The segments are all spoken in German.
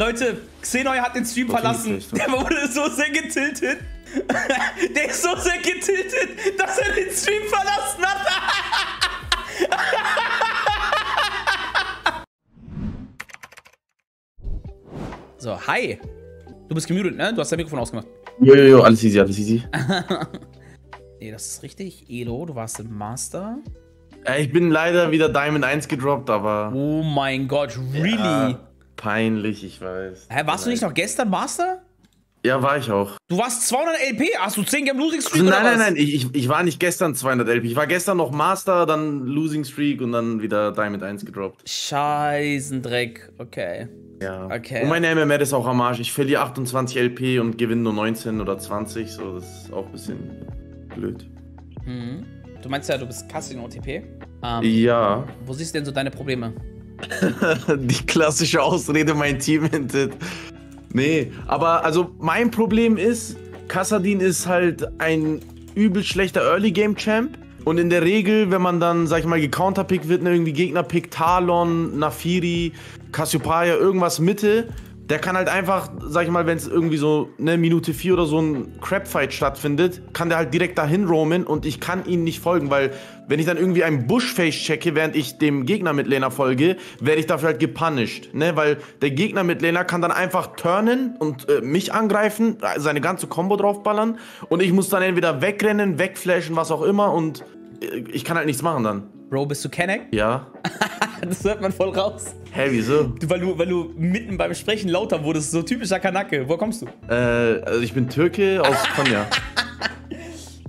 Leute, Xenoy hat den Stream verlassen. Der wurde so sehr getiltet. Der ist so sehr getiltet, dass er den Stream verlassen hat. So, hi. Du bist gemutet, ne? Du hast dein Mikrofon ausgemacht. Jojojo, alles easy, alles easy. nee, das ist richtig. Elo, du warst im Master. Äh, ich bin leider wieder Diamond 1 gedroppt, aber. Oh mein Gott, really? Ja, peinlich, ich weiß. Hä, warst du nicht noch gestern Master? Ja, war ich auch. Du warst 200 LP? Hast du 10 Game Losing Streak? Nein, nein, nein, ich, ich, ich war nicht gestern 200 LP. Ich war gestern noch Master, dann Losing Streak und dann wieder Diamond 1 gedroppt. Scheißendreck, okay. Ja. Okay. Und meine MMR ist auch am Arsch. Ich verliere 28 LP und gewinne nur 19 oder 20. So, das ist auch ein bisschen blöd. Mhm. Du meinst ja, du bist Casting OTP? Ähm, ja. Wo siehst du denn so deine Probleme? Die klassische Ausrede, mein Team hintet. Nee, aber also mein Problem ist, Kassadin ist halt ein übel schlechter Early Game Champ. Und in der Regel, wenn man dann, sag ich mal, gecounterpickt wird, irgendwie Gegner pickt Talon, Nafiri, Cassiopeia, irgendwas Mitte, der kann halt einfach, sag ich mal, wenn es irgendwie so eine Minute vier oder so ein Crapfight stattfindet, kann der halt direkt dahin roamen und ich kann ihm nicht folgen, weil wenn ich dann irgendwie einen Bushface checke, während ich dem Gegner mit Lena folge, werde ich dafür halt gepunished, ne, weil der Gegner mit Lena kann dann einfach turnen und äh, mich angreifen, seine ganze Combo draufballern und ich muss dann entweder wegrennen, wegflashen, was auch immer und äh, ich kann halt nichts machen dann. Bro, bist du Kenneck? Ja. das hört man voll raus. Hä, wieso? Du, weil, du, weil du mitten beim Sprechen lauter wurdest, so typischer Kanake. Wo kommst du? Äh, also ich bin Türke aus Konya.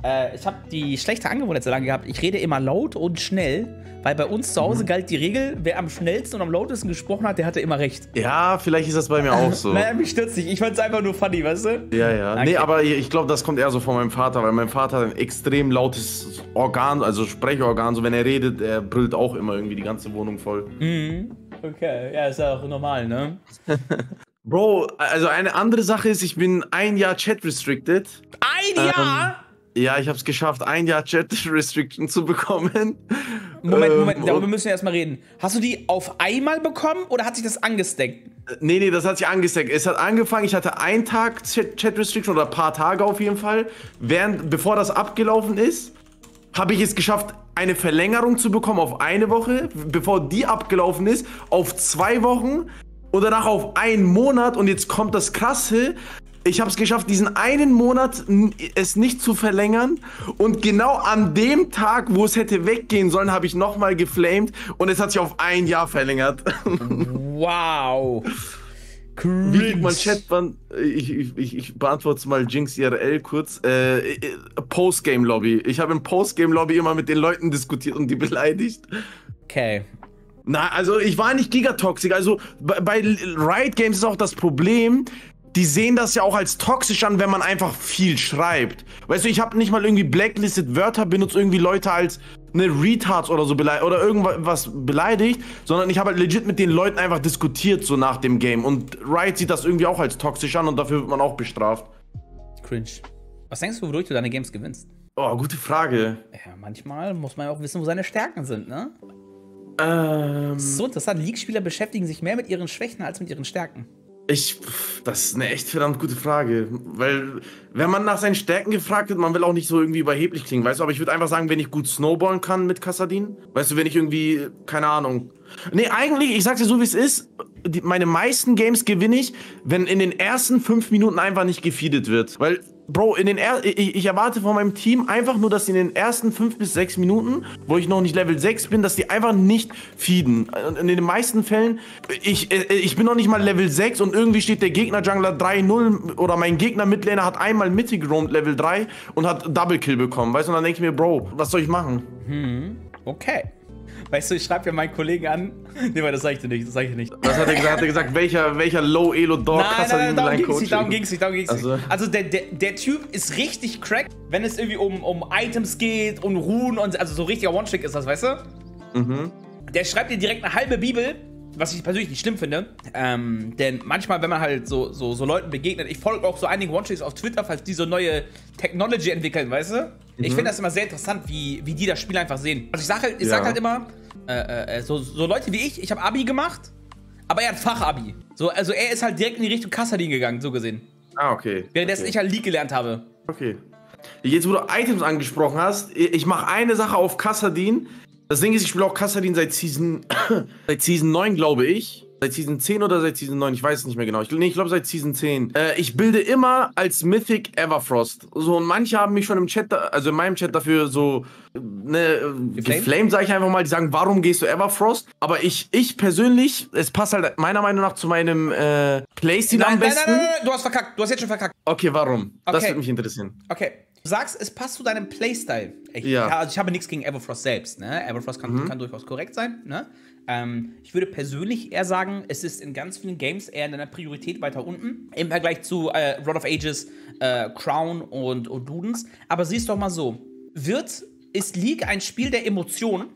äh, ich habe die schlechte Angewohnheit so lange gehabt. Ich rede immer laut und schnell. Weil bei uns zu Hause mhm. galt die Regel, wer am schnellsten und am lautesten gesprochen hat, der hatte immer recht. Ja, vielleicht ist das bei mir auch so. naja, mich stürzt nicht. Ich fand es einfach nur funny, weißt du? Ja, ja. Okay. Nee, aber ich glaube, das kommt eher so von meinem Vater, weil mein Vater hat ein extrem lautes Organ, also Sprechorgan. So, wenn er redet, er brüllt auch immer irgendwie die ganze Wohnung voll. Mhm. Okay, ja, ist ja auch normal, ne? Bro, also eine andere Sache ist, ich bin ein Jahr Chat restricted. Ein Jahr? Ähm, ja, ich habe es geschafft, ein Jahr Chat Restriction zu bekommen. Moment, Moment, ähm, darüber müssen wir erstmal reden. Hast du die auf einmal bekommen oder hat sich das angesteckt? Nee, nee, das hat sich angesteckt. Es hat angefangen, ich hatte einen Tag Chat Restriction oder ein paar Tage auf jeden Fall. Während, bevor das abgelaufen ist, habe ich es geschafft, eine Verlängerung zu bekommen auf eine Woche. Bevor die abgelaufen ist, auf zwei Wochen und danach auf einen Monat. Und jetzt kommt das Krasse ich habe es geschafft, diesen einen Monat es nicht zu verlängern. Und genau an dem Tag, wo es hätte weggehen sollen, habe ich nochmal geflamed und es hat sich auf ein Jahr verlängert. Wow. Cringe. Wie man Chat? Ich, ich, ich, ich beantworte mal Jinx IRL kurz. Äh, äh, Postgame Lobby. Ich habe im Postgame Lobby immer mit den Leuten diskutiert und die beleidigt. Okay. Na, also ich war nicht gigatoxic. Also bei, bei Riot Games ist auch das Problem, die sehen das ja auch als toxisch an, wenn man einfach viel schreibt. Weißt du, ich habe nicht mal irgendwie blacklisted Wörter benutzt, irgendwie Leute als eine Retards oder so beleidigt oder irgendwas beleidigt, sondern ich habe halt legit mit den Leuten einfach diskutiert so nach dem Game und Riot sieht das irgendwie auch als toxisch an und dafür wird man auch bestraft. Cringe. Was denkst du, wodurch du deine Games gewinnst? Oh, gute Frage. Ja, manchmal muss man ja auch wissen, wo seine Stärken sind, ne? Ähm. So interessant. League-Spieler beschäftigen sich mehr mit ihren Schwächen als mit ihren Stärken. Ich, das ist eine echt verdammt gute Frage. Weil, wenn man nach seinen Stärken gefragt wird, man will auch nicht so irgendwie überheblich klingen, weißt du? Aber ich würde einfach sagen, wenn ich gut snowballen kann mit Kassadin, weißt du, wenn ich irgendwie, keine Ahnung. Nee, eigentlich, ich sag's dir so, wie es ist, die, meine meisten Games gewinne ich, wenn in den ersten fünf Minuten einfach nicht gefeedet wird. Weil Bro, in den er ich, ich, erwarte von meinem Team einfach nur, dass sie in den ersten fünf bis sechs Minuten, wo ich noch nicht Level 6 bin, dass die einfach nicht feeden. In den meisten Fällen, ich, äh, ich bin noch nicht mal Level 6 und irgendwie steht der Gegner-Jungler 3-0 oder mein Gegner-Midlaner hat einmal Mitte geroamt, Level 3 und hat Double Kill bekommen. Weißt du, und dann denke ich mir, Bro, was soll ich machen? Hm, okay. Weißt du, ich schreibe ja meinen Kollegen an. Nee, weil das sag ich dir nicht, das sag ich dir nicht. Was hat er gesagt? Hat er gesagt, welcher, welcher Low-Elo-Dog hast du denn darum ging's nicht, darum ging's nicht, darum ging's also. nicht. Also der, der, der Typ ist richtig crack, wenn es irgendwie um, um Items geht, um Ruhen und also so richtiger One-Trick ist das, weißt du? Mhm. Der schreibt dir direkt eine halbe Bibel was ich persönlich nicht schlimm finde, ähm, denn manchmal, wenn man halt so, so, so Leuten begegnet, ich folge auch so einigen One-Tricks auf Twitter, falls die so neue Technology entwickeln, weißt du? Mhm. Ich finde das immer sehr interessant, wie, wie die das Spiel einfach sehen. Also ich sag halt, ich ja. sag halt immer, äh, äh, äh, so, so Leute wie ich, ich habe Abi gemacht, Aber er hat Fachabi. So, also er ist halt direkt in die Richtung Kassadin gegangen, so gesehen. Ah, okay. Währenddessen okay. ich halt League gelernt habe. Okay. Jetzt, wo du Items angesprochen hast, ich mache eine Sache auf Kassadin. Das Ding ist, ich spiele auch Kassadin seit Season, seit Season 9, glaube ich. Seit Season 10 oder seit Season 9, ich weiß es nicht mehr genau. Ich, nee, ich glaube seit Season 10. Äh, ich bilde immer als Mythic Everfrost. So, und manche haben mich schon im Chat, da, also in meinem Chat dafür so, ne, geflamed, sage ich einfach mal. Die sagen, warum gehst du Everfrost? Aber ich, ich persönlich, es passt halt meiner Meinung nach zu meinem äh, Playstil Nein, am nein, besten. nein, nein, nein, du hast verkackt. Du hast jetzt schon verkackt. Okay, warum? Das Okay. würde mich interessieren. Okay. Du sagst, es passt zu deinem Playstyle. Ich, Ja. Mhm. Also ich habe nichts gegen Everfrost selbst. Ne? Everfrost kann, kann durchaus korrekt sein. Ne? Ähm, ich würde persönlich eher sagen, es ist in ganz vielen Games eher in deiner Priorität weiter unten. Im Vergleich zu äh, Rod of Ages, äh, Crown und, und Dudens. Aber siehst doch mal so. Wird, ist League ein Spiel der Emotionen?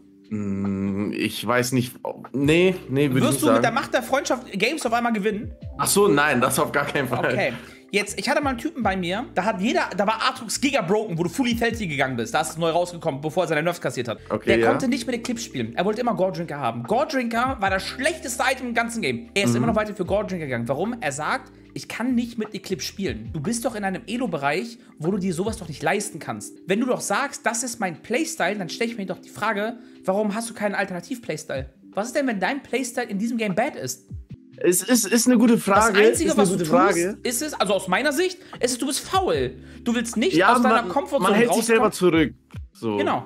Ich weiß nicht. Nee, nee, würde ich Wirst nicht du mit der sagen. Macht der Freundschaft Games auf einmal gewinnen? Ach so, nein, das auf gar keinen Fall. Okay. Jetzt, ich hatte mal einen Typen bei mir, da hat jeder, da war Artrux Giga Broken, wo du fully Felty gegangen bist. Da ist es neu rausgekommen, bevor er seine Nerfs kassiert hat. Okay, der ja. konnte nicht mit Eclipse spielen. Er wollte immer Gore-Drinker haben. Gore-Drinker war das schlechteste Item im ganzen Game. Er ist Mhm. immer noch weiter für Gore-Drinker gegangen. Warum? Er sagt, ich kann nicht mit Eclipse spielen. Du bist doch in einem Elo-Bereich, wo du dir sowas doch nicht leisten kannst. Wenn du doch sagst, das ist mein Playstyle, dann stelle ich mir doch die Frage, warum hast du keinen Alternativ-Playstyle? Was ist denn, wenn dein Playstyle in diesem Game bad ist? Es ist, ist eine gute Das Frage. Einzige, ist was du tust, Frage. ist es, also aus meiner Sicht, ist es, du bist faul. Du willst nicht Ja, aus deiner man, Komfortzone man hält sich selber zurück. So. Genau.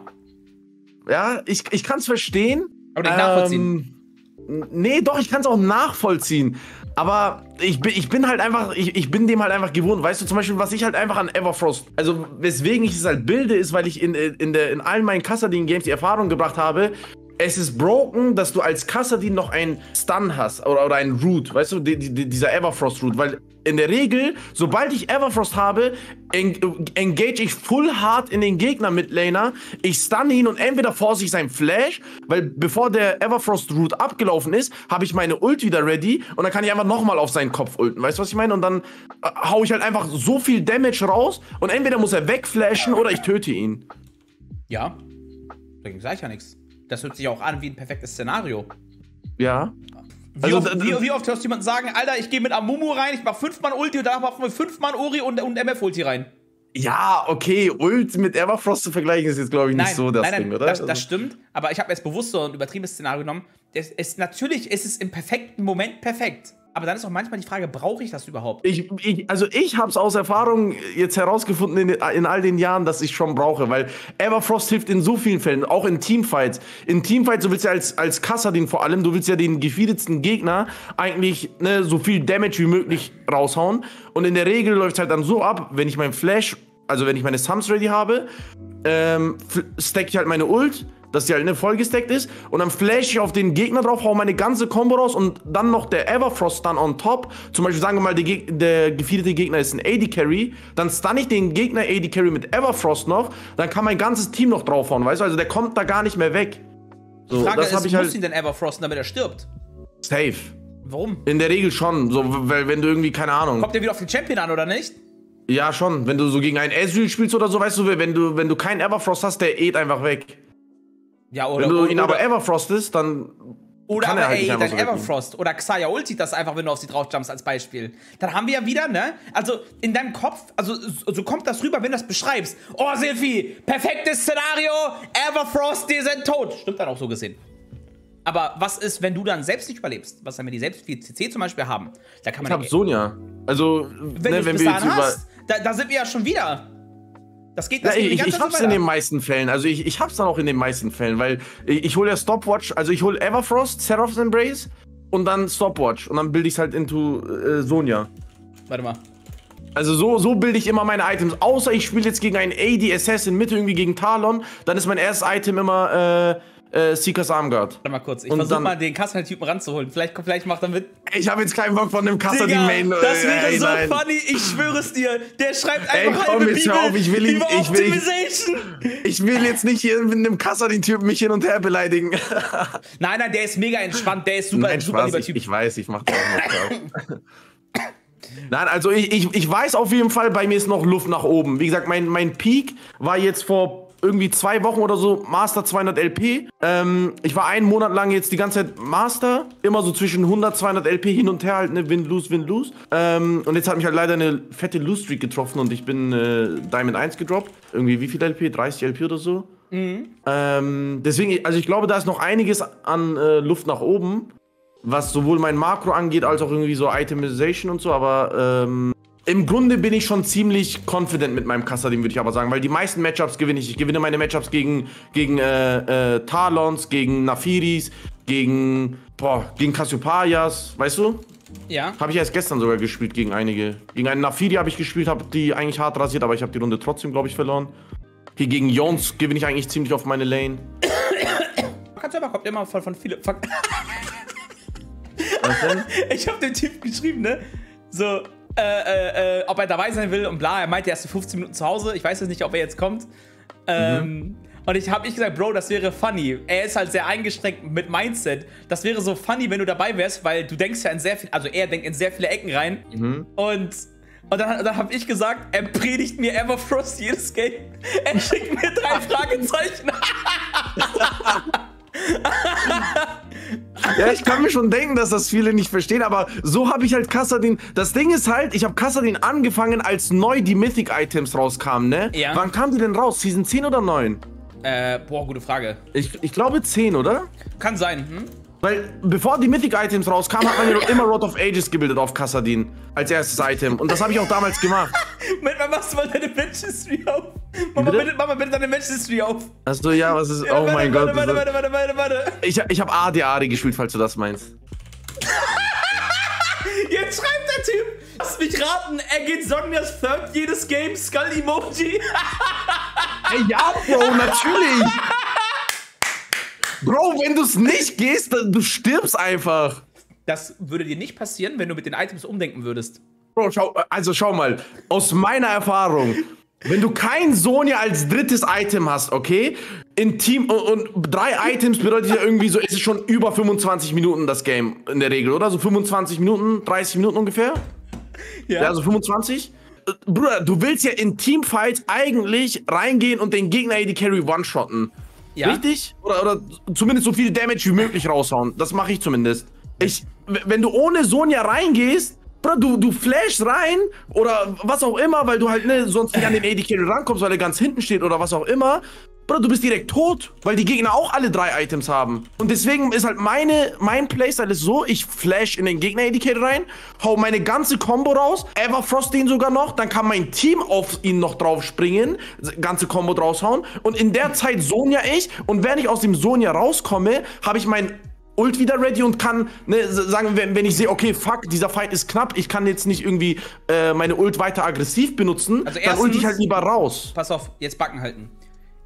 Ja, ich, ich kann es verstehen. Aber nicht nachvollziehen. Ähm, nee, doch, ich kann es auch nachvollziehen. Aber ich bin, ich bin halt einfach, ich, ich bin dem halt einfach gewohnt. Weißt du, zum Beispiel, was ich halt einfach an Everfrost, also weswegen ich es halt bilde, ist, weil ich in, in, der, in allen meinen Kassadin-Games die Erfahrung gebracht habe, es ist broken, dass du als Kassadin noch einen Stun hast oder, oder einen Root, weißt du, die, die, dieser Everfrost-Root, weil in der Regel, sobald ich Everfrost habe, eng, engage ich full hard in den Gegner mit Laner, ich stun ihn und entweder force ich seinen Flash, weil bevor der Everfrost-Root abgelaufen ist, habe ich meine Ult wieder ready und dann kann ich einfach nochmal auf seinen Kopf ulten, weißt du, was ich meine? Und dann äh, hau ich halt einfach so viel Damage raus und entweder muss er wegflashen oder ich töte ihn. Ja. Dagegen sag ich ja nichts. Das hört sich auch an wie ein perfektes Szenario. Ja. Wie, Also, oft, wie, wie oft hörst du jemanden sagen, Alter, ich gehe mit Amumu rein, ich mach 5 Mann Ulti und danach machen wir 5 Mann Ori und, und MF-Ulti rein. Ja, okay, Ult mit Everfrost zu vergleichen ist jetzt, glaube ich, nicht Nein, so das nein, nein, Ding, oder? Das, Also- das stimmt, aber ich habe jetzt bewusst so ein übertriebenes Szenario genommen. Es ist, natürlich ist es im perfekten Moment perfekt. Aber dann ist auch manchmal die Frage, brauche ich das überhaupt? Ich, ich, also ich habe es aus Erfahrung jetzt herausgefunden in, in all den Jahren, dass ich schon brauche, weil Everfrost hilft in so vielen Fällen, auch in Teamfights. In Teamfights, du willst ja als, als Kassadin vor allem, du willst ja den gefeedetsten Gegner eigentlich ne, so viel Damage wie möglich raushauen. Und in der Regel läuft es halt dann so ab, wenn ich meinen Flash, also wenn ich meine Sums ready habe, ähm, stack ich halt meine Ult, dass die halt ne, voll gestackt ist und dann flash ich auf den Gegner drauf, hau meine ganze Combo raus und dann noch der Everfrost dann on top. Zum Beispiel sagen wir mal, der, Geg der gefeedete Gegner ist ein AD Carry, dann stun ich den Gegner AD Carry mit Everfrost noch, dann kann mein ganzes Team noch draufhauen, weißt du? Also der kommt da gar nicht mehr weg. So, Die Frage das ist, ich muss halt ihn denn Everfrosten, damit er stirbt? safe. Warum? In der Regel schon, so, weil wenn du irgendwie, keine Ahnung. Kommt der wieder auf den Champion an oder nicht? Ja, schon. Wenn du so gegen einen Ezreal spielst oder so, weißt du, wenn du, wenn du keinen Everfrost hast, der äht einfach weg. Ja, oder. Wenn du oder, ihn aber Everfrostest, dann oder kann er aber halt ey, nicht dein so. Everfrost. Oder Xayah ulti das einfach, wenn du auf sie draufjumpst, als Beispiel. Dann haben wir ja wieder, ne? Also in deinem Kopf, also so kommt das rüber, wenn du das beschreibst. Oh, Silphi, perfektes Szenario, Everfrost, die sind tot. Stimmt dann auch so gesehen. Aber was ist, wenn du dann selbst nicht überlebst? Was, wenn wir die selbst wie CC zum Beispiel haben? Da kann man Ich hab Sonja. Also, wenn ne, wenn wir jetzt über. hast, da, da sind wir ja schon wieder. Das geht, Ja, das geht ich, ich hab's so in den meisten Fällen. Also ich, ich hab's dann auch in den meisten Fällen, weil ich, ich hole ja Stopwatch, also ich hole Everfrost, Seraph's Embrace und dann Stopwatch und dann bilde ich's halt into äh, Sonja. Warte mal. Also so, so bilde ich immer meine Items. Außer ich spiele jetzt gegen einen AD Assassin Mitte irgendwie gegen Talon, dann ist mein erstes Item immer äh, äh, Seeker's Armguard. Warte mal kurz. Ich versuche mal den Kassentypen ranzuholen. Vielleicht, vielleicht macht er mit. Ich habe jetzt keinen Bock von dem Digga, Kassadin-Main. das wäre ey, so nein. funny. Ich schwöre es dir. Der schreibt Ey, einfach komm, halbe jetzt Bibel auf, ich will ihn- über ich will-. Ich will jetzt nicht hier mit einem Kassadin-Typen mich hin und her beleidigen. Nein, nein, der ist mega entspannt. Der ist super, Nein, super lieber ich, Typ. ich weiß, ich mach das auch. Spaß. Nein, also ich, ich, ich weiß auf jeden Fall, bei mir ist noch Luft nach oben. Wie gesagt, mein, mein Peak war jetzt vor irgendwie zwei Wochen oder so Master 200 LP. Ähm, ich war einen Monat lang jetzt die ganze Zeit Master. Immer so zwischen 100, 200 LP hin und her halt, ne? Win, lose, win, lose. Ähm, und jetzt hat mich halt leider eine fette Lose Streak getroffen und ich bin äh, Diamond 1 gedroppt. Irgendwie wie viel LP? 30 LP oder so. Mhm. Ähm, deswegen, also ich glaube, da ist noch einiges an äh, Luft nach oben, was sowohl mein Makro angeht, als auch irgendwie so Itemization und so, aber ähm, im Grunde bin ich schon ziemlich confident mit meinem Kassadin, würde ich aber sagen, weil die meisten Matchups gewinne ich. Ich gewinne meine Matchups gegen, gegen äh, äh, Talons, gegen Nafiris, gegen, boah, gegen Cassiopeias, weißt du? Ja. Habe ich erst gestern sogar gespielt gegen einige. Gegen einen Nafiri habe ich gespielt, habe die eigentlich hart rasiert, aber ich habe die Runde trotzdem, glaube ich, verloren. Hier gegen Jones gewinne ich eigentlich ziemlich auf meine Lane. Kannst du aber kommt immer von, von viele. Von Was denn? Ich habe dem Typ geschrieben, ne? So, äh, äh, äh, ob er dabei sein will und bla. Er meinte, er ist 15 Minuten zu Hause. Ich weiß jetzt nicht, ob er jetzt kommt. Ähm, mhm. Und ich habe ich gesagt, Bro, das wäre funny. Er ist halt sehr eingeschränkt mit Mindset. Das wäre so funny, wenn du dabei wärst, weil du denkst ja in sehr viel, also er denkt in sehr viele Ecken rein. Mhm. Und und dann, dann habe ich gesagt, er predigt mir Everfrost jedes Game. Er schickt mir drei Fragezeichen. ja, ich kann mir schon denken, dass das viele nicht verstehen, aber so habe ich halt Kassadin. Das Ding ist halt, ich habe Kassadin angefangen, als neu die Mythic-Items rauskamen, ne? Ja. Wann kamen die denn raus? Season 10 oder 9? Äh, boah, gute Frage. Ich, ich glaube 10, oder? Kann sein, hm? Weil bevor die Mythic-Items rauskamen, hat man ja immer Road of Ages gebildet auf Kassadin. Als erstes Item. Und das habe ich auch damals gemacht. Moment, wann machst du mal deine Match History auf? Mach mal bitte, mach mal bitte deine Match History auf. Achso, ja, was ist. Ja, oh warte, mein warte, Gott. Warte, warte, warte, warte, warte. Ich, ich habe AD gespielt, falls du das meinst. Jetzt schreibt der Typ. Lass mich raten, er geht Sonjas Third jedes Game, Skull-Emoji. Ey, ja, Bro, natürlich. Bro, wenn du es nicht gehst, dann du stirbst einfach. Das würde dir nicht passieren, wenn du mit den Items umdenken würdest. Bro, schau, also schau mal, aus meiner Erfahrung, wenn du kein Sonja als drittes Item hast, okay? In Team und, und drei Items bedeutet ja irgendwie so, ist es schon über 25 Minuten das Game in der Regel, oder? So 25 Minuten, 30 Minuten ungefähr? Ja. Ja, also 25? Bruder, du willst ja in Teamfights eigentlich reingehen und den Gegner AD Carry one-shotten. Ja. Richtig? Oder, oder zumindest so viel Damage wie möglich raushauen. Das mache ich zumindest. Ich, wenn du ohne Sonja reingehst, Bro, du, du flashst rein oder was auch immer, weil du halt ne, sonst nicht an den AD Carry rankommst, weil er ganz hinten steht oder was auch immer. Bro, du bist direkt tot, weil die Gegner auch alle drei Items haben. Und deswegen ist halt meine, mein Playstyle ist so, ich flash in den Gegner AD Carry rein, hau meine ganze Combo raus, Everfrost ihn sogar noch, dann kann mein Team auf ihn noch drauf springen, ganze Combo raushauen und in der Zeit Sonja ich und wenn ich aus dem Sonja rauskomme, habe ich mein Ult wieder ready und kann ne, sagen, wenn, wenn ich sehe, okay, fuck, dieser Fight ist knapp, ich kann jetzt nicht irgendwie äh, meine Ult weiter aggressiv benutzen, also dann ult ich halt lieber raus. Pass auf, jetzt Backen halten.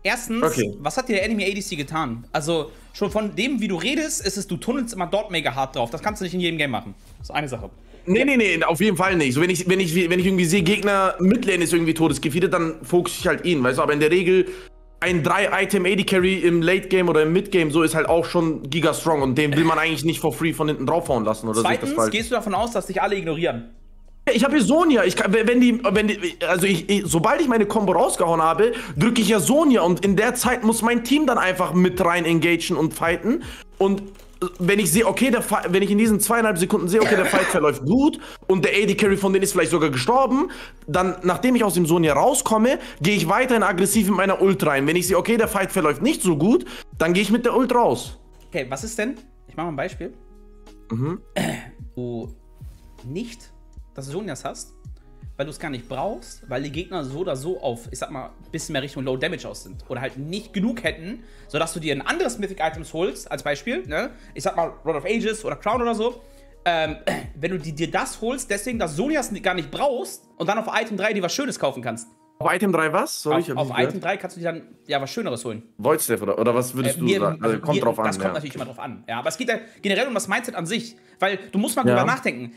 Erstens, okay. was hat dir der Enemy ADC getan? Also, schon von dem, wie du redest, ist es, du tunnelst immer dort mega hart drauf. Das kannst du nicht in jedem Game machen. Das ist eine Sache. Nee, nee, nee, auf jeden Fall nicht. So, wenn ich, wenn ich, wenn ich irgendwie sehe, Gegner Midlane ist irgendwie todesgefeedet, dann fokusse ich halt ihn, weißt du? Aber in der Regel ein 3-Item-AD-Carry im Late-Game oder im Mid-Game so ist halt auch schon giga-strong und den will man eigentlich nicht for free von hinten draufhauen lassen. Oder Zweitens gehst du davon aus, dass dich alle ignorieren. Ich habe hier Sonja. Ich kann, wenn die, wenn die, also ich, ich, sobald ich meine Combo rausgehauen habe, drücke ich ja Sonja und in der Zeit muss mein Team dann einfach mit rein engagen und fighten und wenn ich sehe, okay, der wenn ich in diesen zweieinhalb Sekunden sehe, okay, der Fight verläuft gut und der AD Carry von denen ist vielleicht sogar gestorben, dann, nachdem ich aus dem Sonja rauskomme, gehe ich weiterhin aggressiv in meiner Ult rein. Wenn ich sehe, okay, der Fight verläuft nicht so gut, dann gehe ich mit der Ult raus. Okay, was ist denn? Ich mache mal ein Beispiel. Mhm. Du nicht das Sonjas hast weil du es gar nicht brauchst, weil die Gegner so oder so auf, ich sag mal, ein bisschen mehr Richtung Low Damage aus sind. Oder halt nicht genug hätten, sodass du dir ein anderes Mythic Items holst, als Beispiel, ne? Ich sag mal, Rod of Ages oder Crown oder so. Ähm, wenn du dir das holst, deswegen, dass Sonias gar nicht brauchst und dann auf Item 3 dir was Schönes kaufen kannst. Auf Item 3 was? Sorry, auf, ich auf Item 3 kannst du dir dann ja was Schöneres holen. Voidstep oder, oder was würdest äh, du sagen? Also kommt mir, drauf an. Das kommt ja. natürlich immer drauf an. Ja, aber es geht ja generell um das Mindset an sich. Weil du musst mal ja. drüber nachdenken.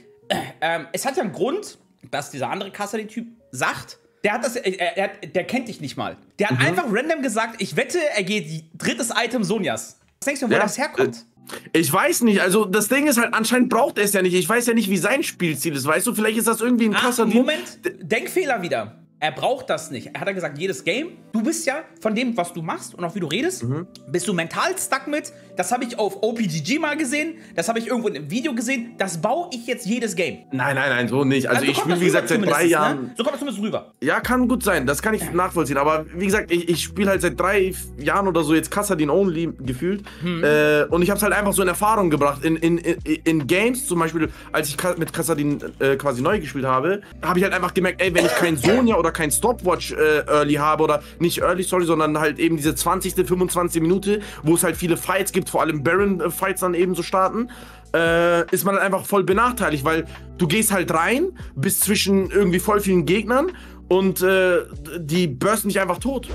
Ähm, es hat ja einen Grund, dass dieser andere Kassadi-Typ sagt, der hat das, er, er, der kennt dich nicht mal. Der hat mhm. einfach random gesagt, ich wette, er geht drittes Item Sonjas. Was denkst du, wo ja, das herkommt? Äh, ich weiß nicht, also das Ding ist halt, anscheinend braucht er es ja nicht. Ich weiß ja nicht, wie sein Spielziel ist. Weißt du, vielleicht ist das irgendwie ein krasser Moment, Denkfehler wieder. Er braucht das nicht. Er hat ja gesagt, jedes Game, du bist ja von dem, was du machst und auch wie du redest, Mhm. bist du mental stuck mit. Das habe ich auf OPGG mal gesehen, das habe ich irgendwo in einem Video gesehen. Das baue ich jetzt jedes Game. Nein, nein, nein, so nicht. Also, so ich spiele, wie gesagt, seit drei zumindest, Jahren. Ne? So kommt das zumindest rüber. Ja, kann gut sein, das kann ich nachvollziehen. Aber wie gesagt, ich, ich spiele halt seit drei Jahren oder so jetzt Kassadin Only gefühlt. Hm. Äh, und ich habe es halt einfach so in Erfahrung gebracht. In, in, in, in Games zum Beispiel, als ich mit Kassadin äh, quasi neu gespielt habe, habe ich halt einfach gemerkt, ey, wenn ich kein Sonja oder kein Stopwatch äh, Early habe oder nicht Early, sorry, sondern halt eben diese 20., 25. Minute, wo es halt viele Fights gibt, vor allem Baron-Fights dann eben so starten äh, ist man dann einfach voll benachteiligt, weil du gehst halt rein, bist zwischen irgendwie voll vielen Gegnern und äh, die bursten dich einfach tot.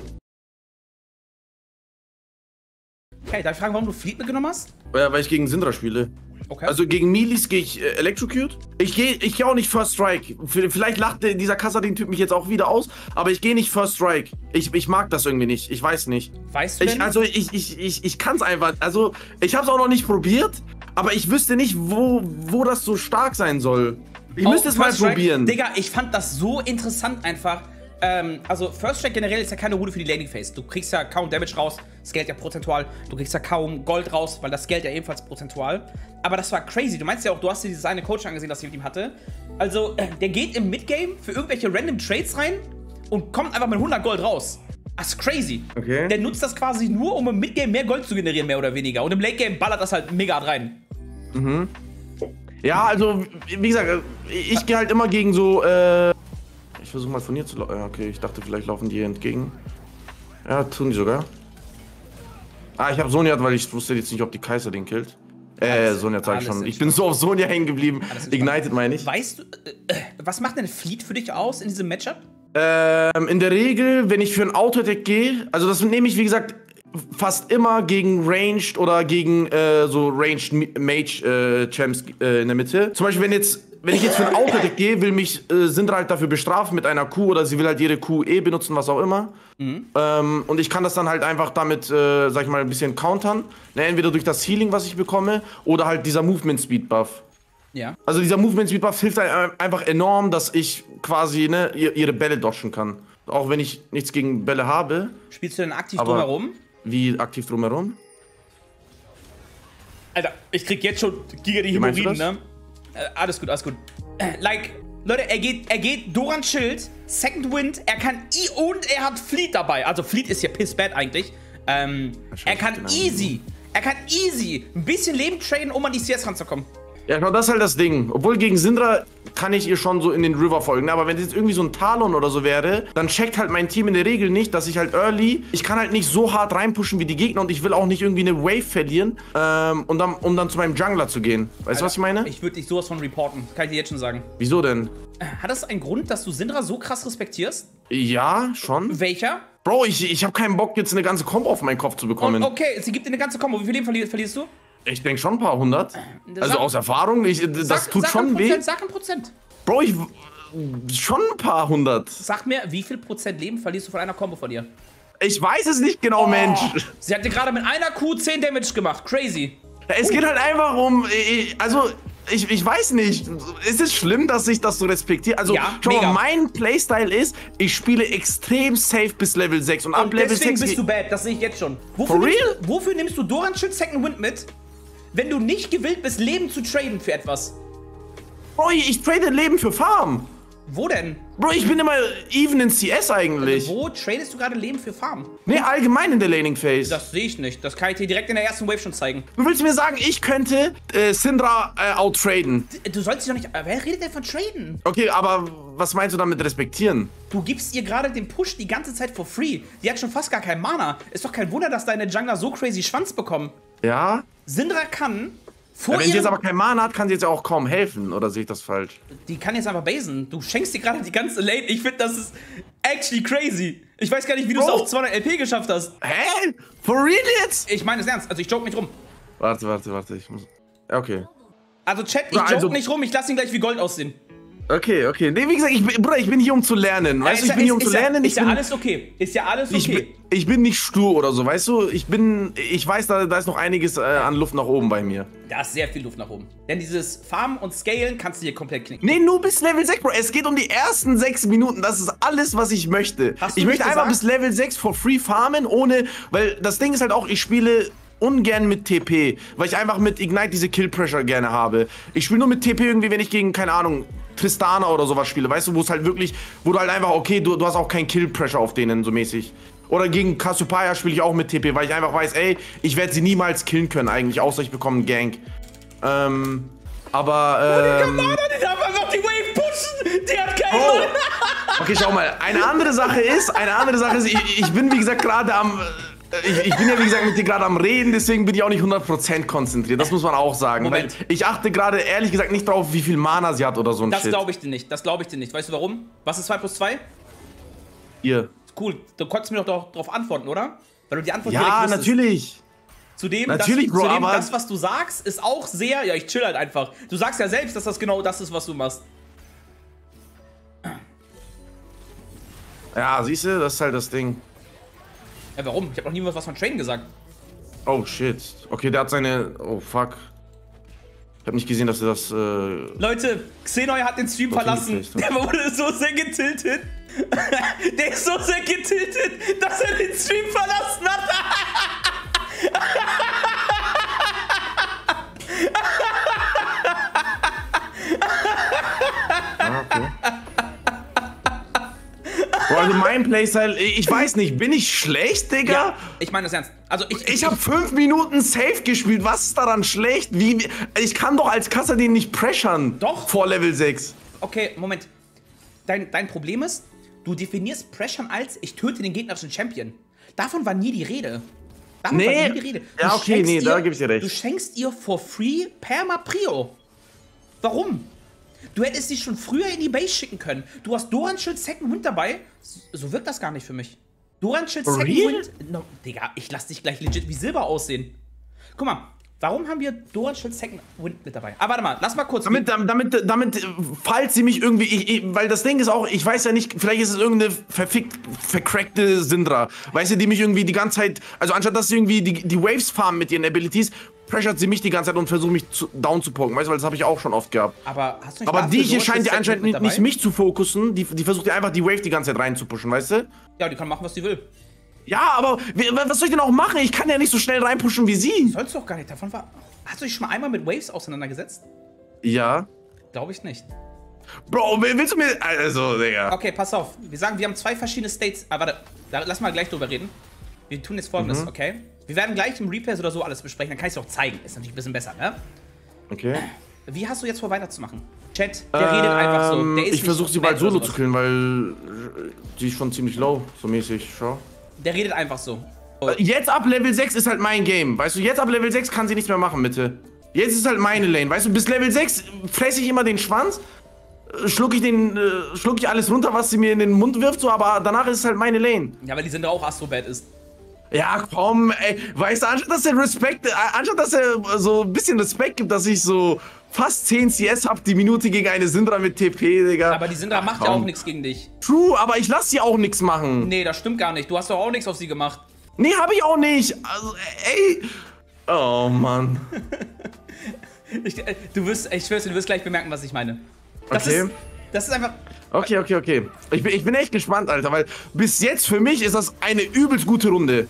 Hey, darf ich fragen, warum du Fleet mitgenommen hast? Äh, weil ich gegen Syndra spiele. Okay. Also gegen Milis gehe ich äh, Electrocute. Ich gehe ich geh auch nicht First Strike. Vielleicht lacht dieser Kassadin-Typ mich jetzt auch wieder aus, aber ich gehe nicht First Strike. Ich, ich mag das irgendwie nicht. Ich weiß nicht. weißt du Ich, also ich, ich, ich, ich kann es einfach. Also ich habe es auch noch nicht probiert, aber ich wüsste nicht, wo, wo das so stark sein soll. Ich müsste es mal Oh, probieren. Digga, ich fand das so interessant einfach. Ähm, also First Strike generell ist ja keine Route für die Landing Phase. Du kriegst ja kaum Damage raus, das Geld ja prozentual. Du kriegst ja kaum Gold raus, weil das Geld ja ebenfalls prozentual. Aber das war crazy. Du meinst ja auch, du hast dir dieses eine Coach angesehen, das ich mit ihm hatte. Also, äh, der geht im Midgame für irgendwelche random Trades rein und kommt einfach mit 100 Gold raus. Das ist crazy. Okay. Der nutzt das quasi nur, um im Midgame mehr Gold zu generieren, mehr oder weniger. Und im Late Game ballert das halt mega rein. Ja, also, wie gesagt, ich, ich gehe halt immer gegen so, äh, ich versuche mal von hier zu laufen. Ja, okay, ich dachte, vielleicht laufen die hier entgegen. Ja, tun die sogar. Ah, ich habe Sonja, weil ich wusste jetzt nicht, ob die Kaiser den killt. Äh, Sonja sag ich schon. Ich bin so auf Sonja hängen geblieben. Ignited meine ich. Weißt du, äh, äh, was macht denn Fleet für dich aus in diesem Matchup? Ähm, in der Regel, wenn ich für ein Auto-Attack gehe, also das nehme ich, wie gesagt, fast immer gegen Ranged oder gegen äh, so Ranged Mi- Mage-Champs äh, in der Mitte. Zum Beispiel, wenn jetzt, wenn ich jetzt für ein Auto-Attack gehe, will mich äh, Sindra halt dafür bestrafen mit einer Q oder sie will halt ihre Q eh benutzen, was auch immer. Ähm, und ich kann das dann halt einfach damit, äh, sag ich mal, ein bisschen countern. Ne, entweder durch das Healing, was ich bekomme, oder halt dieser Movement-Speed-Buff. Ja. Also dieser Movement Speed Buff hilft ein- einfach enorm, dass ich quasi ne, ihr- ihre Bälle dodgen kann. Auch wenn ich nichts gegen Bälle habe, Spielst du denn aktiv drumherum? wie aktiv drumherum. Alter, ich krieg jetzt schon giga die Hämorrhoiden, ne? Äh, alles gut, alles gut. Äh, like, Leute, er geht, er geht Doran Schild, Second Wind, er kann I und er hat Fleet dabei. Also Fleet ist ja piss bad eigentlich. Ähm, er kann genau. easy, er kann easy ein bisschen Leben traden, um an die CS ranzukommen. Ja, genau, das ist halt das Ding. Obwohl gegen Syndra kann ich ihr schon so in den River folgen. Aber wenn es jetzt irgendwie so ein Talon oder so wäre, dann checkt halt mein Team in der Regel nicht, dass ich halt early, ich kann halt nicht so hart reinpushen wie die Gegner und ich will auch nicht irgendwie eine Wave verlieren, ähm, und dann, um dann zu meinem Jungler zu gehen. Weißt du, was ich meine? Ich würde dich sowas von reporten, kann ich dir jetzt schon sagen. Wieso denn? Hat das einen Grund, dass du Sindra so krass respektierst? Ja, schon. Welcher? Bro, ich, ich habe keinen Bock, jetzt eine ganze Combo auf meinen Kopf zu bekommen. Und okay, sie gibt dir eine ganze Kombo. Wie viel Leben verli verlierst du? Ich denke schon ein paar hundert. Also sag- aus Erfahrung, ich, das Sag- tut sag schon weh. Sag ein Prozent. Bro, ich. Schon ein paar hundert. Sag mir, wie viel Prozent Leben verlierst du von einer Combo von dir? Ich weiß es nicht genau, Mensch. Sie hat dir gerade mit einer Q 10 Damage gemacht. Crazy. Es geht halt einfach um. Also, ich, ich weiß nicht. Ist es schlimm, dass ich das so respektiere? Also, Ja, schau mal, mein Playstyle ist, ich spiele extrem safe bis Level 6. Und ab Und Level deswegen 6. bist du bad, das sehe ich jetzt schon. Wofür, For nimmst real? du, wofür nimmst du Doran Schild Second Wind mit, wenn du nicht gewillt bist, Leben zu traden für etwas? Bro, ich trade Leben für Farm. Wo denn? Bro, ich bin immer even in CS eigentlich. Wo tradest du gerade Leben für Farm? Nee, allgemein in der Laning Phase. Das sehe ich nicht. Das kann ich dir direkt in der ersten Wave schon zeigen. Du willst mir sagen, ich könnte äh, Syndra äh, outtraden. Du sollst dich doch nicht. Wer redet denn von traden? Okay, aber was meinst du damit respektieren? Du gibst ihr gerade den Push die ganze Zeit for free. Die hat schon fast gar kein Mana. Ist doch kein Wunder, dass deine Jungler so crazy Schwanz bekommen. Ja? Syndra kann vor ja wenn sie jetzt aber kein Mana hat, kann sie jetzt ja auch kaum helfen. Oder sehe ich das falsch? Die kann jetzt einfach basen. Du schenkst dir gerade die ganze Lane. Ich finde, das ist actually crazy. Ich weiß gar nicht, wie du es auf 200 LP geschafft hast. Hä? For real jetzt? Ich meine es ernst. Also ich joke nicht rum. Warte, warte, warte. Ich muss. Ja, Okay. Also Chat, ich Ja, joke also- nicht rum. Ich lasse ihn gleich wie Gold aussehen. Okay, okay. Nee, wie gesagt, ich bin, Bruder, ich bin hier, um zu lernen. Weißt du, ich bin hier, um ist, zu ist lernen. Ja, ich ist ja bin, alles okay. Ist ja alles ich, bin, okay. ich bin nicht stur oder so, weißt du? Ich bin, ich weiß, da, da ist noch einiges äh, an Luft nach oben bei mir. Da ist sehr viel Luft nach oben. Denn dieses Farmen und Scalen kannst du hier komplett knicken. Nee, nur bis Level 6, Bro. Es geht um die ersten 6 Minuten. Das ist alles, was ich möchte. Hast ich möchte einfach bis Level 6 for free farmen, ohne. Weil das Ding ist halt auch, ich spiele ungern mit TP, weil ich einfach mit Ignite diese Kill Pressure gerne habe. Ich spiele nur mit TP irgendwie, wenn ich gegen, keine Ahnung, Tristana oder sowas spiele, weißt du, wo es halt wirklich, wo du halt einfach, okay, du, du hast auch kein Kill Pressure auf denen, so mäßig. Oder gegen Cassiopeia spiele ich auch mit TP, weil ich einfach weiß, ey, ich werde sie niemals killen können eigentlich, außer ich bekomme einen Gank. Ähm, aber, ähm... Kamada, die darf einfach die Wave pushen. Die hat keinen Oh. Okay, schau mal. Eine andere Sache ist, eine andere Sache ist, ich, ich bin wie gesagt gerade am, ich, ich bin ja wie gesagt mit dir gerade am Reden, deswegen bin ich auch nicht 100% konzentriert. Das muss man auch sagen. Moment. Ich achte gerade ehrlich gesagt nicht drauf, wie viel Mana sie hat oder so ein Das glaube ich dir nicht. Das glaube ich dir nicht. Weißt du warum? Was ist 2 plus 2? Ihr. Cool. Du konntest mir doch darauf antworten, oder? Weil du die Antwort Ja, direkt wusstest. natürlich. Zudem, Natürlich, das, Bro, zudem aber- das, was du sagst, ist auch sehr. Ja, ich chill halt einfach. Du sagst ja selbst, dass das genau das ist, was du machst. Ja, siehst du, das ist halt das Ding. Ja, warum? Ich habe noch nie was von Train gesagt. Oh shit. Okay, der hat seine. Oh fuck. Ich habe nicht gesehen, dass er das. Äh, Leute, Xenoy hat den Stream verlassen. Der wurde so sehr getiltet. Der ist so sehr getiltet, dass er den Stream verlassen hat. ah, okay. Also mein Playstyle, ich weiß nicht, bin ich schlecht, Digga? Ja, ich meine das ernst. Also ich, Ich habe fünf Minuten safe gespielt. Was ist daran schlecht? Wie, ich kann doch als Kassadin nicht pressern. Doch. Vor Level 6. Okay, Moment. Dein, dein Problem ist, du definierst Pressure als ich töte den gegnerischen Champion. Davon war nie die Rede. Davon Nee. war nie die Rede. Ja, okay, nee, ihr, da geb ich dir recht. Du schenkst ihr for free Perma Prio. Warum? Du hättest sie schon früher in die Base schicken können. Du hast Doran Schild Second Wind dabei. So wirkt das gar nicht für mich. Doran Schild Second? Wind. No, Digga, ich lass dich gleich legit wie Silber aussehen. Guck mal, warum haben wir Doran Schild Second Wind mit dabei? Ah, warte mal, lass mal kurz. Damit, damit, damit, äh, falls sie mich irgendwie, ich, ich, weil das Ding ist auch, ich weiß ja nicht, vielleicht ist es irgendeine verfickt, vercrackte Syndra, weißt du, die mich irgendwie die ganze Zeit, also anstatt dass sie irgendwie die, die Waves farmen mit ihren Abilities, pressuret sie mich die ganze Zeit und versucht mich zu, down zu poken, weißt du, weil das habe ich auch schon oft gehabt. aber hast du nicht Aber die hier scheint ja anscheinend nicht, nicht mich zu fokussen, die, die versucht ja einfach die Wave die ganze Zeit reinzupuschen, weißt du? Ja, die kann machen, was sie will. Ja, aber was soll ich denn auch machen? Ich kann ja nicht so schnell reinpushen wie sie. Sollst du auch gar nicht. Davon war. Hast du dich schon mal einmal mit Waves auseinandergesetzt? Ja. Glaube ich nicht. Bro, willst du mir. Also, Digga. Okay, pass auf. Wir sagen, wir haben zwei verschiedene States. Ah, warte. Da, lass mal gleich drüber reden. Wir tun jetzt folgendes, okay? Wir werden gleich im Replays oder so alles besprechen. Dann kann ich es auch zeigen. Ist natürlich ein bisschen besser, ne? Okay. Wie hast du jetzt vor, weiterzumachen? Chat, der redet einfach so. Ähm, Der ist ich versuche sie bald solo zu killen, weil äh, die ist schon ziemlich low, so mäßig. Schau. Der redet einfach so. Jetzt ab Level 6 ist halt mein Game. Weißt du, jetzt ab Level 6 kann sie nichts mehr machen, bitte. Jetzt ist halt meine Lane. Weißt du, bis Level 6 fresse ich immer den Schwanz, äh, schluck ich, den, äh, schluck ich alles runter, was sie mir in den Mund wirft, so, aber danach ist es halt meine Lane. Ja, weil die sind auch Astrobad ist. Ja, komm, ey. Weißt du, anstatt dass er Respekt, äh, anstatt dass er so ein bisschen Respekt gibt, dass ich so fast 10 CS hab die Minute gegen eine Syndra mit TP, Digga. Aber die Syndra Ach, macht ja auch komm. nichts gegen dich. True, aber ich lass sie auch nichts machen. Nee, das stimmt gar nicht. Du hast doch auch nichts auf sie gemacht. Nee, hab ich auch nicht. Also, ey. Oh, Mann. Ich, äh, du wirst, ich schwör's dir, du wirst gleich bemerken, was ich meine. Das Okay. ist. Das ist einfach. Okay, okay, okay. Ich bin, ich bin echt gespannt, Alter, weil bis jetzt für mich ist das eine übelst gute Runde.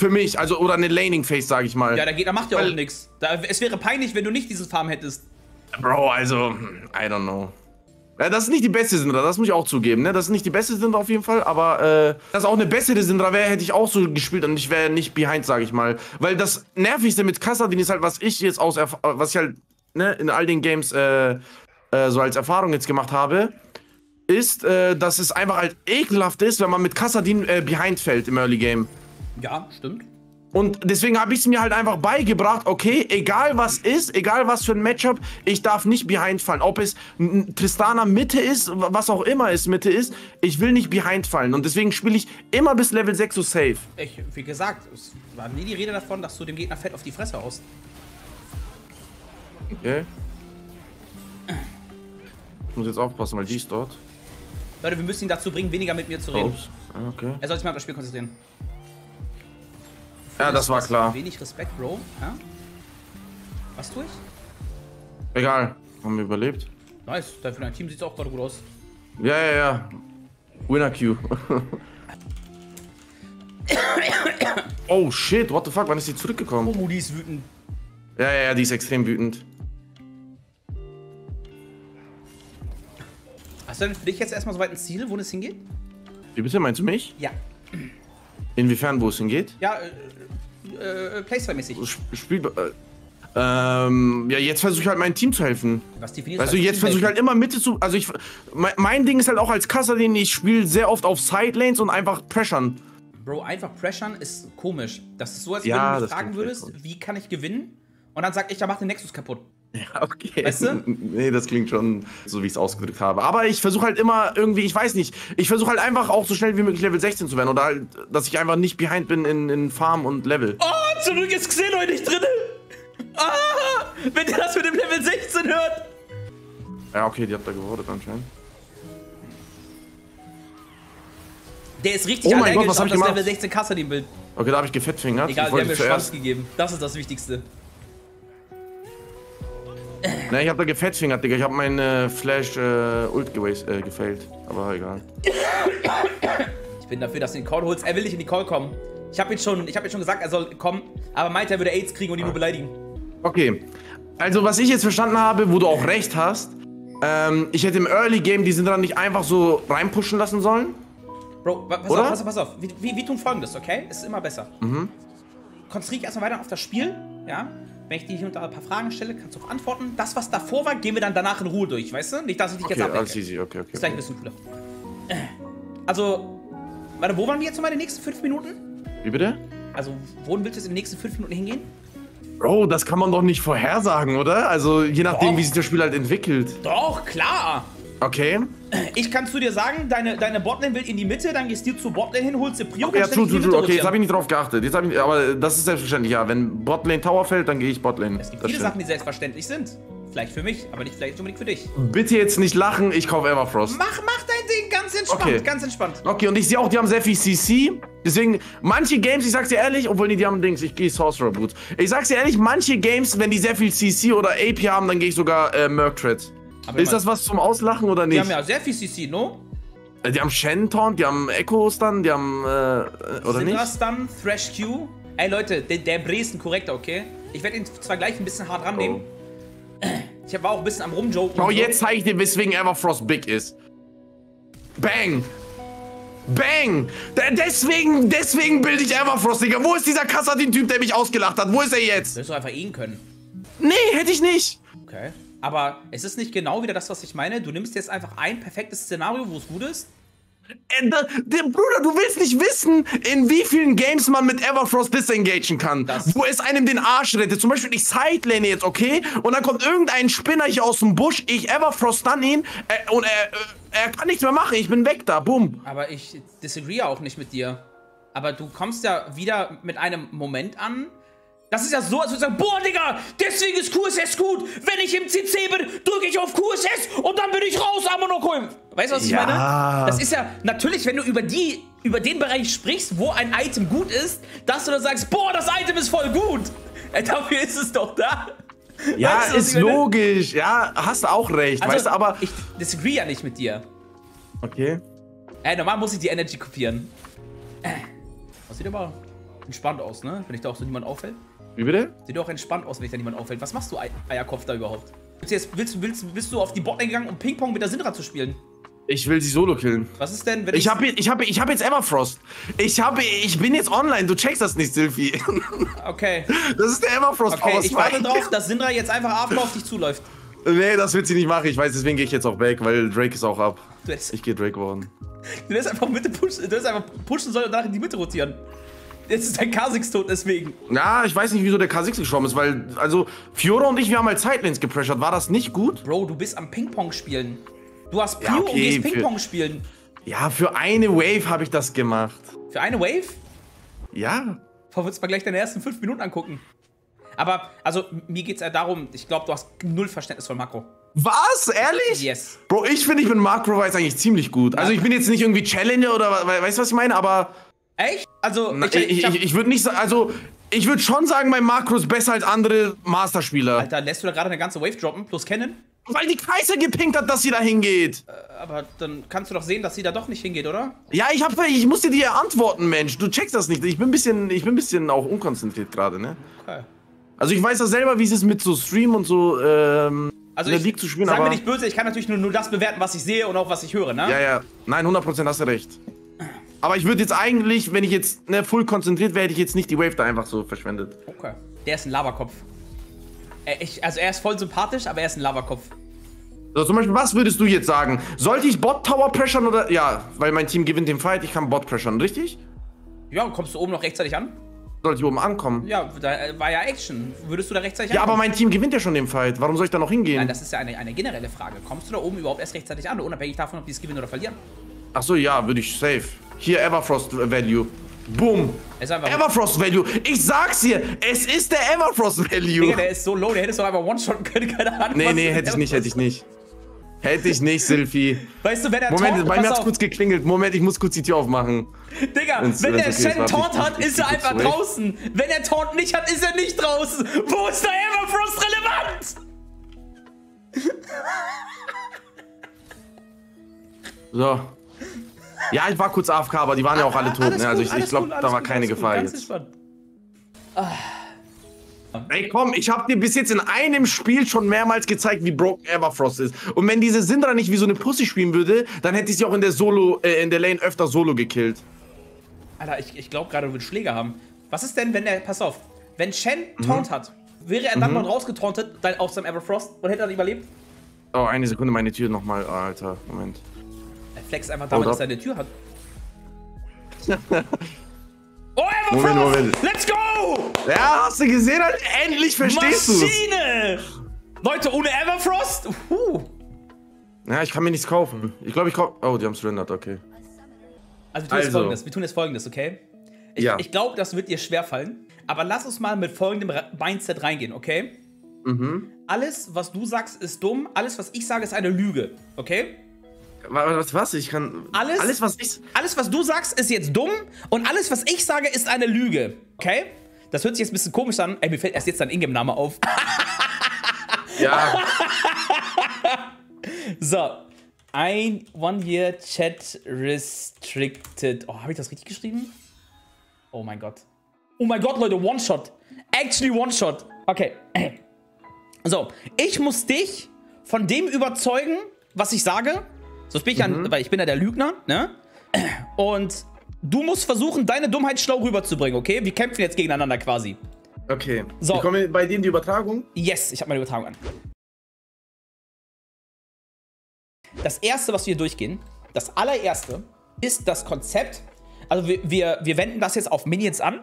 Für mich, also, oder eine Laning Phase, sag ich mal. Ja, da geht, da macht ja auch nichts. Es wäre peinlich, wenn du nicht dieses Farm hättest. Bro, also, I don't know. Ja, das ist nicht die beste Syndra, das muss ich auch zugeben, ne? Das ist nicht die beste Syndra auf jeden Fall, aber äh, dass auch eine bessere Syndra wäre, hätte ich auch so gespielt und ich wäre nicht behind, sag ich mal. Weil das Nervigste mit Kassadin ist halt, was ich jetzt aus, was ich halt, ne, in all den Games, äh, äh, so als Erfahrung jetzt gemacht habe, ist, äh, dass es einfach halt ekelhaft ist, wenn man mit Kassadin äh, behind fällt im Early Game. Ja, stimmt. Und deswegen habe ich es mir halt einfach beigebracht, okay, egal was ist, egal was für ein Matchup, ich darf nicht behind fallen. Ob es Tristana Mitte ist, was auch immer es Mitte ist, ich will nicht behind fallen. Und deswegen spiele ich immer bis Level 6 so safe. Ich, wie gesagt, es war nie die Rede davon, dass du dem Gegner fett auf die Fresse haust. Okay? Ich muss jetzt aufpassen, weil die ist dort. Leute, wir müssen ihn dazu bringen, weniger mit mir zu reden. Ups. Ah, okay. Er soll sich mal auf das Spiel konzentrieren. Ja, das war klar. Wenig Respekt, Bro. Ja? Was tue ich? Egal. Haben wir überlebt? Nice. Für dein Team sieht auch gerade gut aus. Ja, ja, ja. Winner Q. oh shit, what the fuck, wann ist die zurückgekommen? Oh, die ist wütend. Ja, ja, ja, die ist extrem wütend. Hast du denn für dich jetzt erstmal soweit ein Ziel, wo es hingeht? Wie bitte, meinst du mich? Ja. Inwiefern, wo es hingeht? Ja, äh, äh, Playstyle-mäßig. Sp Spiel. Äh, ähm, ja, jetzt versuche ich halt meinem Team zu helfen. Was definierst Also als jetzt versuche ich halt immer Mitte zu. Also ich. Mein, mein Ding ist halt auch als Kassadin, ich spiele sehr oft auf Sidelanes und einfach pressern. Bro, einfach pressern ist komisch. Das ist so, als Ja, wenn du mich fragen würdest, wie kann ich gewinnen? Und dann sag ich, ja, mach den Nexus kaputt. Ja, okay. Weißt du? Nee, das klingt schon so, wie ich es ausgedrückt habe. Aber ich versuche halt immer irgendwie, ich weiß nicht, ich versuche halt einfach auch so schnell wie möglich Level 16 zu werden. Oder halt, dass ich einfach nicht behind bin in, in Farm und Level. Oh, zurück ist Xenon nicht drin. Ah, wenn der das mit dem Level 16 hört. Ja, okay, die habt da gewordet anscheinend. Der ist richtig Oh allergisch Gott, was auf das gemacht? Level 16 Kassadin-Bild. Okay, da habe ich gefettfingert. Egal, ich wir haben wollte mir Schwanz gegeben. Das ist das Wichtigste. Ne, ich habe da gefettfingert, Digga. Ich habe meine Flash äh, Ult gewas- äh, gefailt. Aber egal. Ich bin dafür, dass du den Call holst. Er will nicht in die Call kommen. Ich habe ihm schon, ich hab ihm schon gesagt, er soll kommen, aber meint, er würde AIDS kriegen und ihn nur beleidigen. Okay. Also, was ich jetzt verstanden habe, wo du auch recht hast, ähm, ich hätte im Early Game die sind dann nicht einfach so reinpushen lassen sollen. Bro, pass Oder? auf, pass auf, pass auf. Wir, wir, wir tun folgendes, okay? Es ist immer besser. Mhm. Konzentriere dich erstmal weiter auf das Spiel, ja? Wenn ich dir hier und da ein paar Fragen stelle, kannst du auch antworten. Das, was davor war, gehen wir dann danach in Ruhe durch, weißt du? Nicht, dass ich dich Okay, jetzt alles ablenke. easy, okay, okay. Ist gleich ein bisschen cooler. Äh, Also, warte, wo waren wir jetzt nochmal in den nächsten fünf Minuten? Wie bitte? Also, wohin willst du jetzt in den nächsten fünf Minuten hingehen? Bro, das kann man doch nicht vorhersagen, oder? Also, je nachdem, Doch. wie sich das Spiel halt entwickelt. Doch, klar! Okay. Ich kann zu dir sagen, deine, deine Botlane will in die Mitte, dann gehst du zur Botlane hin, holst dir Prio, Ja, kannst true, true, true. Okay, jetzt habe ich nicht drauf geachtet. Jetzt ich, aber das ist selbstverständlich, ja. Wenn Botlane Tower fällt, dann gehe ich Botlane. Es gibt Das viele stimmt. Sachen, die selbstverständlich sind. Vielleicht für mich, aber nicht vielleicht unbedingt für dich. Bitte jetzt nicht lachen, ich kaufe Everfrost. Mach, mach dein Ding ganz entspannt, Okay. ganz entspannt. Okay, und ich sehe auch, die haben sehr viel CC. Deswegen, manche Games, ich sag's dir ehrlich, obwohl nee, die haben Dings, ich gehe Sorcerer Boot. Ich sag's dir ehrlich, manche Games, wenn die sehr viel CC oder AP haben, dann gehe ich sogar äh, Merc Treads. Aber Ist das was zum Auslachen oder Die nicht? haben ja sehr viel CC, no? Äh, Die haben Shenton, die haben Echos dann, die haben, äh, äh, oder Sind nicht? das dann Thrash Q? Ey Leute, der, der ein korrekter, okay? Ich werde ihn zwar gleich ein bisschen hart rannehmen. Ich war auch ein bisschen am rumjoken. Schau, so. jetzt zeige ich dir, weswegen Everfrost big ist. Bang! Bang! Deswegen, deswegen bilde ich Everfrost, Digga. Wo ist dieser Kassadin-Typ, der mich ausgelacht hat? Wo ist er jetzt? Hättest du einfach ihn können. Nee, hätte ich nicht. Okay. Aber es ist nicht genau wieder das, was ich meine. Du nimmst jetzt einfach ein perfektes Szenario, wo es gut ist. Äh, da, der, Bruder, du willst nicht wissen, in wie vielen Games man mit Everfrost disengagen kann. Das- wo es einem den Arsch rettet. Zum Beispiel, ich sidelane jetzt, okay? Und dann kommt irgendein Spinner hier aus dem Busch, ich Everfrost dann ihn äh, und er, äh, er kann nichts mehr machen. Ich bin weg da, bumm. Aber ich disagree auch nicht mit dir. Aber du kommst ja wieder mit einem Moment an. Das ist ja so, als würde ich sagen, boah, Digga, deswegen ist QSS gut. Wenn ich im CC bin, drücke ich auf QSS und dann bin ich raus, Amonoko. Weißt du, was ich Ja. meine? Das ist ja, natürlich, wenn du über die, über den Bereich sprichst, wo ein Item gut ist, dass du dann sagst, boah, das Item ist voll gut. Äh, dafür ist es doch da. Ja, Weißt du, ist logisch. Ja, hast du auch recht. Also, weißt du, aber. Ich disagree ja nicht mit dir. Okay. Äh, normal muss ich die Energy kopieren. Äh, das sieht aber entspannt aus, ne? Wenn ich da auch so niemand auffällt. Wie bitte? Sieht doch entspannt aus, wenn ich da niemand auffällt. Was machst du, Ei- Eierkopf, da überhaupt? Willst du, jetzt, willst, willst, bist du auf die Botlane gegangen, um Ping-Pong mit der Syndra zu spielen? Ich will sie solo killen. Was ist denn, wenn Ich habe ich hab, ich hab jetzt Everfrost. Ich, hab, ich bin jetzt online. Du checkst das nicht, Sylvie. Okay. Das ist der Everfrost Okay, ich warte drauf, dass Syndra jetzt einfach AFK auf dich zuläuft. Nee, das wird sie nicht machen. Ich weiß, deswegen gehe ich jetzt auch weg, weil Drake ist auch ab. Ich gehe Drake worden. du hättest einfach Mitte pushen, du hättest einfach pushen sollen und danach in die Mitte rotieren. Jetzt ist dein Kha'Zix tot, deswegen. Ja, ich weiß nicht, wieso der K6 geschoben ist, weil, also, Fiora und ich, wir haben halt Sidelanes gepressured. War das nicht gut? Bro, du bist am Ping-Pong spielen. Du hast Ja, Pio und okay, gehst für- Ping-Pong spielen. Ja, für eine Wave habe ich das gemacht. Für eine Wave? Ja. Vor willst du mal gleich deine ersten fünf Minuten angucken. Aber, also, mir geht's ja darum, ich glaube, du hast null Verständnis von Makro. Was? Ehrlich? Yes. Bro, ich finde, ich bin Macro-Wise eigentlich ziemlich gut. Also ich bin jetzt nicht irgendwie Challenger oder we- weißt du, was ich meine? Aber Echt? Also, ich, ich, ich, ich würde nicht sagen, also ich würde schon sagen, mein Makro ist besser als andere Master-Spieler. Alter, lässt du da gerade eine ganze Wave droppen, plus Cannon? Weil die Kaiser gepinkt hat, dass sie da hingeht. Aber dann kannst du doch sehen, dass sie da doch nicht hingeht, oder? Ja, ich hab, ich musste dir antworten, Mensch. Du checkst das nicht. Ich bin ein bisschen, ich bin ein bisschen auch unkonzentriert gerade, ne? Okay. Also ich weiß ja selber, wie es ist mit so Stream und so, ähm, Also in der ich, League zu spielen, sag aber... mir nicht böse, ich kann natürlich nur, nur das bewerten, was ich sehe und auch was ich höre, ne? Ja, ja. Nein, 100% hast du recht. Aber ich würde jetzt eigentlich, wenn ich jetzt ne, full konzentriert wäre, hätte ich jetzt nicht die Wave da einfach so verschwendet. Okay. Der ist ein Laberkopf. Er, ich, also er ist voll sympathisch, aber er ist ein Laberkopf. So, zum Beispiel, was würdest du jetzt sagen? Sollte ich Bot Tower pressern oder. Ja, weil mein Team gewinnt den Fight, ich kann Bot pressern, richtig? Ja, kommst du oben noch rechtzeitig an? Sollte ich oben ankommen? Ja, da äh, war ja Action. Würdest du da rechtzeitig Ja, aber ankommen? mein Team gewinnt ja schon den Fight. Warum soll ich da noch hingehen? Nein, das ist ja eine, eine generelle Frage. Kommst du da oben überhaupt erst rechtzeitig an, unabhängig davon, ob die es gewinnen oder verlieren? Ach so, ja, würde ich safe. Hier Everfrost Value. Boom. Er. Everfrost Value. Ich sag's dir, es ist der Everfrost Digga, Value. der ist so low, der hättest du einfach one-shotten können, keine Ahnung. Nee, nee, hätte ich nicht, hätte ich nicht. Hätte ich nicht, Sylvie. Weißt du, wenn der Moment, Taunt, bei mir hat's auf, kurz geklingelt. Moment, ich muss kurz die Tür aufmachen. Digga, Wenn's- wenn der okay Shen warte, Taunt hat, ist er einfach ich- draußen. Wenn er Taunt nicht hat, ist er nicht draußen. Wo ist der Everfrost relevant? So. Ja, ich war kurz AFK, aber die waren ja auch alle tot. Ne? Also gut, ich, ich glaube, gut, da war gut, keine gut, Gefahr ganz jetzt. entspannt. Ey, komm, ich habe dir bis jetzt in einem Spiel schon mehrmals gezeigt, wie broken Everfrost ist. Und wenn diese Syndra nicht wie so eine Pussy spielen würde, dann hätte ich sie auch in der Solo, äh, in der Lane öfter Solo gekillt. Alter, ich, ich glaube gerade, du willst Schläge haben. Was ist denn, wenn der, pass auf, wenn Shen Mhm. Taunt hat, wäre er dann mal rausgetauntet, dann auf seinem Everfrost und hätte er überlebt? Oh, eine Sekunde, meine Tür nochmal. Alter, Moment. Er flext einfach damit, dass er eine Tür hat. oh, Everfrost! Moment, Moment. Let's go! Ja, hast du gesehen? Halt? Endlich verstehst du's. Maschine! Leute, ohne Everfrost? Uh. Ja, ich kann mir nichts kaufen. Ich glaube, ich kaufe. Oh, die haben surrendert, okay. Also wir tun jetzt Also. folgendes, wir tun jetzt folgendes, okay? Ich, Ja. ich glaube, das wird dir schwerfallen. Aber lass uns mal mit folgendem Mindset reingehen, okay? Mhm. Alles, was du sagst, ist dumm. Alles, was ich sage, ist eine Lüge, okay? Was, was? Ich kann. Alles- Alles, was ich. Alles, was du sagst, ist jetzt dumm. Und alles, was ich sage, ist eine Lüge, okay? Das hört sich jetzt ein bisschen komisch an. Ey, mir fällt erst jetzt dein Ingame-Name auf. Ja. So. Ein One-Year Chat Restricted. Oh, habe ich das richtig geschrieben? Oh mein Gott. Oh mein Gott, Leute, One-Shot. Actually One-Shot. Okay. So, ich muss dich von dem überzeugen, was ich sage. Sonst bin ich ja, weil ich bin ja der Lügner, ne? Und du musst versuchen, deine Dummheit schlau rüberzubringen, okay? Wir kämpfen jetzt gegeneinander quasi. Okay. So. Wie kommen bei dir in die Übertragung? Yes, ich habe meine Übertragung an. Das erste, was wir durchgehen, das allererste, ist das Konzept. Also wir, wir, wir wenden das jetzt auf Minions an.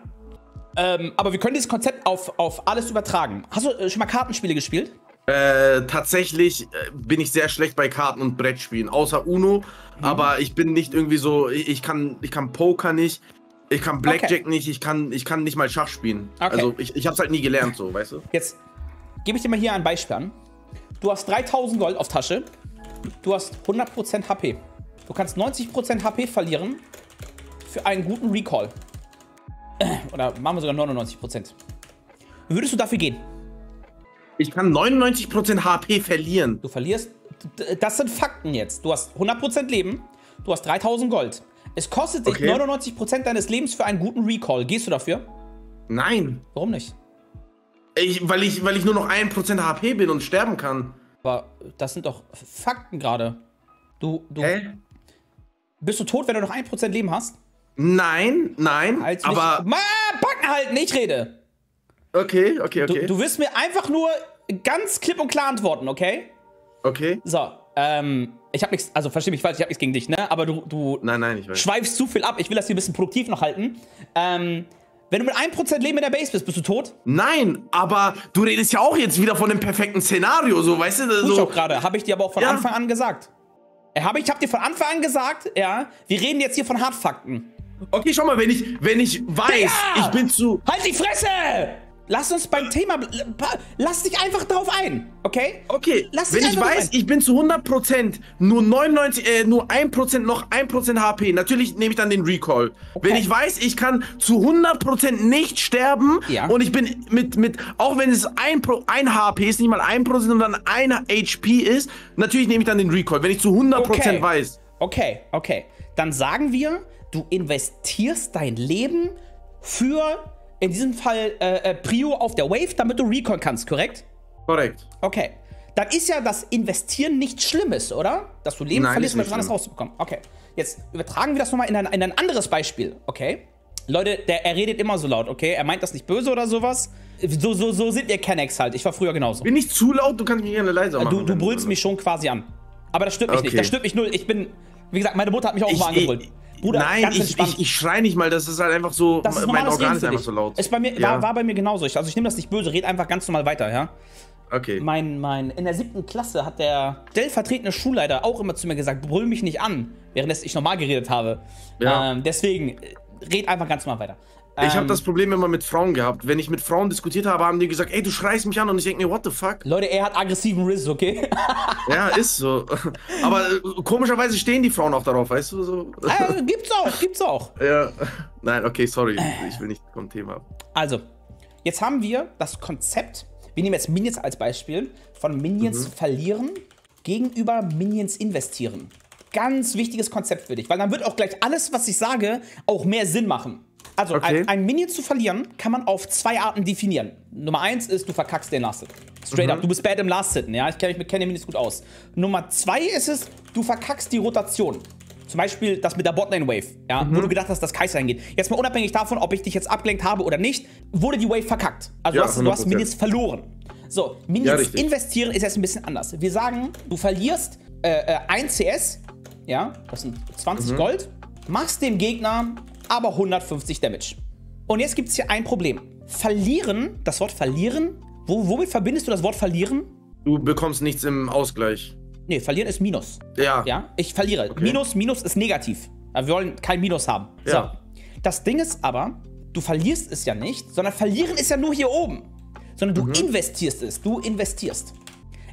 Ähm, aber wir können dieses Konzept auf, auf alles übertragen. Hast du äh, schon mal Kartenspiele gespielt? Äh, tatsächlich äh, bin ich sehr schlecht bei Karten und Brettspielen, außer Uno. Mhm. Aber ich bin nicht irgendwie so, ich, kann, ich kann Poker nicht, ich kann Blackjack Okay. nicht, ich kann, ich kann nicht mal Schach spielen. Okay. Also ich, ich hab's halt nie gelernt, so, weißt du? Jetzt gebe ich dir mal hier ein Beispiel an. Du hast 3000 Gold auf Tasche. Du hast 100% HP. Du kannst 90% HP verlieren für einen guten Recall. Oder machen wir sogar 99%. Würdest du dafür gehen? Ich kann 99% HP verlieren. Du verlierst. Das sind Fakten jetzt. Du hast 100% Leben. Du hast 3000 Gold. Es kostet dich Okay. 99% deines Lebens für einen guten Recall. Gehst du dafür? Nein. Warum nicht? Ich, weil, ich, weil ich nur noch 1% HP bin und sterben kann. Aber das sind doch Fakten gerade. Du, du, Hä? bist du tot, wenn du noch 1% Leben hast? Nein, nein. Halt's aber. Nicht, Ma, Backen halten, ich rede. Okay, okay, Du, okay. du wirst mir einfach nur ganz klipp und klar antworten, okay? okay. So, ähm, ich hab nichts, also versteh mich falsch, ich hab nichts gegen dich, ne? Aber du, du Nein, nein, ich weiß. schweifst zu viel ab. Ich will das hier ein bisschen produktiv noch halten. Ähm, wenn du mit 1% Leben in der Base bist, bist du tot? Nein, aber du redest ja auch jetzt wieder von dem perfekten Szenario, so, weißt du? Tue ich So, auch gerade. Habe ich dir aber auch von Ja. Anfang an gesagt. Äh, Hab ich, ich hab dir von Anfang an gesagt, ja, wir reden jetzt hier von Hardfakten. okay, schau mal, wenn ich, wenn ich weiß, Digga! ich bin zu. Halt die Fresse! Lass uns beim Thema. Lass dich einfach drauf ein, okay? Okay, Lass wenn ich weiß, ich bin zu 100% nur 99, äh, nur 1% noch 1% HP, natürlich nehme ich dann den Recall. Okay. Wenn ich weiß, ich kann zu 100% nicht sterben Ja. und ich bin mit, mit, auch wenn es ein, Pro, ein HP ist, nicht mal 1%, sondern ein HP ist, natürlich nehme ich dann den Recall, wenn ich zu 100% Okay. weiß. Okay, okay. Dann sagen wir, du investierst dein Leben für, in diesem Fall, äh, äh, Prio auf der Wave, damit du Recon kannst, korrekt? Korrekt. Okay. Dann ist ja das Investieren nichts Schlimmes, oder? Dass du Leben Nein, verlierst, um etwas nicht anderes rauszubekommen. Okay. Jetzt übertragen wir das nochmal in ein, in ein anderes Beispiel, okay? Leute, der, er redet immer so laut, okay? Er meint das nicht böse oder sowas. So, so, so sind wir Kennex halt. Ich war früher genauso. Bin ich zu laut, du kannst mich gerne leiser machen. Du, du brüllst mich schon quasi an. Aber das stört mich nicht. Okay. Das stört mich null. Ich bin, wie gesagt, meine Mutter hat mich auch Ich, mal angebrüllt. Bruder, nein, ich, ich, ich schrei nicht mal, das ist halt einfach so, das ist mein Organ ist einfach so laut. Ist bei mir, Ja. war, war bei mir genauso. Ich, also ich nehme das nicht böse, red einfach ganz normal weiter, ja? Okay. Mein, mein, in der siebten Klasse hat der stellvertretende Schulleiter auch immer zu mir gesagt, brüll mich nicht an, während ich normal geredet habe. Ja. Ähm, deswegen, äh, red einfach ganz normal weiter. Ich habe Ähm, das Problem immer mit Frauen gehabt. Wenn ich mit Frauen diskutiert habe, haben die gesagt, ey, du schreist mich an und ich denke mir, what the fuck? Leute, er hat aggressiven Riss, okay? Ja, ist so. Aber äh, komischerweise stehen die Frauen auch darauf, weißt du? So. äh, gibt's auch, gibt's auch. Ja. Nein, okay, sorry. Ich will nicht vom Thema. Also, jetzt haben wir das Konzept, wir nehmen jetzt Minions als Beispiel, von Minions verlieren gegenüber Minions investieren. Ganz wichtiges Konzept für dich, weil dann wird auch gleich alles, was ich sage, auch mehr Sinn machen. Also, Okay. ein, ein Minion zu verlieren, kann man auf zwei Arten definieren. Nummer eins ist, du verkackst den Last Hit. Straight up, du bist bad im Last Hitten, ja. Ich kenne mich mit kenne Minions gut aus. Nummer zwei ist es, du verkackst die Rotation. Zum Beispiel das mit der Botlane Wave, ja, wo du gedacht hast, dass Kaiser hingeht. Jetzt mal unabhängig davon, ob ich dich jetzt abgelenkt habe oder nicht, wurde die Wave verkackt. Also Ja, du, hast, du hast 100%. Minions verloren. So, Ja, Minions richtig. investieren ist jetzt ein bisschen anders. Wir sagen, du verlierst äh, äh, 1 CS, ja, das sind 20 Mhm. Gold, machst dem Gegner aber 150 Damage. Und jetzt gibt es hier ein Problem. Verlieren, das Wort verlieren, wo, womit verbindest du das Wort verlieren? Du bekommst nichts im Ausgleich. Nee, verlieren ist Minus. Ja. Ja, ich verliere. Minus, Minus ist negativ. Wir wollen kein Minus haben. Ja. So. Das Ding ist aber, du verlierst es ja nicht, sondern verlieren ist ja nur hier oben. Sondern Mhm. du investierst es. Du investierst.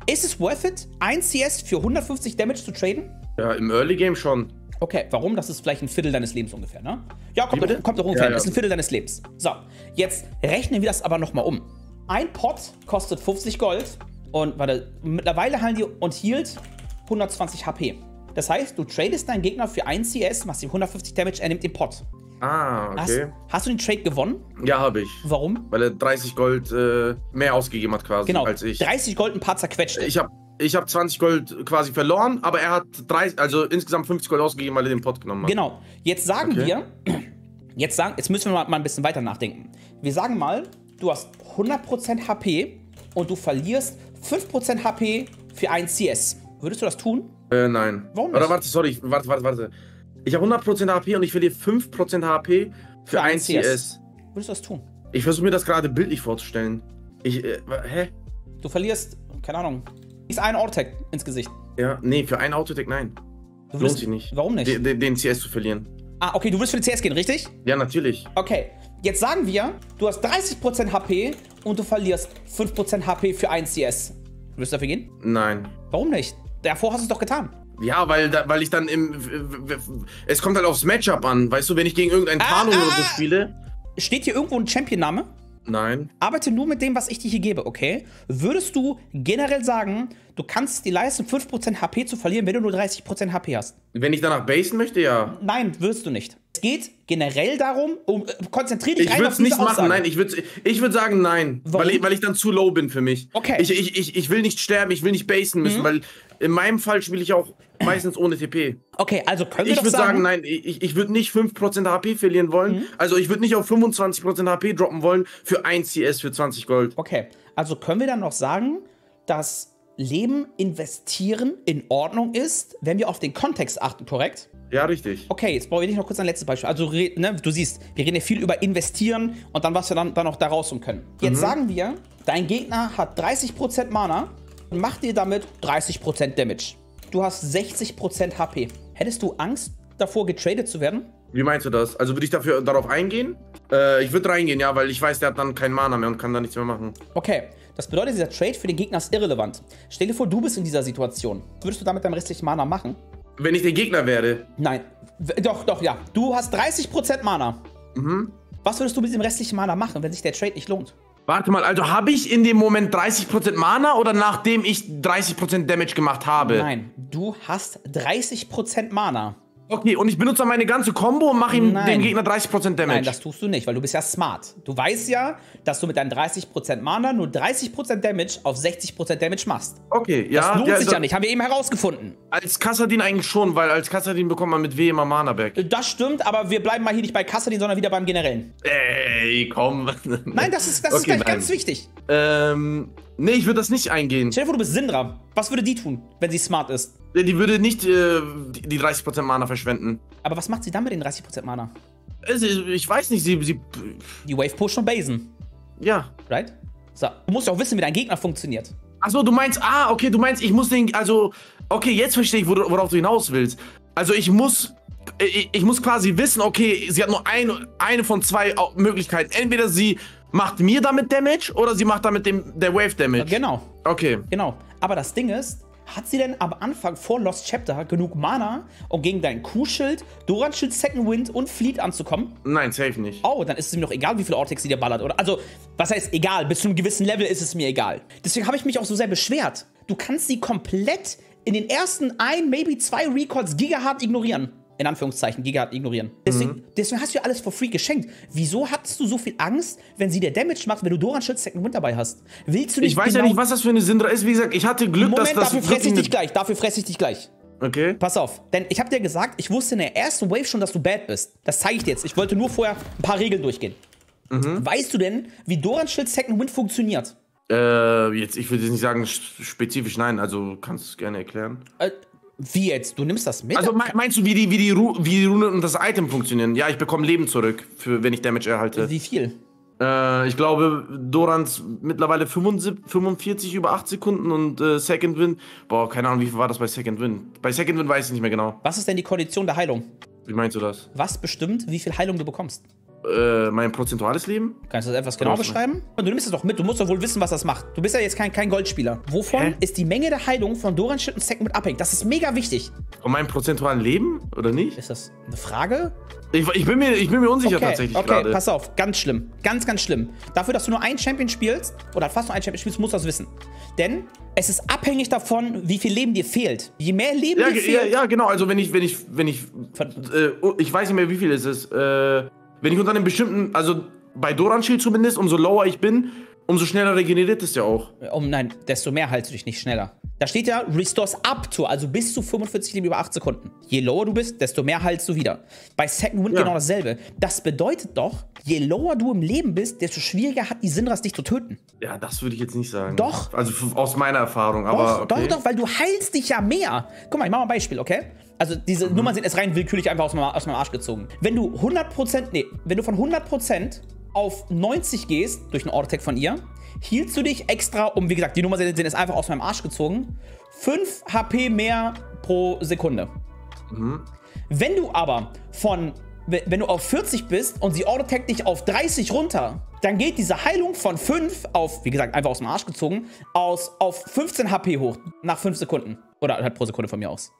Ist es worth it, 1 CS für 150 Damage zu traden? Ja, im Early Game schon. Okay, warum? Das ist vielleicht ein Viertel deines Lebens ungefähr, ne? Ja, kommt, doch, kommt doch ungefähr. Ja, ja. Das ist ein Viertel deines Lebens. So, jetzt rechnen wir das aber nochmal um. Ein Pot kostet 50 Gold und, warte, mittlerweile heilen die und healt 120 HP. Das heißt, du tradest deinen Gegner für 1 CS, machst ihm 150 Damage, er nimmt den Pot. Ah, Hast, okay. hast du den Trade gewonnen? Ja, habe ich. Warum? Weil er 30 Gold äh, mehr ausgegeben hat quasi Genau, als ich. 30 Gold, ein paar zerquetscht. Ich habe ich hab 20 Gold quasi verloren, aber er hat 30, also insgesamt 50 Gold ausgegeben, weil er den Pot genommen hat. Genau. Jetzt sagen Okay. wir, jetzt sagen, jetzt müssen wir mal, mal ein bisschen weiter nachdenken. Wir sagen mal, du hast 100% HP und du verlierst 5% HP für 1 CS. Würdest du das tun? Äh, nein. Warum nicht? Oder warte, sorry, warte, warte, warte. Ich habe 100% HP und ich verliere 5% HP für 1 CS. Würdest du das tun? Ich versuche mir das gerade bildlich vorzustellen. Ich, äh, hä? Du verlierst, keine Ahnung, ist ein Ortec ins Gesicht. Ja, nee, für einen Autotech nein. Du Lohnt sich nicht. Warum nicht? Den, den, CS zu verlieren. ah, okay, du willst für den CS gehen, richtig? Ja, natürlich. Okay, jetzt sagen wir, du hast 30% HP und du verlierst 5% HP für 1 CS. Würdest du dafür gehen? Nein. Warum nicht? Davor hast du es doch getan. Ja, weil, da, weil ich dann im. Es kommt halt aufs Matchup an. Weißt du, wenn ich gegen irgendeinen Ah, Tarnung oder so ah. spiele. Steht hier irgendwo ein Champion-Name? Nein. Arbeite nur mit dem, was ich dir hier gebe, okay? Würdest du generell sagen, du kannst die leisten, 5% HP zu verlieren, wenn du nur 30% HP hast? Wenn ich danach basen möchte, ja. Nein, wirst du nicht. Es geht generell darum, um, äh, konzentrier dich Ich rein würde auf es diese nicht machen, Aussage. nein, ich würde ich würd sagen nein, weil ich, weil ich dann zu low bin für mich. Okay. Ich, ich, ich, ich will nicht sterben, ich will nicht basen müssen, weil in meinem Fall spiele ich auch meistens ohne TP. Okay, also können wir Ich würde sagen, sagen, nein, ich, ich würde nicht 5% HP verlieren wollen. Mhm. Also ich würde nicht auf 25% HP droppen wollen für 1 CS für 20 Gold. Okay, also können wir dann noch sagen, dass Leben investieren in Ordnung ist, wenn wir auf den Kontext achten, korrekt? Ja, richtig. Okay, jetzt brauche ich noch kurz ein letztes Beispiel. Also, ne, du siehst, wir reden ja viel über investieren und dann, was wir dann, dann noch da rausholen können. Jetzt sagen wir, dein Gegner hat 30% Mana macht dir damit 30% Damage. Du hast 60% HP. Hättest du Angst davor, getradet zu werden? Wie meinst du das? Also würde ich dafür darauf eingehen? Äh, ich würde reingehen, ja, weil ich weiß, der hat dann keinen Mana mehr und kann da nichts mehr machen. Okay, das bedeutet, dieser Trade für den Gegner ist irrelevant. Stell dir vor, du bist in dieser Situation. Was würdest du damit deinem restlichen Mana machen? Wenn ich der Gegner wäre. Nein. Doch, doch, ja. Du hast 30% Mana. Mhm. Was würdest du mit diesem restlichen Mana machen, wenn sich der Trade nicht lohnt? Warte mal, also habe ich in dem Moment 30% Mana oder nachdem ich 30% Damage gemacht habe? Nein, du hast 30% Mana. Okay, und ich benutze dann meine ganze Combo und mache ihm Nein. dem Gegner 30% Damage. Nein, das tust du nicht, weil du bist ja smart. Du weißt ja, dass du mit deinen 30% Mana nur 30% Damage auf 60% Damage machst. okay, ja. Das lohnt ja, sich ja nicht, haben wir eben herausgefunden. Als Kassadin eigentlich schon, weil als Kassadin bekommt man mit W immer Mana back. Das stimmt, aber wir bleiben mal hier nicht bei Kassadin, sondern wieder beim Generellen. Ey, komm. Nein, das ist, das ist Okay, nein. ganz wichtig. Ähm, nee, ich würde das nicht eingehen. Stell dir vor, du bist Sindra. Was würde die tun, wenn sie smart ist? Die würde nicht äh, die die 30% Mana verschwenden. Aber was macht sie dann mit den 30% Mana? Also, ich weiß nicht, sie, sie. Die Wave pushen und basen, Ja. right? So, du musst ja auch wissen, wie dein Gegner funktioniert. Achso, du meinst, ah, okay, du meinst, ich muss den, also, okay, jetzt verstehe ich, wor- worauf du hinaus willst. Also, ich muss, ich, ich muss quasi wissen, okay, sie hat nur ein, eine von zwei Möglichkeiten. Entweder sie macht mir damit Damage oder sie macht damit dem, der Wave Damage. Genau, Okay. genau. Aber das Ding ist, hat sie denn am Anfang vor Lost Chapter genug Mana, um gegen dein Q-Schild, Doran-Schild, Second Wind und Fleet anzukommen? Nein, safe nicht. Oh, dann ist es mir doch egal, wie viel Ortex sie dir ballert, oder? Also, was heißt egal? Bis zu einem gewissen Level ist es mir egal. Deswegen habe ich mich auch so sehr beschwert. Du kannst sie komplett in den ersten ein, maybe zwei Recalls gigahard ignorieren. In Anführungszeichen, gigahard ignorieren. Deswegen, deswegen hast du ihr alles for free geschenkt. Wieso hattest du so viel Angst, wenn sie dir Damage macht, wenn du Doran Schild Second Wind dabei hast? Willst du nicht Ich weiß ja genau- nicht, was das für eine Syndra ist. Wie gesagt, ich hatte Glück, Moment, dass das. dafür fresse ich dich gleich. Dafür fresse ich dich gleich. Okay. Pass auf, denn ich habe dir gesagt, ich wusste in der ersten Wave schon, dass du bad bist. Das zeige ich dir jetzt. Ich wollte nur vorher ein paar Regeln durchgehen. Mhm. Weißt du denn, wie Doran Schild Second Wind funktioniert? Äh, jetzt, ich würde jetzt nicht sagen sch- spezifisch nein, also kannst du es gerne erklären. Äh, wie jetzt? Du nimmst das mit? Also me- meinst du, wie die, wie, die Ru wie die Rune und das Item funktionieren? Ja, ich bekomme Leben zurück, für, wenn ich Damage erhalte. wie viel? Äh, ich glaube, Dorans mittlerweile 75, 45 über 8 Sekunden und äh, Second Wind. Boah, keine Ahnung, wie viel war das bei Second Wind? Bei Second Wind weiß ich nicht mehr genau. Was ist denn die Kondition der Heilung? Wie meinst du das? Was bestimmt, wie viel Heilung du bekommst? Äh, mein prozentuales Leben? Kannst du das etwas genau beschreiben? Du nimmst es doch mit. Du musst doch wohl wissen, was das macht. Du bist ja jetzt kein, kein Goldspieler. Wovon Hä? ist die Menge der Heilung von Doran Schild und Second Wind abhängig? Das ist mega wichtig. Und mein prozentualen Leben? Oder nicht? Ist das eine Frage? Ich, ich, bin, mir, ich bin mir unsicher Okay, tatsächlich okay, gerade. pass auf, ganz schlimm. Ganz, ganz schlimm. Dafür, dass du nur einen Champion spielst, oder fast nur einen Champion spielst, musst du das wissen. Denn es ist abhängig davon, wie viel Leben dir fehlt. Je mehr Leben Ja, dir ge- ja, fehlt. ja, genau. Also wenn ich, wenn ich, wenn ich, äh, oh, ich weiß nicht mehr, wie viel es ist. Äh, wenn ich unter einem bestimmten, also bei Doran-Schild zumindest, umso lower ich bin, umso schneller regeneriert es ja auch. Oh nein, desto mehr heilst du dich nicht schneller. Da steht ja Restores up to, also bis zu 45 Leben über 8 Sekunden. Je lower du bist, desto mehr heilst du wieder. Bei Second Wind Ja. genau dasselbe. Das bedeutet doch, je lower du im Leben bist, desto schwieriger hat die Sindras dich zu töten. Ja, das würde ich jetzt nicht sagen. Doch. Also aus meiner Erfahrung, aber Doch, okay. doch, doch, weil du heilst dich ja mehr. Guck mal, ich mach mal ein Beispiel, okay? Also diese Mhm. Nummern sind jetzt rein willkürlich einfach aus meinem, aus meinem Arsch gezogen. Wenn du 100%, nee, wenn du von 100% auf 90 gehst, durch einen Auto-Attack von ihr, hielst du dich extra um, wie gesagt, die Nummern sind, jetzt einfach aus meinem Arsch gezogen, 5 HP mehr pro Sekunde. Mhm. Wenn du aber von, wenn du auf 40 bist und sie Auto-Attack dich auf 30 runter, dann geht diese Heilung von 5 auf, wie gesagt, einfach aus dem Arsch gezogen, aus, auf 15 HP hoch, nach 5 Sekunden. Oder halt pro Sekunde von mir aus.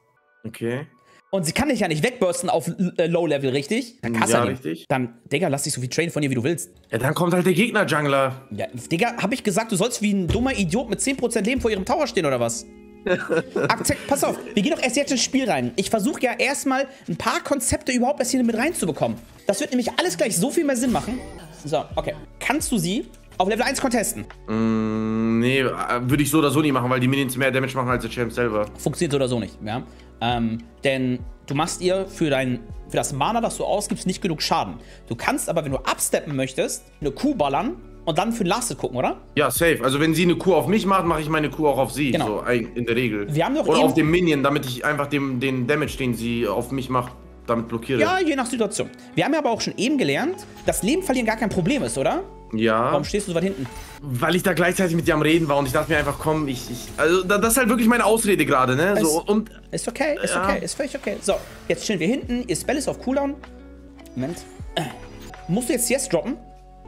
Okay. Und sie kann dich ja nicht wegbursten auf äh, Low-Level, richtig? Dann Ja, kannst du die. richtig. Dann, Digga, lass dich so viel trainen von ihr, wie du willst. Ja, dann kommt halt der Gegner-Jungler. Ja, Digga, hab ich gesagt, du sollst wie ein dummer Idiot mit 10% Leben vor ihrem Tower stehen, oder was? Akzept, pass auf, wir gehen doch erst jetzt ins Spiel rein. Ich versuche ja erstmal ein paar Konzepte überhaupt erst hier mit reinzubekommen. Das wird nämlich alles gleich so viel mehr Sinn machen. So, okay. Kannst du sie auf Level 1 contesten? Mm, nee, äh, würde ich so oder so nie machen, weil die Minions mehr Damage machen als der Champ selber. Funktioniert so oder so nicht, ja. Ähm, denn du machst ihr für dein, für das Mana, das du ausgibst, nicht genug Schaden. Du kannst aber, wenn du absteppen möchtest, eine Kuh ballern und dann für den Lasted gucken, oder? Ja, safe. Also wenn sie eine Kuh auf mich macht, mache ich meine Kuh auch auf sie. Genau. So in der Regel. Wir haben doch Oder eben- auf dem Minion, damit ich einfach dem, den Damage, den sie auf mich macht, damit blockiere. Ja, je nach Situation. Wir haben ja aber auch schon eben gelernt, dass Leben verlieren gar kein Problem ist, oder? Ja. Warum stehst du so weit hinten? Weil ich da gleichzeitig mit dir am Reden war und ich dachte mir einfach, komm, ich. ich also, da- das ist halt wirklich meine Ausrede gerade, ne? So, Es- und. Ist okay, ist Ja. okay, ist völlig okay. So, jetzt stehen wir hinten, ihr Spell ist auf Cooldown. Moment. Musst du jetzt CS droppen?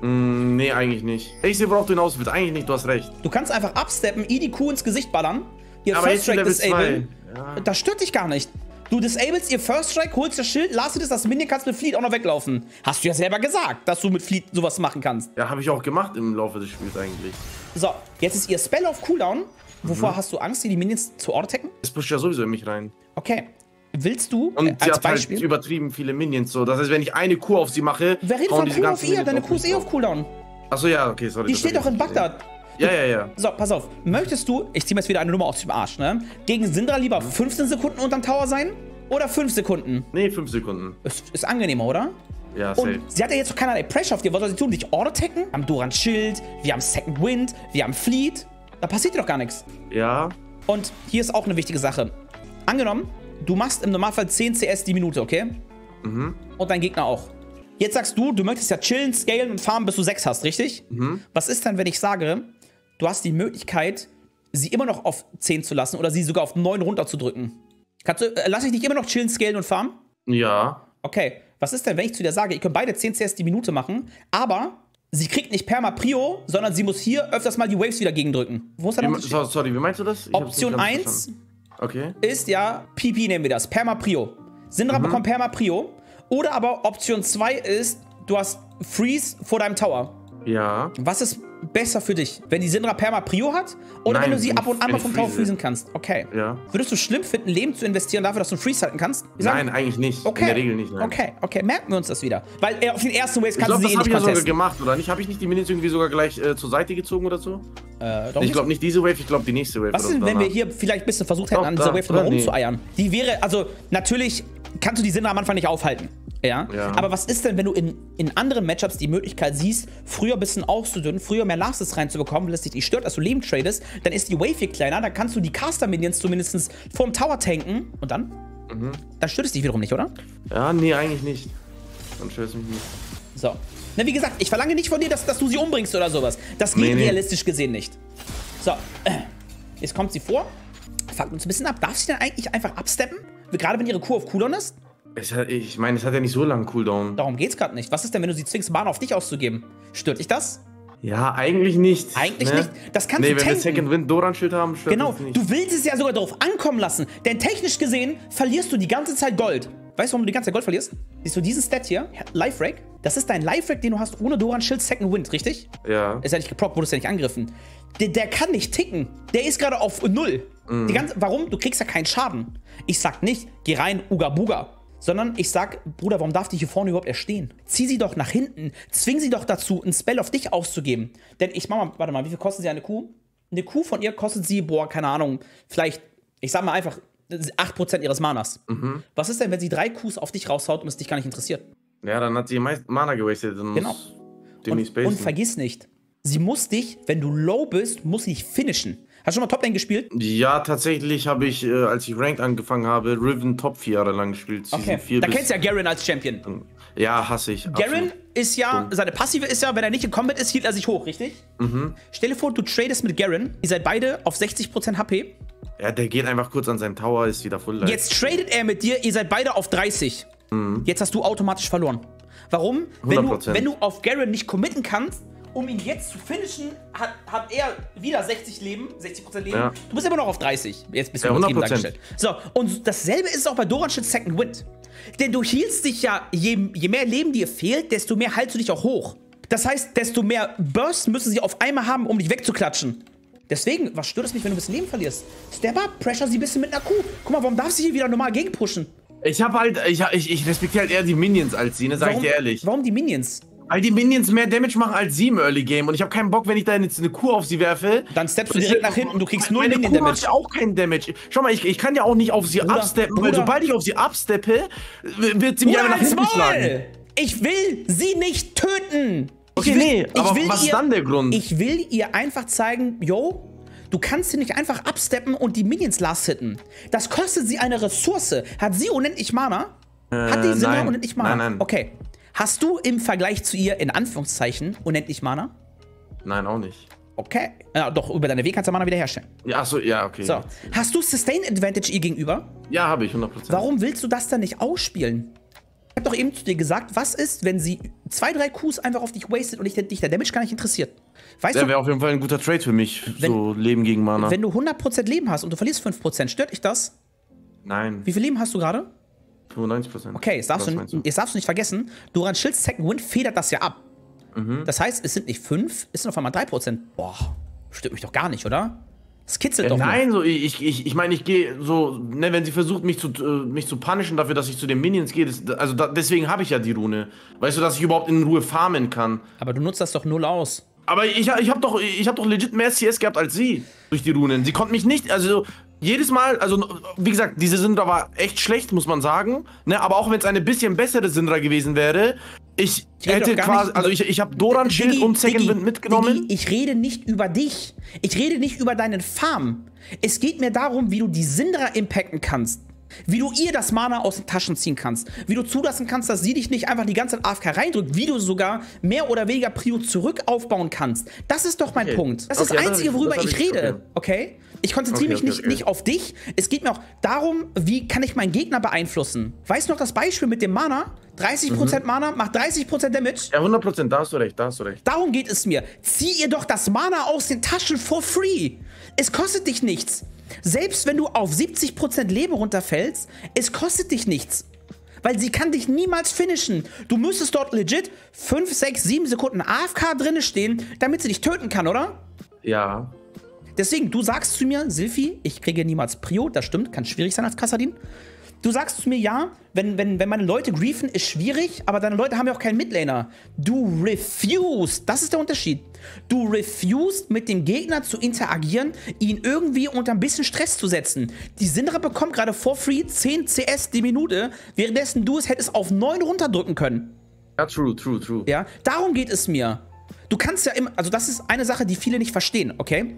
Mm, nee, eigentlich nicht. Ich sehe, worauf du hinaus willst. Eigentlich nicht, du hast recht. Du kannst einfach absteppen, IDQ ins Gesicht ballern, ihr Aber First Level disablen. Ja. Das stört dich gar nicht. Du disablest ihr First Strike, holst das Schild, lasst das, das Minion kannst mit Fleet auch noch weglaufen. Hast du ja selber gesagt, dass du mit Fleet sowas machen kannst. Ja, habe ich auch gemacht im Laufe des Spiels eigentlich. So, jetzt ist ihr Spell auf Cooldown. Wovor Mhm. hast du Angst, die Minions zu attacken? Das pusht ja sowieso in mich rein. Okay. Willst du Und äh, sie als hat halt Beispiel. übertrieben viele Minions. So. Das heißt, wenn ich eine Kuh auf sie mache, Wer redet von Kuh auf ihr? Deine Kuh ist eh auf. Cooldown. Achso, ja, okay, sorry. Die steht doch in Bagdad. Ja, ja, ja. So, pass auf. Möchtest du, ich zieh mir jetzt wieder eine Nummer aus dem Arsch, ne? Gegen Syndra lieber 15 Sekunden unterm Tower sein oder 5 Sekunden? Nee, fünf Sekunden. Ist, ist angenehmer, oder? Ja, safe. Und sie hat ja jetzt doch keinerlei Pressure auf dir. Was soll sie tun? Dich auto-tacken? Wir haben Doran Schild, wir haben Second Wind, wir haben Fleet. Da passiert dir doch gar nichts. Ja, Und hier ist auch eine wichtige Sache. Angenommen, du machst im Normalfall 10 CS die Minute, okay? Mhm. Und dein Gegner auch. Jetzt sagst du, du möchtest ja chillen, scalen und farmen, bis du 6 hast, richtig? Mhm. Was ist dann, wenn ich sage, du hast die Möglichkeit, sie immer noch auf 10 zu lassen oder sie sogar auf 9 runterzudrücken? Kannst du, äh, lass ich dich immer noch chillen, scalen und farmen? ja. Okay, was ist denn, wenn ich zu dir sage, ihr könnt beide 10 CS die Minute machen, aber sie kriegt nicht perma Prio, sondern sie muss hier öfters mal die Waves wieder gegendrücken. Wo ist Wie, so, sorry, wie meinst du das? Ich Option nicht ganz 1 verstanden. Okay. ist ja, PP nehmen wir das, Perma Prio. Syndra bekommt Perma Prio. Oder aber Option 2 ist, du hast Freeze vor deinem Tower. Ja. Was ist besser für dich? Wenn die Syndra Perma Prio hat? Oder Nein, wenn du sie ab und ich- an mal ich vom Tower freeze. freezen kannst? Okay. Ja. Würdest du schlimm finden, Leben zu investieren dafür, dass du einen Freeze halten kannst? Nein, eigentlich nicht. Okay. In der Regel nicht. Nein. Okay, okay, merken wir uns das wieder. Weil äh, auf den ersten Waves Ich kannst glaube, du sie das eh habe nicht ich ja sogar contesten. gemacht, oder nicht? Habe ich nicht die Minions irgendwie sogar gleich äh, zur Seite gezogen oder so? Äh, Ich glaube nicht diese Wave, ich glaube die nächste Wave. Was ist denn, wenn wir hier vielleicht ein bisschen versucht hätten, Doch, an dieser da, Wave nochmal oder? Nee. rumzueiern? Die wäre, also natürlich kannst du die Sinne am Anfang nicht aufhalten. Ja? Ja. Aber was ist denn, wenn du in, in anderen Matchups die Möglichkeit siehst, früher ein bisschen auszudünnen, früher mehr Lastes reinzubekommen, wenn es dich nicht stört, dass du Leben tradest, dann ist die Wave hier kleiner, dann kannst du die Caster-Minions zumindest vorm Tower tanken und dann? Mhm. Dann stört es dich wiederum nicht, oder? Ja, nee, eigentlich nicht. Dann stört es mich nicht. So. Na, wie gesagt, ich verlange nicht von dir, dass, dass du sie umbringst oder sowas. Das geht Nee, nee. realistisch gesehen nicht. So. Jetzt kommt sie vor. Fuckt uns ein bisschen ab. Darf sie denn eigentlich einfach absteppen? Gerade wenn ihre Kuh auf Cooldown ist? Es hat, ich meine, es hat ja nicht so lange Cooldown. Darum geht's gerade nicht. Was ist denn, wenn du sie zwingst, Mana auf dich auszugeben? Stört dich das? Ja, eigentlich nicht. Eigentlich ne? nicht. Das kannst nee, du wenn wir tanken. Second Wind Doran-Schild haben, stört Genau, nicht. du willst es ja sogar darauf ankommen lassen. Denn technisch gesehen verlierst du die ganze Zeit Gold. Weißt du, warum du die ganze Zeit Gold verlierst? Siehst du diesen Stat hier? Life Rack? Das ist dein Life Rack, den du hast ohne Doran Schild Second Wind, richtig? Ja. Ist ja nicht geprockt, wurdest ja nicht angegriffen. Der, der kann nicht ticken. Der ist gerade auf Null. Die ganze, warum? Du kriegst ja keinen Schaden. Ich sag nicht, geh rein, Uga Buga. Sondern ich sag, Bruder, warum darf die hier vorne überhaupt erst stehen? Zieh sie doch nach hinten. Zwing sie doch dazu, ein Spell auf dich auszugeben. Denn ich mach mal, warte mal, wie viel kostet sie eine Kuh? Eine Kuh von ihr kostet sie, boah, keine Ahnung, vielleicht, ich sag mal einfach, 8% ihres Manas. Was ist denn, wenn sie drei Kuhs auf dich raushaut und es dich gar nicht interessiert? Ja, dann hat sie meist Mana gewastet. Genau. Und, und vergiss nicht, sie muss dich, wenn du low bist, muss sie dich finishen. Hast du schon mal Toplane gespielt? Ja, tatsächlich habe ich, äh, als ich Ranked angefangen habe, Riven Top 4 Jahre lang gespielt. Season Okay. 4 Da kennst du ja Garen als Champion. Ja, hasse ich. Garen ist ja, seine Passive ist ja, wenn er nicht in Combat ist, hielt er sich hoch, richtig? Mhm. Stell dir vor, du tradest mit Garen, ihr seid beide auf 60% HP. Ja, der geht einfach kurz an seinem Tower, ist wieder full life. Jetzt tradet er mit dir, ihr seid beide auf 30. Jetzt hast du automatisch verloren. Warum? Wenn du, 100%. wenn du auf Garen nicht committen kannst, um ihn jetzt zu finishen, hat, hat er wieder 60 Leben, 60% Leben. Ja. Du bist immer noch auf 30. Jetzt bist du Ja, übertrieben 100%. dargestellt. So, und dasselbe ist auch bei Doranshit Second Wind. Denn du hielst dich ja, je, je mehr Leben dir fehlt, desto mehr haltst du dich auch hoch. Das heißt, desto mehr Burst müssen sie auf einmal haben, um dich wegzuklatschen. Deswegen, was stört es mich, wenn du ein bisschen Leben verlierst? Step up, pressure sie ein bisschen mit einer Kuh. Guck mal, warum darf sie hier wieder normal gegenpushen? Ich habe halt, ich, ich, ich respektiere halt eher die Minions als sie, ne, sag Warum, ich dir ehrlich. warum die Minions? Weil die Minions mehr Damage machen als sie im Early Game und ich habe keinen Bock, wenn ich da jetzt eine Kuh auf sie werfe. Dann steppst du direkt nach hinten, du kriegst null Minion Damage. macht auch keinen Damage. Schau mal, ich, ich kann ja auch nicht auf sie Bruder, absteppen, weil Bruder. sobald ich auf sie absteppe, wird sie mich einfach nach hinten schlagen. Maul! Ich will sie nicht töten! Okay, ich will, nee, ich aber will was ihr, ist dann der Grund? Ich will ihr einfach zeigen, yo, du kannst sie nicht einfach absteppen und die Minions last hitten. Das kostet sie eine Ressource. Hat sie unendlich Mana? Hat die Äh, Sinne unendlich Mana? Nein, nein. Okay. Hast du im Vergleich zu ihr in Anführungszeichen unendlich Mana? Nein, auch nicht. Okay. Ja, doch, über deine W kannst du Mana wiederherstellen. Ja, achso, ja, okay. So. Hast du Sustain Advantage ihr gegenüber? Ja, habe ich, 100%. Warum willst du das dann nicht ausspielen? doch eben zu dir gesagt, was ist, wenn sie zwei, drei Qs einfach auf dich wastet und dich, dich der Damage gar nicht interessiert? Weißt Der wäre auf jeden Fall ein guter Trade für mich. Wenn- so Leben gegen Mana. wenn du 100% Leben hast und du verlierst 5%, stört dich das? Nein, Wie viel Leben hast du gerade? 95%. Okay, jetzt darfst, du, jetzt darfst du nicht vergessen, Duran Schilds Second Wind federt das ja ab. Mhm. Das heißt, es sind nicht 5, es sind auf einmal 3%. Boah, stimmt mich doch gar nicht, oder? Das kitzelt Äh, doch nur. nein, so ich, ich, ich meine, ich gehe so, ne, wenn sie versucht, mich zu, äh, mich zu punishen dafür, dass ich zu den Minions gehe, das, also da, deswegen habe ich ja die Rune. Weißt du, dass ich überhaupt in Ruhe farmen kann. Aber du nutzt das doch null aus. Aber ich, ich habe doch, ich hab doch legit mehr CS gehabt als sie durch die Runen. Sie konnte mich nicht, also jedes Mal, also wie gesagt, diese Syndra war echt schlecht, muss man sagen. Ne, aber auch wenn es eine bisschen bessere Syndra gewesen wäre, ich, Ich hätte quasi, also ich, ich habe Doran Schild Diggi, und Second Diggi, Wind mitgenommen. Diggi, ich rede nicht über dich. Ich rede nicht über deinen Farm. Es geht mir darum, wie du die Syndra impacten kannst. Wie du ihr das Mana aus den Taschen ziehen kannst. Wie du zulassen kannst, dass sie dich nicht einfach die ganze Zeit AFK reindrückt. Wie du sogar mehr oder weniger Prio zurück aufbauen kannst. Das ist doch mein Okay. Punkt. Das ist Okay, das das Einzige, worüber das ich ich- rede. Okay? Ich konzentriere Okay, mich okay, nicht, okay. nicht auf dich. Es geht mir auch darum, wie kann ich meinen Gegner beeinflussen. Weißt du noch das Beispiel mit dem Mana? 30% Mhm. Mana macht 30% Damage. Ja, 100%, da hast du recht, da hast du recht. Darum geht es mir. Zieh ihr doch das Mana aus den Taschen for free. Es kostet dich nichts. Selbst wenn du auf 70% Leben runterfällst, es kostet dich nichts. Weil sie kann dich niemals finishen. Du müsstest dort legit 5, 6, 7 Sekunden AFK drinne stehen, damit sie dich töten kann, oder? Ja. Deswegen, du sagst zu mir, Silphi, ich kriege niemals Prio, das stimmt, kann schwierig sein als Kassadin. Du sagst zu mir, ja, wenn, wenn, wenn meine Leute griefen, ist schwierig, aber deine Leute haben ja auch keinen Midlaner. Du refused, das ist der Unterschied. Du refused, mit dem Gegner zu interagieren, ihn irgendwie unter ein bisschen Stress zu setzen. Die Syndra bekommt gerade for free 10 CS die Minute, währenddessen du es hättest auf 9 runterdrücken können. Ja, true, true, true. Ja, darum geht es mir. Du kannst ja immer, also das ist eine Sache, die viele nicht verstehen, okay?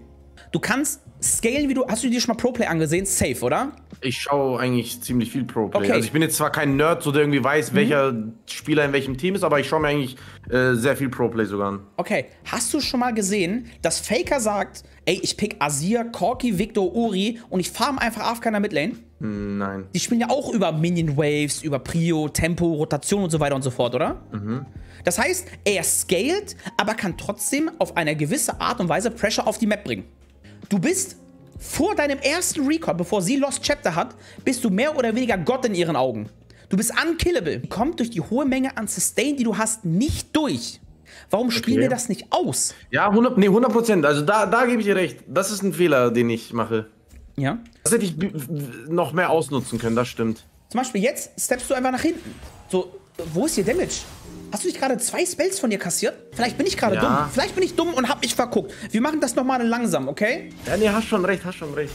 Du kannst scalen, wie du, hast du dir schon mal Pro-Play angesehen? Safe, oder? Ich schaue eigentlich ziemlich viel Pro-Play. Okay. Mhm. Also ich bin jetzt zwar kein Nerd, so der irgendwie weiß, welcher Spieler in welchem Team ist, aber ich schaue mir eigentlich äh, sehr viel Pro-Play sogar an. Okay, hast du schon mal gesehen, dass Faker sagt, ey, ich pick Azir, Corki, Victor, Uri und ich farm einfach AFK in der Midlane? Nein. Die spielen ja auch über Minion Waves, über Prio, Tempo, Rotation und so weiter und so fort, oder? Das heißt, er scaled, aber kann trotzdem auf eine gewisse Art und Weise Pressure auf die Map bringen. Du bist vor deinem ersten Recall, bevor sie Lost Chapter hat, bist du mehr oder weniger Gott in ihren Augen. Du bist unkillable. Kommt durch die hohe Menge an Sustain, die du hast, nicht durch. Warum spielen Okay. wir das nicht aus? Ja, 100, nee, 100 Prozent. Also da, da gebe ich dir recht. Das ist ein Fehler, den ich mache. Ja. Das hätte ich noch mehr ausnutzen können, das stimmt. Zum Beispiel jetzt steppst du einfach nach hinten. So, wo ist hier Damage? Hast du nicht gerade zwei Spells von dir kassiert? Vielleicht bin ich gerade Ja. dumm. Vielleicht bin ich dumm und hab mich verguckt. Wir machen das nochmal langsam, okay? Ja, nee, hast schon recht, hast schon recht.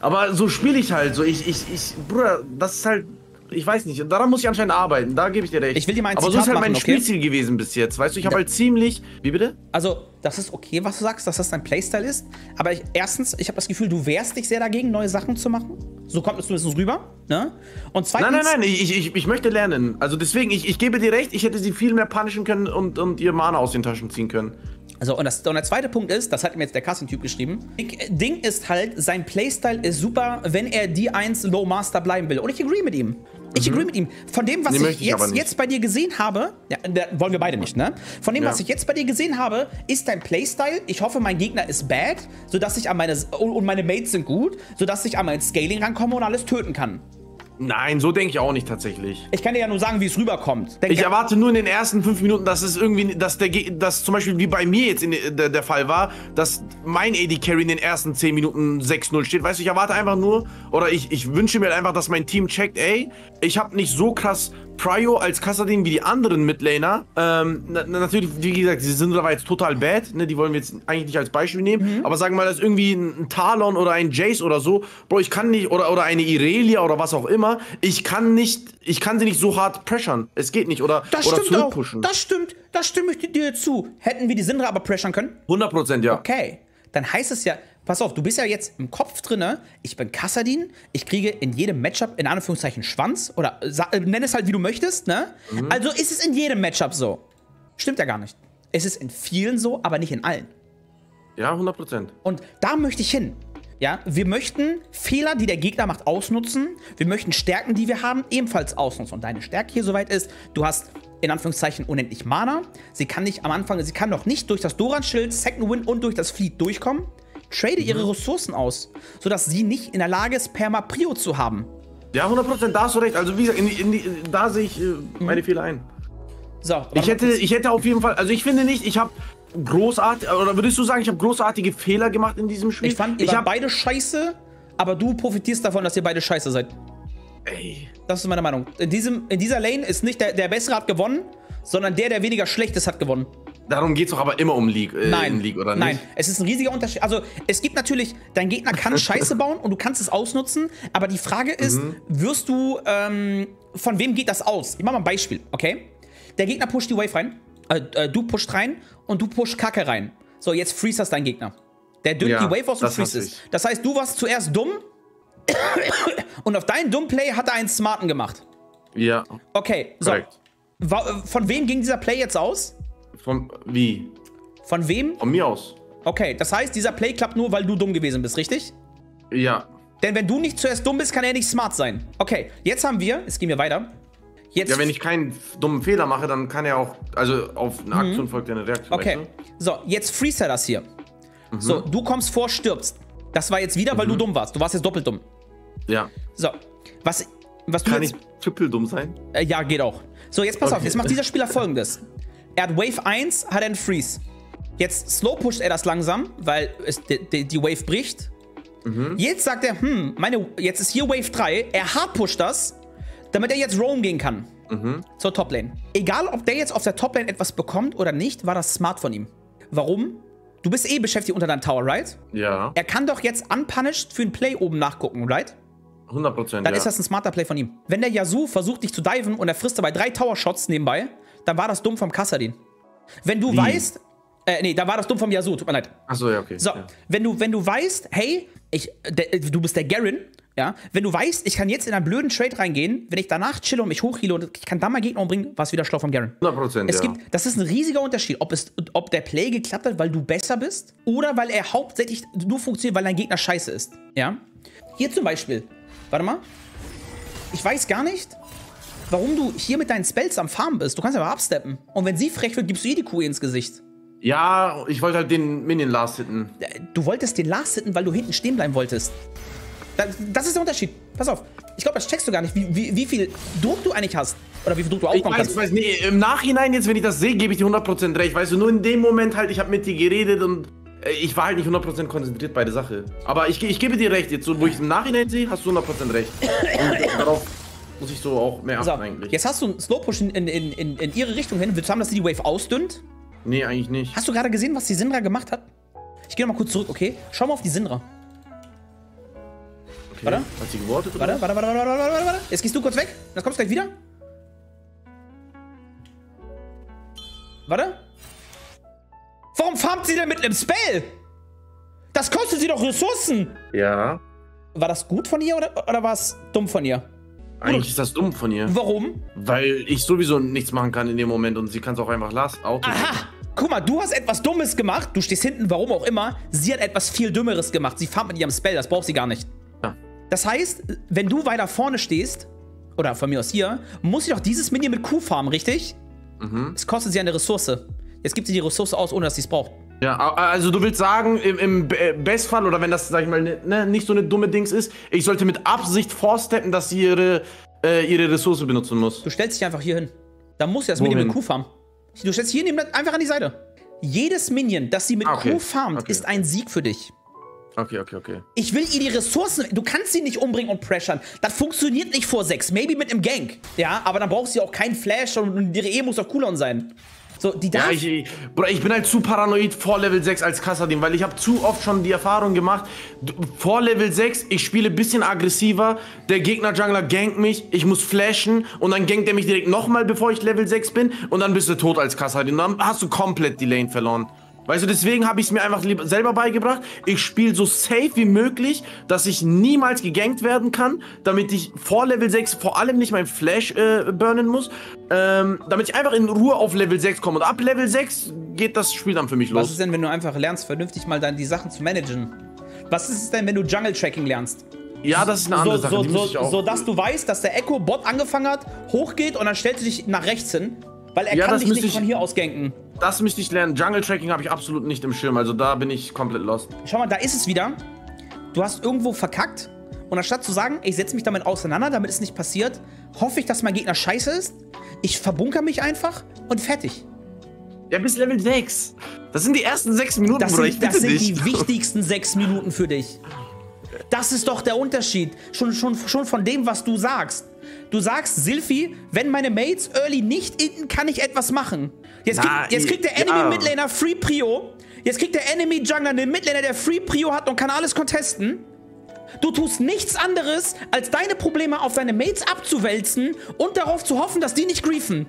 Aber so spiele ich halt. So, ich, ich, ich, Bruder, das ist halt. Ich weiß nicht, daran muss ich anscheinend arbeiten, da gebe ich dir recht. Ich will dir mal ein Aber so Zitat ist halt mein machen, okay? Spielziel gewesen bis jetzt, weißt du? Ich habe halt ziemlich. Wie bitte? Also, das ist okay, was du sagst, dass das dein Playstyle ist. Aber ich, erstens, ich habe das Gefühl, du wehrst dich sehr dagegen, neue Sachen zu machen. So kommt es zumindest rüber. Ne? Und zweitens. Nein, nein, nein, ich, ich, ich möchte lernen. Also deswegen, ich, ich gebe dir recht, ich hätte sie viel mehr punishen können und, und ihr Mana aus den Taschen ziehen können. Also, und, das, und der zweite Punkt ist, das hat mir jetzt der Casting-Typ geschrieben. Ding ist halt, sein Playstyle ist super, wenn er D1 Low Master bleiben will. Und ich agree mit ihm. Ich agree mit ihm. Von dem, was Nee, ich, ich jetzt, jetzt bei dir gesehen habe, ja, da wollen wir beide nicht, ne? Von dem, Ja. was ich jetzt bei dir gesehen habe, ist dein Playstyle. Ich hoffe, mein Gegner ist bad, sodass ich an meine. Und und meine Mates sind gut, sodass ich an mein Scaling rankomme und alles töten kann. Nein, so denke ich auch nicht tatsächlich. Ich kann dir ja nur sagen, wie es rüberkommt. Denk Ich erwarte nur in den ersten fünf Minuten, dass es irgendwie, dass der, dass zum Beispiel wie bei mir jetzt in, der, der Fall war, dass mein AD Carry in den ersten zehn Minuten 6-0 steht. Weißt du, ich erwarte einfach nur, oder ich, ich wünsche mir einfach, dass mein Team checkt, ey, ich habe nicht so krass Prio als Kassadin wie die anderen Midlaner. Ähm, na, na, natürlich, wie gesagt, die sind aber jetzt total bad, ne? Die wollen wir jetzt eigentlich nicht als Beispiel nehmen. Aber sagen wir mal, das ist irgendwie ein, ein Talon oder ein Jace oder so. Bro, ich kann nicht, oder, oder eine Irelia oder was auch immer. Ich kann nicht, ich kann sie nicht so hart pressern. Es geht nicht. Oder, Das oder stimmt auch. Das stimmt. Das stimme ich dir zu. Hätten wir die Syndra aber pressern können? 100 Prozent, ja. Okay, dann heißt es ja, pass auf, du bist ja jetzt im Kopf drinne, ich bin Kassadin, ich kriege in jedem Matchup in Anführungszeichen Schwanz oder äh, nenn es halt wie du möchtest, ne? Also ist es in jedem Matchup so. Stimmt ja gar nicht. Es ist in vielen so, aber nicht in allen. Ja, 100 Prozent. Und da möchte ich hin. Ja, wir möchten Fehler, die der Gegner macht, ausnutzen. Wir möchten Stärken, die wir haben, ebenfalls ausnutzen. Und deine Stärke hier soweit ist, du hast in Anführungszeichen unendlich Mana. Sie kann nicht am Anfang, sie kann noch nicht durch das Doran-Schild, Second Wind und durch das Fleet durchkommen. Trade ihre Mhm. Ressourcen aus, sodass sie nicht in der Lage ist, Perma Prio zu haben. Ja, 100%, da hast du recht. Also wie gesagt, in die, in die, da sehe ich äh, meine Fehler ein. So, Ich hätte, ich hätte auf jeden Fall, also ich finde nicht, ich habe großartig, oder würdest du sagen, ich habe großartige Fehler gemacht in diesem Spiel? ich fand, ich habe, beide scheiße, aber du profitierst davon, dass ihr beide scheiße seid. ey, Das ist meine Meinung. In, diesem, in dieser Lane ist nicht der, der Bessere hat gewonnen, sondern der, der weniger schlecht ist, hat gewonnen. darum geht's doch aber immer um League, äh, Nein, in League, oder nein, nicht? es ist ein riesiger Unterschied. Also es gibt natürlich, dein Gegner kann Scheiße bauen und du kannst es ausnutzen, aber die Frage ist, Mhm. wirst du, ähm, von wem geht das aus? Ich mach mal ein Beispiel, okay? Der Gegner pusht die Wave rein, äh, äh, du pusht rein und du pusht Kacke rein. So, jetzt freest das dein Gegner. Der dünnt Ja, die Wave aus und freest es. Das heißt, du warst zuerst dumm und auf deinen dummen Play hat er einen smarten gemacht. Ja, Okay, so. korrekt. Wa- Von wem ging dieser Play jetzt aus? Von, wie? Von wem? Von mir aus. Okay, das heißt, dieser Play klappt nur, weil du dumm gewesen bist, richtig? Ja. Denn wenn du nicht zuerst dumm bist, kann er nicht smart sein. Okay, jetzt haben wir, jetzt gehen wir weiter. Jetzt, Ja, wenn ich keinen dummen Fehler mache, dann kann er auch, also auf eine Aktion folgt ja eine Reaktion. Mhm. okay, weißt so, jetzt freest er das hier. So, du kommst vor, stirbst. Das war jetzt wieder, weil du dumm warst. Du warst jetzt doppelt dumm. du? Ja. So, was, was du Kann jetzt... ich triple dumm sein? Äh, ja, geht auch. So, jetzt pass auf, Okay. jetzt macht dieser Spieler folgendes. Er hat Wave 1, hat er einen Freeze. Jetzt slow pusht er das langsam, weil es, die, die, Wave bricht. Jetzt sagt er, hm, meine, jetzt ist hier Wave 3. Er hard pusht das, damit er jetzt roam gehen kann. Zur Toplane. Egal, ob der jetzt auf der Toplane etwas bekommt oder nicht, war das smart von ihm. Warum? Du bist eh beschäftigt unter deinem Tower, right? Ja. Er kann doch jetzt unpunished für ein Play oben nachgucken, right? 100 Prozent. Dann ja. ist das ein smarter Play von ihm. Wenn der Yasuo versucht, dich zu diven und er frisst dabei drei Tower-Shots nebenbei, dann war das dumm vom Kassadin. Wenn du Wie? weißt, äh, nee, da war das dumm vom Yasuo, tut mir leid. Achso, ja, okay. So, Ja. wenn, du, wenn du weißt, hey, ich, der, du bist der Garen, ja, wenn du weißt, ich kann jetzt in einen blöden Trade reingehen, wenn ich danach chille und mich hochheale und ich kann dann mal Gegner umbringen, war es wieder schlau von Garen. 100 Prozent, Es ja. gibt, das ist ein riesiger Unterschied, ob, es, ob der Play geklappt hat, weil du besser bist oder weil er hauptsächlich nur funktioniert, weil dein Gegner scheiße ist. Ja? Hier zum Beispiel. Warte mal. Ich weiß gar nicht, warum du hier mit deinen Spells am Farmen bist. Du kannst mal absteppen. Und wenn sie frech wird, gibst du ihr die Kuh ins Gesicht. ja, ich wollte halt den Minion last hitten. Äh, Du wolltest den Last hitten, weil du hinten stehen bleiben wolltest. Da- Das ist der Unterschied. Pass auf. Ich glaube, das checkst du gar nicht, wie, wie, wie viel Druck du eigentlich hast. Oder wie viel Druck du Ich aufbauen weiß, ich kannst. weiß, nee, im Nachhinein jetzt, wenn ich das sehe, gebe ich dir 100% recht. Weißt du, nur in dem Moment halt, ich habe mit dir geredet und äh, ich war halt nicht 100% konzentriert bei der Sache. Aber ich, ich gebe dir recht, jetzt so, wo ich es im Nachhinein sehe, hast du 100% recht. Und darauf muss ich so auch mehr achten eigentlich. jetzt hast du einen Slowpush in, in, in, in ihre Richtung hin. Willst du haben, dass sie die Wave ausdünnt? Nee, eigentlich nicht. Hast du gerade gesehen, was die Sindra gemacht hat? Ich gehe noch mal kurz zurück, okay? Schau mal auf die Sindra. Okay. warte. Hat sie gewortet oder? Warte, warte, warte, warte, warte, warte, warte. Jetzt gehst du kurz weg. Dann kommst du gleich wieder. Warte. Warum farmt sie denn mit einem Spell? Das kostet sie doch Ressourcen. Ja. War das gut von ihr oder, oder war es dumm von ihr? Eigentlich ist das dumm von ihr. Warum? Weil ich sowieso nichts machen kann in dem Moment und sie kann es auch einfach lassen. Auto. Aha! Guck mal, du hast etwas Dummes gemacht. Du stehst hinten, warum auch immer. Sie hat etwas viel Dümmeres gemacht. Sie farmt mit ihrem Spell, das braucht sie gar nicht. Das heißt, wenn du weiter vorne stehst, oder von mir aus hier, muss sie doch dieses Minion mit Q farmen, richtig? Mhm. Es kostet sie eine Ressource. Jetzt gibt sie die Ressource aus, ohne dass sie es braucht. Ja, also du willst sagen, im, im äh, Bestfall oder wenn das, sag ich mal, ne, ne, nicht so eine dumme Dings ist, ich sollte mit Absicht vorsteppen, dass sie ihre, äh, ihre Ressource benutzen muss. Du stellst dich einfach hier hin. Da muss sie das Wohin? Minion mit Q farmen. Du stellst hier neben, einfach an die Seite. Jedes Minion, das sie mit Ah, okay. Q farmt, Okay. ist ein Sieg für dich. Okay, okay, okay. Ich will ihr die Ressourcen. Du kannst sie nicht umbringen und pressern. Das funktioniert nicht vor 6. Maybe mit einem Gank. Ja, aber dann brauchst du auch keinen Flash und ihre E muss auf Cooldown sein. So, die darf. Ja, ich, ich- Bruder, ich bin halt zu paranoid vor Level 6 als Kassadin, weil ich habe zu oft schon die Erfahrung gemacht, vor Level 6, ich spiele ein bisschen aggressiver, der Gegner-Jungler gankt mich, ich muss flashen und dann gankt er mich direkt nochmal, bevor ich Level 6 bin und dann bist du tot als Kassadin. Dann hast du komplett die Lane verloren. Weißt du, deswegen habe ich es mir einfach selber beigebracht. Ich spiele so safe wie möglich, dass ich niemals gegankt werden kann, damit ich vor Level 6 vor allem nicht mein Flash äh, burnen muss, ähm, damit ich einfach in Ruhe auf Level 6 komme. Und ab Level 6 geht das Spiel dann für mich Was los. ist denn, wenn du einfach lernst, vernünftig mal dann die Sachen zu managen? Was ist es denn, wenn du Jungle-Tracking lernst? Ja, das ist eine andere so, Sache. so, die so, müsste ich auch. so, dass du weißt, dass der Echo-Bot angefangen hat, hochgeht und dann stellst du dich nach rechts hin, weil er Ja, kann dich nicht ich- von hier aus ganken. Das müsste ich lernen. Jungle Tracking habe ich absolut nicht im Schirm. Also da bin ich komplett lost. Schau mal, da ist es wieder. Du hast irgendwo verkackt und anstatt zu sagen, ich setze mich damit auseinander, damit es nicht passiert, hoffe ich, dass mein Gegner scheiße ist. Ich verbunker mich einfach und fertig. Ja, bis Level 6. Das sind die ersten sechs Minuten, Das Bruder. sind, das sind dich. die wichtigsten sechs Minuten für dich. Das ist doch der Unterschied. Schon, schon, schon von dem, was du sagst. Du sagst, Silphi, wenn meine Mates early nicht itten, kann ich etwas machen. Jetzt, Na, kriegt, jetzt kriegt der ja. Enemy Midlaner Free Prio. Jetzt kriegt der Enemy Jungler einen Midlaner, der Free Prio hat und kann alles contesten. Du tust nichts anderes, als deine Probleme auf deine Mates abzuwälzen und darauf zu hoffen, dass die nicht griefen.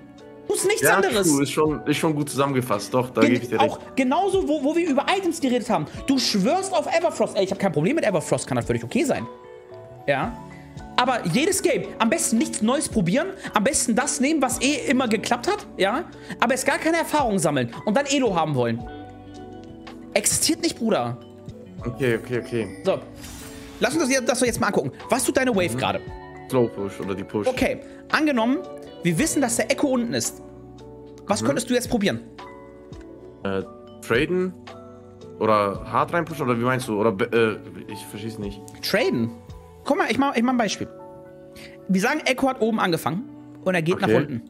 Du tust nichts Ja, anderes. true, ist schon, ist schon gut zusammengefasst. Doch, da Gen- gebe ich dir recht. auch genauso, wo, wo wir über Items geredet haben. Du schwörst auf Everfrost. Ey, ich habe kein Problem mit Everfrost, kann das völlig okay sein. Ja. Aber jedes Game, am besten nichts Neues probieren, am besten das nehmen, was eh immer geklappt hat, ja. Aber es gar keine Erfahrung sammeln und dann Elo haben wollen. Existiert nicht, Bruder. Okay, okay, okay. So. Lass uns das, jetzt- das jetzt mal angucken. Was tut deine Mhm. Wave gerade? Slow Push oder die Push. Okay, angenommen, wir wissen, dass der Echo unten ist. Was Mhm. könntest du jetzt probieren? Äh, traden? Oder hart reinpushen? Oder wie meinst du? Oder, äh, ich verstehe es nicht. Traden. Guck mal, ich mach, ich mach ein Beispiel. Wir sagen, Echo hat oben angefangen und er geht nach Okay. unten.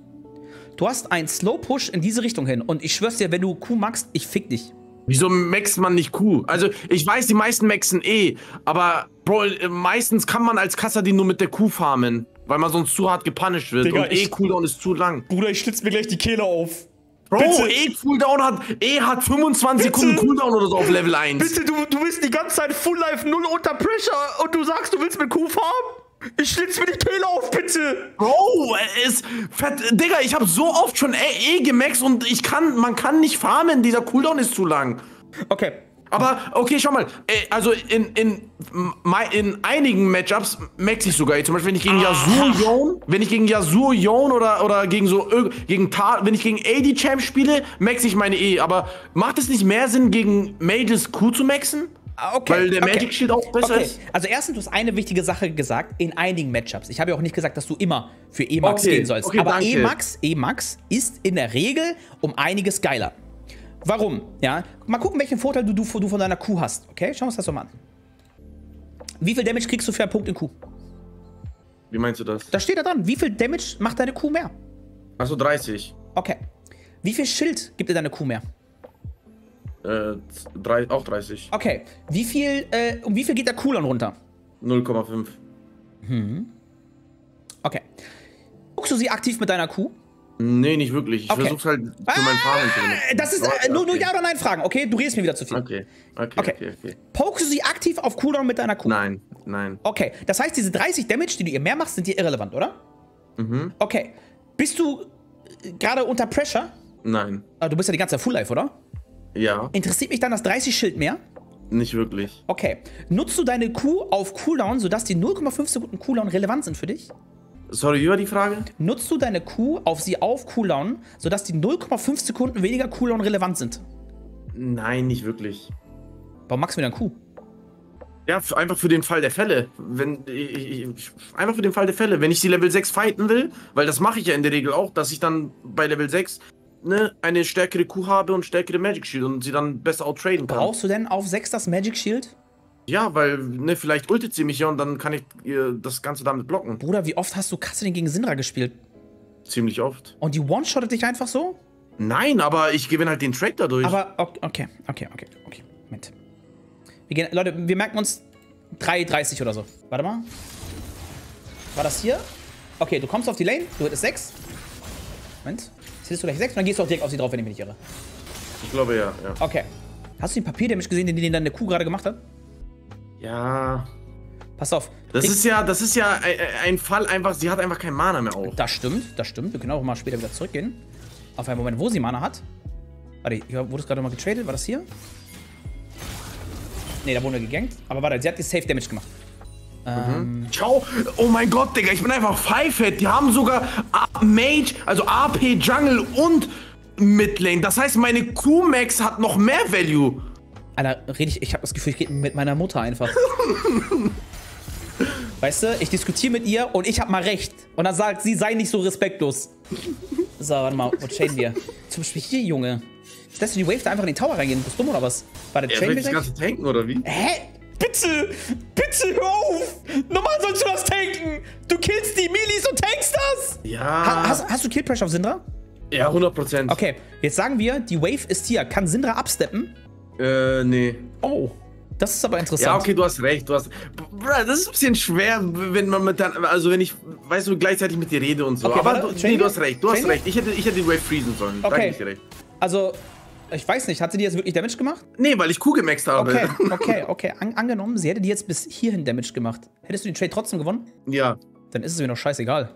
Du hast einen Slow Push in diese Richtung hin und ich schwör's dir, wenn du Q magst, ich fick dich. Wieso maxt man nicht Q? Also, ich weiß, die meisten maxen eh, aber Bro, meistens kann man als Kassadin nur mit der Q farmen, weil man sonst zu hart gepunished wird Digga, und eh Cooldown ist zu lang. Bruder, ich schlitz mir gleich die Kehle auf. Bro, Bitte. eh Cooldown hat, eh hat 25 Sekunden Cooldown oder so auf Level 1. du, du bist die ganze Zeit Full Life null unter Pressure und du sagst, du willst mit Q farmen? Ich schlitz mir die Kehle auf, bitte. Bro, es fett, Digga, ich habe so oft schon eh, eh gemaxt und ich kann, man kann nicht farmen, dieser Cooldown ist zu lang. Okay. Aber, okay, schau mal, äh, also in, in, in einigen Matchups max ich sogar, zum Beispiel wenn ich gegen Yasuo Yone, wenn ich gegen Yasuo Yone oder, oder gegen so, gegen Tar, wenn ich gegen AD Champ spiele, max ich meine E, aber macht es nicht mehr Sinn, gegen Mages Q zu maxen? Ah, Okay. Weil der okay. Magic Shield auch besser Okay, ist? also erstens, du hast eine wichtige Sache gesagt, in einigen Matchups. Ich habe ja auch nicht gesagt, dass du immer für E-Max Okay, gehen sollst. okay, aber. E-Max, E-Max ist in der Regel um einiges geiler. Warum? Ja, mal gucken, welchen Vorteil du, du, du von deiner Q hast. Okay, schauen wir uns das doch mal an. Wie viel Damage kriegst du für einen Punkt in Q? Wie meinst du das? Da steht da dran, wie viel Damage macht deine Q mehr? Achso, 30. Okay. Wie viel Schild gibt dir deine Q mehr? Äh, drei, auch 30. Okay. Wie viel, äh, um wie viel geht der Cooldown runter? 0,5. Okay. Guckst du sie aktiv mit deiner Q? Nee, nicht wirklich. Ich Okay. versuch's halt für meinen Farmen zu Das ist Aber- äh, nur, nur okay. Ja oder Nein Fragen, okay? Du redest mir wieder zu viel. Okay. Okay, Okay. okay, okay. Pokest du sie aktiv auf Cooldown mit deiner Q? Nein, nein. Okay, das heißt, diese 30 Damage, die du ihr mehr machst, sind dir irrelevant, oder? Mhm. Okay. Bist du äh, gerade unter Pressure? Nein. Ah, Du bist ja die ganze Zeit Full Life, oder? Ja, Interessiert mich dann das 30 Schild mehr? nicht wirklich. Okay. Nutzt du deine Q auf Cooldown, sodass die 0,5 Sekunden Cooldown relevant sind für dich? Sorry, war die Frage? Nutzt du deine Q auf sie auf Cooldown, sodass die 0,5 Sekunden weniger Cooldown relevant sind? Nein, nicht wirklich. Warum magst du mir dann Q? Ja, einfach für den Fall der Fälle. Wenn, ich, ich, ich- einfach für den Fall der Fälle. Wenn ich die Level 6 fighten will, weil das mache ich ja in der Regel auch, dass ich dann bei Level 6 ne, eine stärkere Q habe und stärkere Magic Shield und sie dann besser outtraden kann. Brauchst du denn auf 6 das Magic Shield? Ja, weil, ne, vielleicht ultet sie mich ja und dann kann ich ihr das Ganze damit blocken. Bruder, wie oft hast du Kassadin gegen Sinra gespielt? Ziemlich oft. Und die one-shottet dich einfach so? Nein, aber ich gewinne halt den Trade dadurch. Aber ok- okay, okay, okay, okay. Moment. Wir gehen, Leute, wir merken uns 3,30 oder so. Warte mal. War das hier? Okay, du kommst auf die Lane, du hättest 6. Moment. Jetzt hättest du gleich 6 und dann gehst du auch direkt auf sie drauf, wenn ich mich nicht irre. ich glaube ja, ja. Okay. Hast du den Papierdamage gesehen, den, den deine Kuh gerade gemacht hat? Ja. Pass auf. Das ist ja, das ist ja ein, ein Fall einfach, sie hat einfach kein Mana mehr auch. Das stimmt, das stimmt. Wir können auch mal später wieder zurückgehen. Auf einen Moment, wo sie Mana hat. Warte, hier wurde es gerade mal getradet. War das hier? Ne, da wurde gegankt. Aber warte, sie hat die Safe Damage gemacht. Ähm, Ciao. Oh mein Gott, Digga, ich bin einfach Pfeifett. Die haben sogar A Mage, also AP, Jungle und Midlane. Das heißt, meine Q-Max hat noch mehr Value. Alter, rede ich, ich habe das Gefühl, ich rede mit meiner Mutter einfach. weißt du, ich diskutiere mit ihr und ich habe mal recht. Und dann sagt sie, sei nicht so respektlos. So, warte mal, wo chainen wir? Zum Beispiel hier, Junge. Lässt du die Wave da einfach in den Tower reingehen? Bist du dumm oder was? War der Er Chain will das ganze tanken, oder wie? Hä? Bitte! Bitte hör auf! Normal sollst du das tanken! Du killst die Milis und tankst das! Ja. Ha hast, hast du Kill Pressure auf Syndra? ja, 100%. Okay, jetzt sagen wir, die Wave ist hier. Kann Syndra absteppen? Äh, nee. Oh. Das ist aber interessant. Ja, okay, du hast recht, du hast. Bruh, das ist ein bisschen schwer, wenn man mit dann, also wenn ich, weißt du, gleichzeitig mit dir rede und so. Okay, Aber du, nee, du hast recht, du hast Train wir? recht. Ich hätte, ich hätte die Wave freezen sollen. Okay. Also, ich weiß nicht, hat sie dir jetzt wirklich Damage gemacht? Nee, weil ich Q gemaxt habe. Okay, okay, okay. An angenommen, sie hätte dir jetzt bis hierhin Damage gemacht. Hättest du den Trade trotzdem gewonnen? Ja. Dann ist es mir doch scheißegal.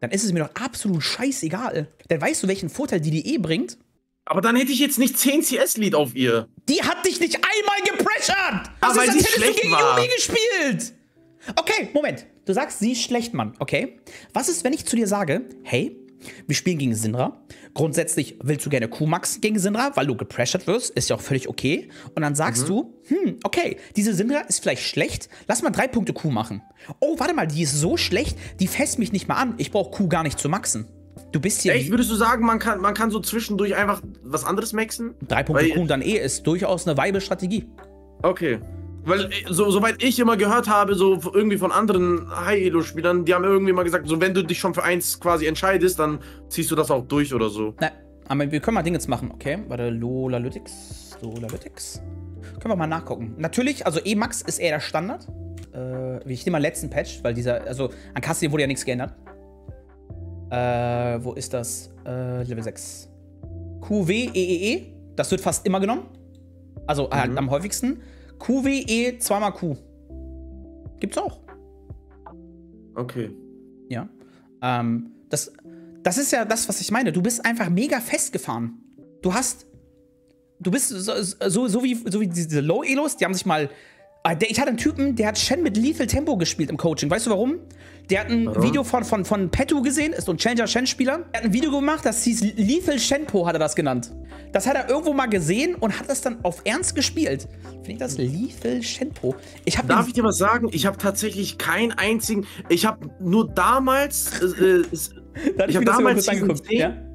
Dann ist es mir doch absolut scheißegal. Dann weißt du, welchen Vorteil die dir eh bringt? Aber dann hätte ich jetzt nicht 10 CS-Lead auf ihr. Die hat dich nicht einmal gepressured! Ah, Das weil ist, sie als hättest du gegen war. Yumi gespielt! Okay, Moment. Du sagst, sie ist schlecht, Mann, okay? Was ist, wenn ich zu dir sage, hey, wir spielen gegen Sinra. Grundsätzlich willst du gerne Q-Max gegen Sinra, weil du gepressured wirst. Ist ja auch völlig okay. Und dann sagst du, hm, okay, diese Sinra ist vielleicht schlecht. Lass mal drei Punkte Q machen. Oh, warte mal, die ist so schlecht, die fässt mich nicht mal an. Ich brauche Q gar nicht zu maxen. Du bist hier. Echt, würdest du sagen, man kann, man kann so zwischendurch einfach was anderes maxen? drei Punkte und dann eh ist durchaus eine weibe Strategie. Okay. Weil, äh, so, soweit ich immer gehört habe, so irgendwie von anderen High-Elo-Spielern, die haben irgendwie mal gesagt, so wenn du dich schon für eins quasi entscheidest, dann ziehst du das auch durch oder so. Na, aber wir können mal Dinge jetzt machen, okay? Warte, Lolalytics. Lolalytics. Können wir mal nachgucken. Natürlich, also E-Max ist eher der Standard. Äh, wie ich nehme mal letzten Patch, weil dieser, also an Cassidy wurde ja nichts geändert. Äh, wo ist das? Äh, Level 6. QW, EEE, das wird fast immer genommen. Also halt am häufigsten. QW, E, zweimal Q. Gibt's auch. Okay. Ja. Ähm, das, das ist ja das, was ich meine. Du bist einfach mega festgefahren. Du hast. Du bist so, so, so, wie, so wie diese Low-Elos, die haben sich mal. Ah, ich hatte einen Typen, der hat Shen mit Lethal Tempo gespielt im Coaching. Weißt du warum? Der hat ein Warum? Video von, von, von Pettu gesehen, ist so ein Challenger Shen-Spieler. Der hat ein Video gemacht, das hieß Lethal Shenpo, hat er das genannt. Das hat er irgendwo mal gesehen und hat das dann auf Ernst gespielt. Finde ich das Lethal Shenpo? Ich habe Darf ich dir was sagen? Ich habe tatsächlich keinen einzigen. Ich habe nur damals. Äh, äh, ich habe damals Season 10, Ja?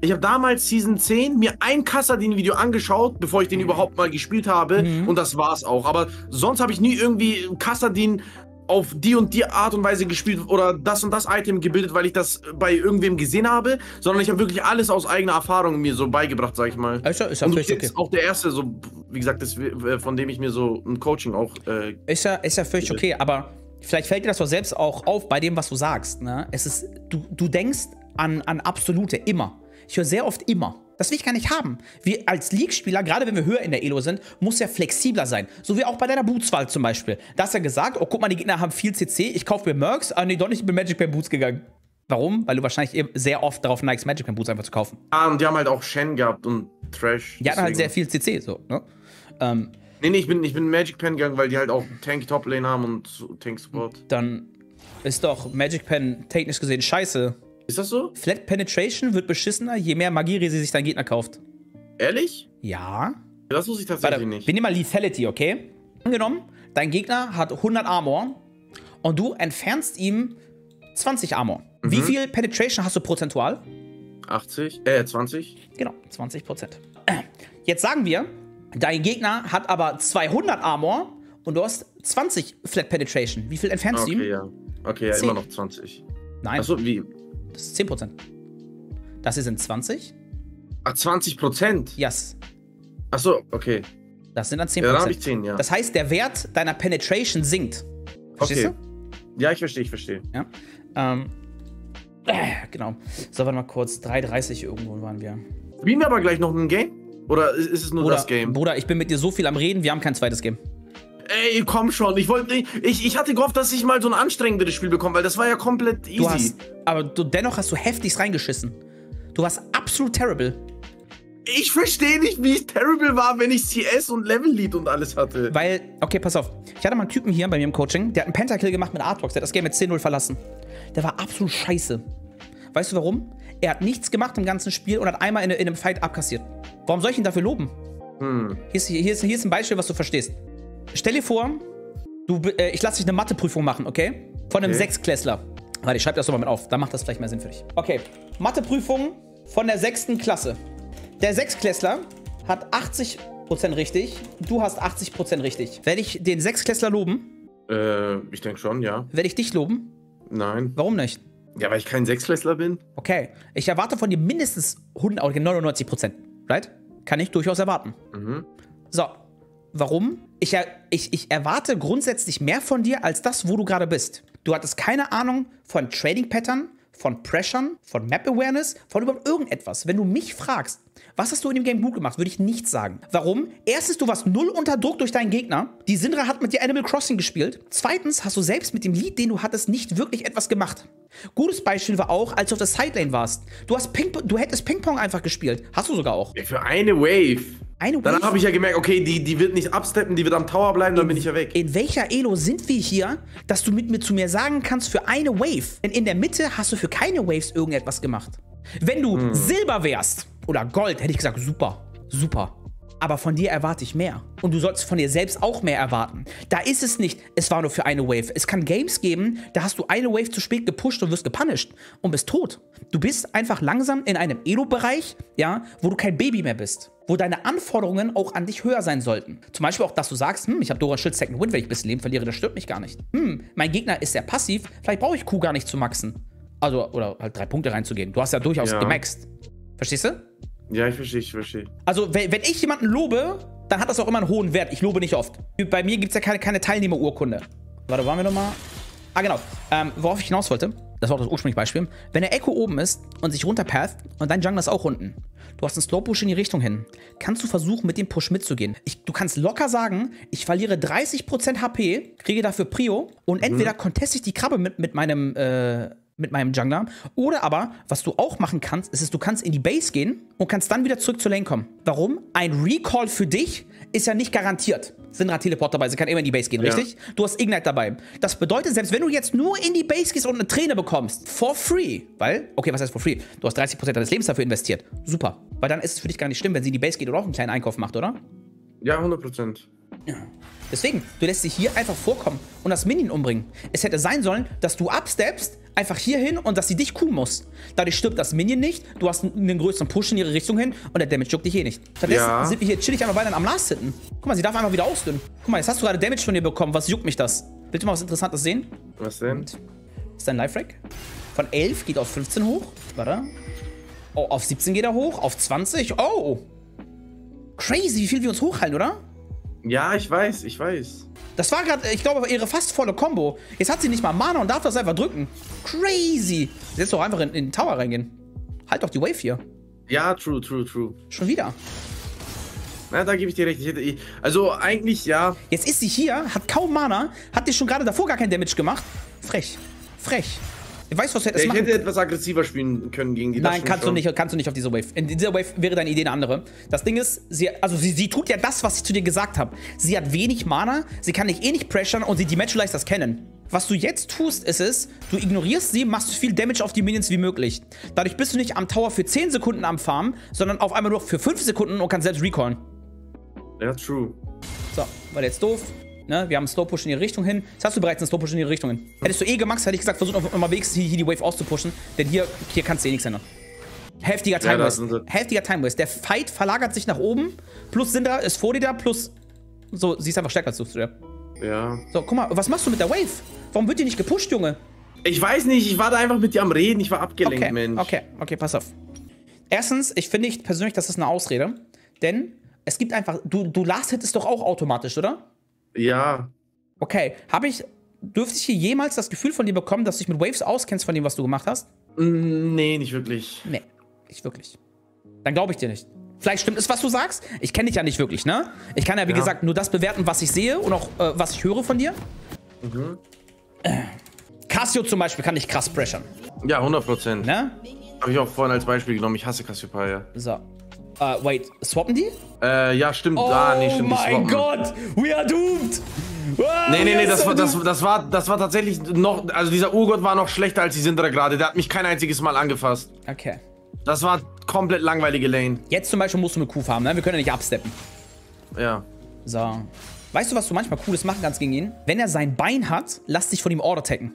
Ich habe damals Season 10 mir ein Kassadin-Video angeschaut, bevor ich den überhaupt mal gespielt habe. Mhm. Und das war's auch. Aber sonst habe ich nie irgendwie Kassadin auf die und die Art und Weise gespielt oder das und das Item gebildet, weil ich das bei irgendwem gesehen habe, sondern ich habe wirklich alles aus eigener Erfahrung mir so beigebracht, sag ich mal. Ja, ist Und du bist okay. auch der Erste, so wie gesagt, das, äh, von dem ich mir so ein Coaching auch. Äh, Ist ja, ist ja völlig okay, aber vielleicht fällt dir das doch selbst auch auf bei dem, was du sagst. Ne? Es ist, du, du denkst an, an Absolute immer. Ich höre sehr oft immer. Das will ich gar nicht haben. Wir als League-Spieler, gerade wenn wir höher in der Elo sind, muss ja flexibler sein. So wie auch bei deiner Bootswahl zum Beispiel. Da hast du ja gesagt, oh, guck mal, die Gegner haben viel CC, ich kaufe mir Mercs, ah nee, doch nicht, ich bin Magic Band Boots gegangen. Warum? Weil du wahrscheinlich sehr oft darauf neigst, Magic Band Boots einfach zu kaufen. ah, und die haben halt auch Shen gehabt und Trash. Die hatten halt sehr viel CC, so, ne? Ähm, Nee, nee, ich bin, ich bin Magic Pen gegangen, weil die halt auch Tank Top Lane haben und Tank Support. dann ist doch Magic Pen technisch gesehen scheiße. Ist das so? Flat Penetration wird beschissener, je mehr Magie-Resi sich dein Gegner kauft. Ehrlich? Ja. Das wusste ich tatsächlich Warte, nicht. wir nehmen mal Lethality, okay? Angenommen, dein Gegner hat 100 Armor und du entfernst ihm 20 Armor. Mhm. Wie viel Penetration hast du prozentual? 80? Äh, 20? Genau, 20 Prozent. Jetzt sagen wir, dein Gegner hat aber 200 Armor und du hast 20 Flat Penetration. Wie viel entfernst du ihm? Okay, ja. Okay, ja, Zehn. immer noch 20. Nein, Achso, wie? Das ist 10 Prozent. Das hier sind 20. Ach, 20 Prozent? Yes. Achso, okay. Das sind dann 10 Ja, dann habe ich Prozent. 10, ja. Das heißt, der Wert deiner Penetration sinkt. Verstehst Okay. Ja, ich verstehe, ich verstehe. du? Ja. Ähm, äh, genau. So, warte mal kurz. 3,30 irgendwo waren wir. Spielen wir aber gleich noch ein Game? Oder ist, ist es nur Bruder, das Game? Bruder, ich bin mit dir so viel am Reden, wir haben kein zweites Game. Ey, komm schon. Ich wollte ich, ich hatte gehofft, dass ich mal so ein anstrengenderes Spiel bekomme, weil das war ja komplett easy. Du hast, aber du, dennoch hast du heftigst reingeschissen. Du warst absolut terrible. Ich verstehe nicht, wie es terrible war, wenn ich CS und Level Lead und alles hatte. Weil, okay, pass auf. Ich hatte mal einen Typen hier bei mir im Coaching, der hat einen Pentakill gemacht mit Artox, der hat das Game mit 10-0 verlassen. Der war absolut scheiße. Weißt du warum? Er hat nichts gemacht im ganzen Spiel und hat einmal in, in einem Fight abkassiert. Warum soll ich ihn dafür loben? Hm. Hier, ist, hier, ist, hier ist ein Beispiel, was du verstehst. Stell dir vor, du, äh, ich lasse dich eine Matheprüfung machen, okay? Von einem okay. Sechsklässler. Warte, ich schreibe das nochmal mit auf. Dann macht das vielleicht mehr Sinn für dich. Okay, Matheprüfung von der sechsten Klasse. Der Sechsklässler hat 80% richtig. Du hast 80% richtig. Werde ich den Sechsklässler loben? Äh, ich denke schon, ja. Werde ich dich loben? Nein. Warum nicht? Ja, weil ich kein Sechsklässler bin. Okay. Ich erwarte von dir mindestens 100, 99%. Right? Kann ich durchaus erwarten. Mhm. So. Warum? Ich, ich, ich erwarte grundsätzlich mehr von dir als das, wo du gerade bist. Du hattest keine Ahnung von Trading-Pattern, von Pressure, von Map Awareness, von überhaupt irgendetwas. Wenn du mich fragst, was hast du in dem Game gut gemacht, würde ich nichts sagen. Warum? Erstens, du warst null unter Druck durch deinen Gegner. Die Sindra hat mit dir Animal Crossing gespielt. Zweitens, hast du selbst mit dem Lied, den du hattest, nicht wirklich etwas gemacht. Gutes Beispiel war auch, als du auf der Sidelane warst. Du, hast Ping du hättest Ping-Pong einfach gespielt. Hast du sogar auch. Ja, für eine Wave. Eine Danach habe ich ja gemerkt, okay, die, die wird nicht absteppen, die wird am Tower bleiben, dann in, bin ich ja weg. In welcher Elo sind wir hier, dass du mit mir zu mir sagen kannst, für eine Wave? Denn in der Mitte hast du für keine Waves irgendetwas gemacht. Wenn du hm. Silber wärst oder Gold, hätte ich gesagt, super, super. Aber von dir erwarte ich mehr. Und du sollst von dir selbst auch mehr erwarten. Da ist es nicht, es war nur für eine Wave. Es kann Games geben, da hast du eine Wave zu spät gepusht und wirst gepunished und bist tot. Du bist einfach langsam in einem Elo-Bereich, ja, wo du kein Baby mehr bist. Wo deine Anforderungen auch an dich höher sein sollten. Zum Beispiel auch, dass du sagst, hm, ich habe Dora Schild Second Win, wenn ich ein bisschen Leben verliere, das stört mich gar nicht. Hm, mein Gegner ist sehr passiv, vielleicht brauche ich Q gar nicht zu maxen. Also, oder halt drei Punkte reinzugehen. Du hast ja durchaus ja. gemaxt. Verstehst du? Ja, ich verstehe, ich verstehe. Also, wenn, wenn ich jemanden lobe, dann hat das auch immer einen hohen Wert. Ich lobe nicht oft. Bei mir gibt es ja keine, keine Teilnehmerurkunde. Warte, waren wir nochmal? Ah, genau. Ähm, worauf ich hinaus wollte, das war auch das ursprüngliche Beispiel. Wenn der Echo oben ist und sich runterpatht und dein Jungler ist auch unten, du hast einen Slow-Push in die Richtung hin, kannst du versuchen, mit dem Push mitzugehen. Ich, du kannst locker sagen, ich verliere 30% HP, kriege dafür Prio und entweder mhm. conteste ich die Krabbe mit, mit meinem, äh, mit meinem Jungler. Oder aber, was du auch machen kannst, ist, du kannst in die Base gehen und kannst dann wieder zurück zur Lane kommen. Warum? Ein Recall für dich ist ja nicht garantiert. Sindra Teleport dabei, sie kann immer in die Base gehen, ja. richtig? Du hast Ignite dabei. Das bedeutet, selbst wenn du jetzt nur in die Base gehst und eine Träne bekommst, for free, weil, okay, was heißt for free? Du hast 30% deines Lebens dafür investiert. Super. Weil dann ist es für dich gar nicht schlimm, wenn sie in die Base geht oder auch einen kleinen Einkauf macht, oder? Ja, 100%. Ja. Deswegen, du lässt dich hier einfach vorkommen und das Minion umbringen. Es hätte sein sollen, dass du absteppst, einfach hier hin und dass sie dich kuhen muss. Dadurch stirbt das Minion nicht, du hast einen größeren Push in ihre Richtung hin und der Damage juckt dich eh nicht. Stattdessen ja. sind wir hier chillig einfach weiter am Last hitten. Guck mal, sie darf einfach wieder ausdünnen. Guck mal, jetzt hast du gerade Damage von ihr bekommen. Was juckt mich das? Willst du mal was Interessantes sehen? Was denn? Und ist dein Life-Rack? Von 11 geht auf 15 hoch. Warte. Oh, auf 17 geht er hoch. Auf 20. Oh. Crazy, wie viel wir uns hochhalten, oder? Ja, ich weiß, ich weiß. Das war gerade, ich glaube, ihre fast volle Combo. Jetzt hat sie nicht mal Mana und darf das einfach drücken. Crazy. Jetzt doch einfach in, in den Tower reingehen. Halt doch die Wave hier. Ja, true, true, true. Schon wieder. Na, da gebe ich dir recht. Ich hätte, also eigentlich ja. Jetzt ist sie hier, hat kaum Mana, hat dir schon gerade davor gar kein Damage gemacht. Frech. Frech. Ich weiß, was du hättest ja, ich hätte etwas aggressiver spielen können gegen die Nein, kannst du, nicht, kannst du nicht auf diese Wave. In dieser Wave wäre deine Idee eine andere. Das Ding ist, sie, also sie, sie tut ja das, was ich zu dir gesagt habe. Sie hat wenig Mana, sie kann dich eh nicht pressure und sie dematchalize das kennen. Was du jetzt tust, ist es, du ignorierst sie, machst so viel Damage auf die Minions wie möglich. Dadurch bist du nicht am Tower für 10 Sekunden am Farm, sondern auf einmal nur für 5 Sekunden und kannst selbst recallen. Ja, true. So, war jetzt doof. Ne? Wir haben einen Slow-Push in ihre Richtung hin. Jetzt hast du bereits einen Slow-Push in ihre Richtung hin. Hättest du eh gemacht, hätte ich gesagt, versuch mal wenigstens hier, hier die Wave auszupushen. Denn hier, hier kannst du eh nichts ändern. Heftiger Time Waste. Ja, Heftiger Time Waste. Der Fight verlagert sich nach oben. Plus Syndra ist vor dir da. Plus. So, sie ist einfach stärker als du. Ja. ja. So, guck mal, was machst du mit der Wave? Warum wird die nicht gepusht, Junge? Ich weiß nicht, ich war da einfach mit dir am Reden. Ich war abgelenkt, okay, Mensch. Okay, okay, pass auf. Erstens, ich finde ich persönlich, das ist eine Ausrede. Denn es gibt einfach. Du, du last hittest doch auch automatisch, oder? Ja. Okay, habe ich, dürfte ich hier jemals das Gefühl von dir bekommen, dass du dich mit Waves auskennst von dem, was du gemacht hast? Nee, nicht wirklich. Nee, nicht wirklich. Dann glaube ich dir nicht. Vielleicht stimmt es, was du sagst. Ich kenne dich ja nicht wirklich, ne? Ich kann ja, wie ja. gesagt, nur das bewerten, was ich sehe und auch, äh, was ich höre von dir. Mhm. Äh, Cassio zum Beispiel kann ich krass pressern. Ja, 100 Prozent. Ne? Habe ich auch vorhin als Beispiel genommen. Ich hasse Cassiopeia. So. Uh, wait, swappen die? Äh, ja, stimmt. Oh ah, nee, stimmt. Oh mein Gott, we are doomed. Ah, nee, nee, nee, das war, das, das, war, das war tatsächlich noch, also dieser Urgott war noch schlechter als die Sindra gerade. Der hat mich kein einziges Mal angefasst. Okay. Das war komplett langweilige Lane. Jetzt zum Beispiel musst du eine Kuh farmen, ne? Wir können ja nicht absteppen. Ja. So. Weißt du, was du manchmal Cooles machen kannst gegen ihn? Wenn er sein Bein hat, lass dich von ihm Order tacken.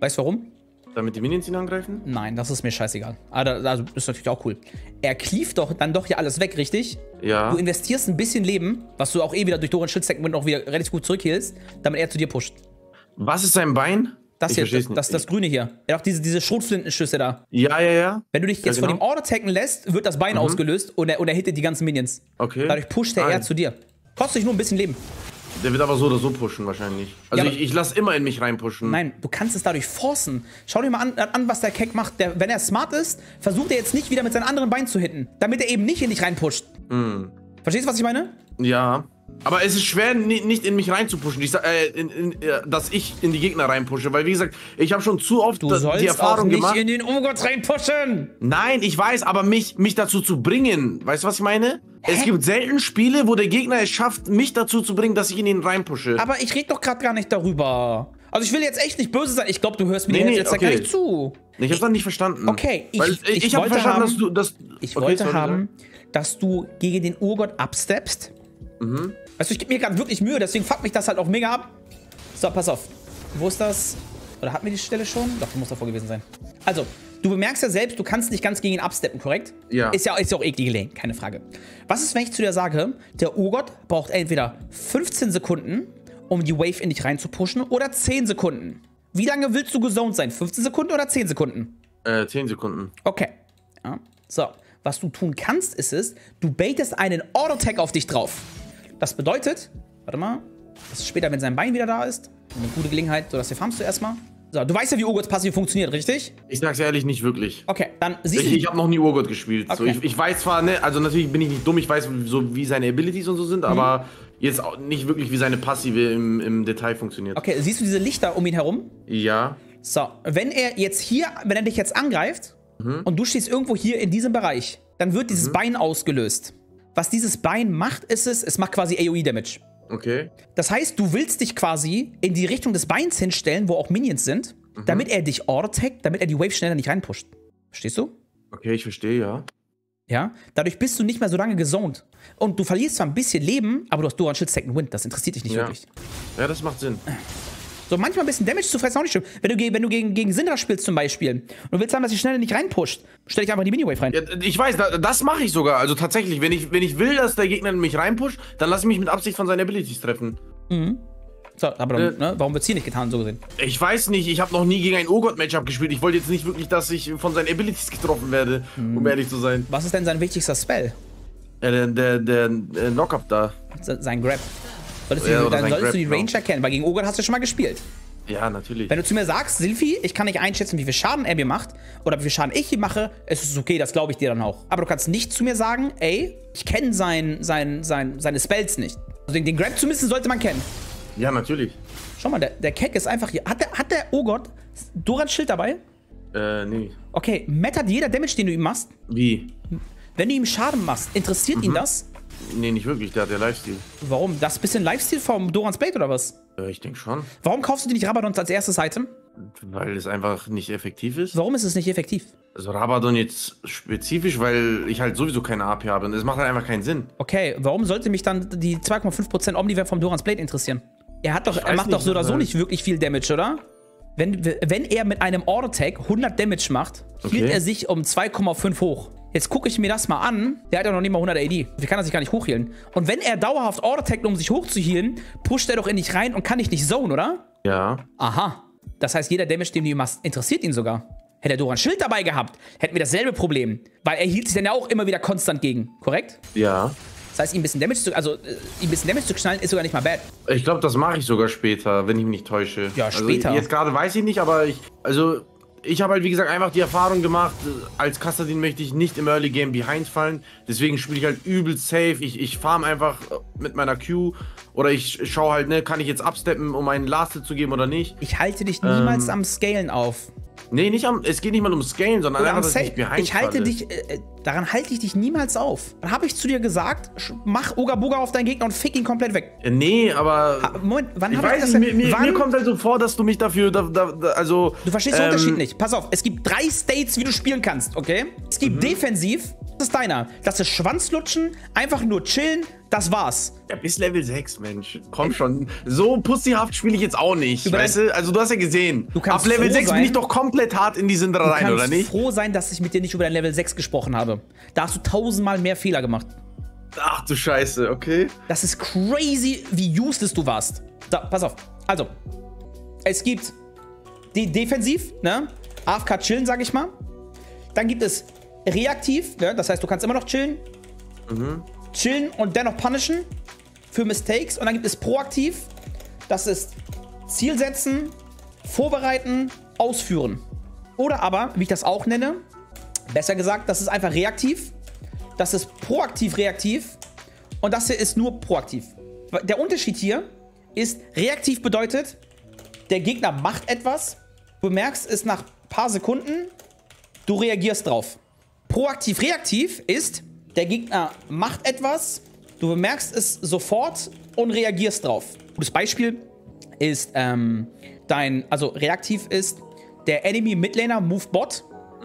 Weißt du warum? Damit die Minions ihn angreifen? Nein, das ist mir scheißegal. Aber da- also, ist natürlich auch cool. Er cleaft doch dann doch hier alles weg, richtig? Ja. Du investierst ein bisschen Leben, was du auch eh wieder durch Doran Schildstecken und auch wieder relativ gut zurückhielst, damit er zu dir pusht. Was ist sein Bein? Das Ich hier, das, das, das Grüne hier. Er hat auch diese, diese Schrotflintenschüsse da. Ja, ja, ja. Wenn du dich jetzt Ja, von genau. ihm Order tacken lässt, wird das Bein ausgelöst und er, und er hittet die ganzen Minions. Okay. Dadurch pusht er eher zu dir. Kostet dich nur ein bisschen Leben. Der wird aber so oder so pushen wahrscheinlich. Also Ja, ich, ich lasse immer in mich reinpushen. Nein, du kannst es dadurch forcen. Schau dir mal an, an was der Keck macht. Der, wenn er smart ist, versucht er jetzt nicht wieder mit seinem anderen Bein zu hitten. Damit er eben nicht in dich reinpusht. Hm. Verstehst du, was ich meine? Ja. Aber es ist schwer, ni- nicht in mich reinzupushen. Ich äh, in, in, äh, dass ich in die Gegner reinpushe. Weil, wie gesagt, ich habe schon zu oft Du sollst die Erfahrung auch nicht gemacht. in den Urgott reinpushen. Nein, ich weiß, aber mich, mich dazu zu bringen. Weißt du, was ich meine? Es gibt selten Spiele, wo der Gegner es schafft, mich dazu zu bringen, dass ich in ihn reinpushe. Aber ich rede doch gerade gar nicht darüber. Also ich will jetzt echt nicht böse sein. Ich glaube, du hörst mir Nee, nee, jetzt okay. gar nicht zu. Ich hab's dann nicht verstanden. Okay, ich- ich ich, ich habe wollte verstanden, haben- dass du das. Ich Okay, wollte sorry, haben, dass du gegen den Urgott absteppst. Mhm. Weißt du, ich gebe mir gerade wirklich Mühe, deswegen fuckt mich das halt auch mega ab. So, pass auf. Wo ist das? Oder hatten wir die Stelle schon? Doch, die muss davor gewesen sein. Also, du bemerkst ja selbst, du kannst nicht ganz gegen ihn absteppen, korrekt? Ja. Ist ja, ist ja auch eklige Lane, keine Frage. Was ist, wenn ich zu dir sage, der Urgott braucht entweder 15 Sekunden, um die Wave in dich reinzupushen, oder 10 Sekunden? Wie lange willst du gezoned sein? 15 Sekunden oder 10 Sekunden? Äh, 10 Sekunden. Okay. Ja. So, was du tun kannst, ist es, du baitest einen Auto-Tag auf dich drauf. Das bedeutet, warte mal, das ist später, wenn sein Bein wieder da ist, eine gute Gelegenheit, so dass du farmst du erstmal. So, du weißt ja, wie Urgots Passiv funktioniert, richtig? Ich sag's ehrlich, nicht wirklich. Okay, dann siehst Ich, du. ich habe noch nie Urgott gespielt. So, Okay. ich, ich weiß zwar, ne, also natürlich bin ich nicht dumm, ich weiß so, wie seine Abilities und so Mhm. sind, aber jetzt auch nicht wirklich, wie seine Passive im, im Detail funktioniert. Okay, siehst du diese Lichter um ihn herum? Ja. So, wenn er jetzt hier, wenn er dich jetzt angreift und du stehst irgendwo hier in diesem Bereich, dann wird dieses Bein ausgelöst. Was dieses Bein macht, ist es, es macht quasi AoE-Damage. Okay. Das heißt, du willst dich quasi in die Richtung des Beins hinstellen, wo auch Minions sind, damit er dich auto-taggt, damit er die Wave schneller nicht reinpusht. Verstehst du? Okay, ich verstehe, ja. Ja? Dadurch bist du nicht mehr so lange gezoned. Und du verlierst zwar ein bisschen Leben, aber du hast Doran Shield Second Wind. Das interessiert dich nicht Ja. wirklich. Ja, das macht Sinn. So, manchmal ein bisschen Damage zu fressen ist auch nicht schlimm. Wenn du, wenn du gegen, gegen Syndra spielst zum Beispiel und willst haben, dass sie schneller nicht reinpusht, stell dich einfach in die Mini-Wave rein. Ja, ich weiß, da, das mache ich sogar. Also tatsächlich, wenn ich, wenn ich will, dass der Gegner mich reinpusht, dann lasse ich mich mit Absicht von seinen Abilities treffen. So, aber dann, ne, warum wird's hier nicht getan, so gesehen? Ich weiß nicht, ich habe noch nie gegen ein Urgott-Matchup gespielt. Ich wollte jetzt nicht wirklich, dass ich von seinen Abilities getroffen werde, Mhm. um ehrlich zu sein. Was ist denn sein wichtigster Spell? Ja, der, der, der, der Knock-Up da. Se- Sein Grab. Solltest du, Ja, oder dann solltest Grab, du die genau. Range erkennen, weil gegen Ogre hast du schon mal gespielt. Ja, natürlich. Wenn du zu mir sagst, Silvi, ich kann nicht einschätzen, wie viel Schaden er mir macht oder wie viel Schaden ich ihm mache, ist es okay, das glaube ich dir dann auch. Aber du kannst nicht zu mir sagen, ey, ich kenne sein, sein, sein, seine Spells nicht. Also den, den Grab zumindest sollte man kennen. Ja, natürlich. Schau mal, der, der Keck ist einfach hier. Hat der, hat der oh Gott, Dorans Schild dabei? Äh, nee. Okay, mattert jeder Damage, den du ihm machst? Wie? Wenn du ihm Schaden machst, interessiert Mhm. ihn das? Nee, nicht wirklich, der hat ja Lifesteal. Warum? Das bisschen Lifestyle vom Dorans Blade oder was? Äh, ich denke schon. Warum kaufst du dir nicht Rabadons als erstes Item? Weil es einfach nicht effektiv ist. Warum ist es nicht effektiv? Also Rabadon jetzt spezifisch, weil ich halt sowieso keine AP habe. Und es macht halt einfach keinen Sinn. Okay, warum sollte mich dann die 2,5% Omniware vom Dorans Blade interessieren? Er, hat doch, er macht doch nicht, so oder so nicht wirklich viel Damage, oder? Wenn, wenn er mit einem Auto-Tag 100 Damage macht, hielt Okay. er sich um 2,5 hoch. Jetzt gucke ich mir das mal an. Der hat ja noch nicht mal 100 AD. Wie kann er sich gar nicht hochhealen? Und wenn er dauerhaft Auto-Taggt, um sich hochzuhealen, pusht er doch in dich rein und kann dich nicht zone, oder? Ja. Aha. Das heißt, jeder Damage, den du ihm machst, interessiert ihn sogar. Hätte er Doran Schild dabei gehabt, hätten wir dasselbe Problem. Weil er hielt sich dann ja auch immer wieder konstant gegen, korrekt? Ja. Das heißt, ihm ein bisschen Damage zu, also, äh, ihm ein bisschen Damage zu knallen, ist sogar nicht mal bad. Ich glaube, das mache ich sogar später, wenn ich mich nicht täusche. Ja, später. Also jetzt gerade weiß ich nicht, aber ich. Also, ich habe halt, wie gesagt, einfach die Erfahrung gemacht, äh, als Kassadin möchte ich nicht im Early Game behind fallen. Deswegen spiele ich halt übel safe. Ich, ich farm einfach äh, mit meiner Q. Oder ich schaue halt, ne, kann ich jetzt absteppen, um einen Last zu geben oder nicht. Ich halte dich niemals Ähm. am Scalen auf. Nee, nicht am, es geht nicht mal um Scalen, sondern Oder einfach, dass ich behind ich halte dich, äh, äh, daran halte ich dich niemals auf. Dann habe ich zu dir gesagt, mach Oga Boga auf deinen Gegner und fick ihn komplett weg. Äh, Nee, aber. Moment, wann habe ich das nicht, denn? mir, wann? mir kommt halt so vor, dass du mich dafür, da, da, also... Du verstehst den ähm, Unterschied nicht. Pass auf, es gibt drei States, wie du spielen kannst, okay? Es Mhm. gibt defensiv Das ist deiner. Das ist Schwanzlutschen, einfach nur chillen, das war's. Ja, bis Level 6, Mensch. Komm schon. So pussyhaft spiele ich jetzt auch nicht. Über weißt du? Also du hast ja gesehen. Du kannst Ab Level froh 6 bin sein. ich doch komplett hart in die Sünder Du rein, kannst oder nicht? froh sein, dass ich mit dir nicht über dein Level 6 gesprochen habe. Da hast du tausendmal mehr Fehler gemacht. Ach du Scheiße, okay. Das ist crazy, wie useless du warst. So, pass auf. Also, es gibt die defensiv, ne? AFK chillen, sag ich mal. Dann gibt es reaktiv, ne? Das heißt, du kannst immer noch chillen. Chillen und dennoch punishen für Mistakes. Und dann gibt es proaktiv. Das ist Ziel setzen, vorbereiten, ausführen. Oder aber, wie ich das auch nenne, besser gesagt, das ist einfach reaktiv. Das ist proaktiv-reaktiv. Und das hier ist nur proaktiv. Der Unterschied hier ist, reaktiv bedeutet, der Gegner macht etwas, du merkst es nach ein paar Sekunden, du reagierst drauf. Proaktiv-reaktiv ist, der Gegner macht etwas, du bemerkst es sofort und reagierst drauf. Gutes Beispiel ist ähm, dein, also reaktiv ist, der Enemy Midlaner Move Bot.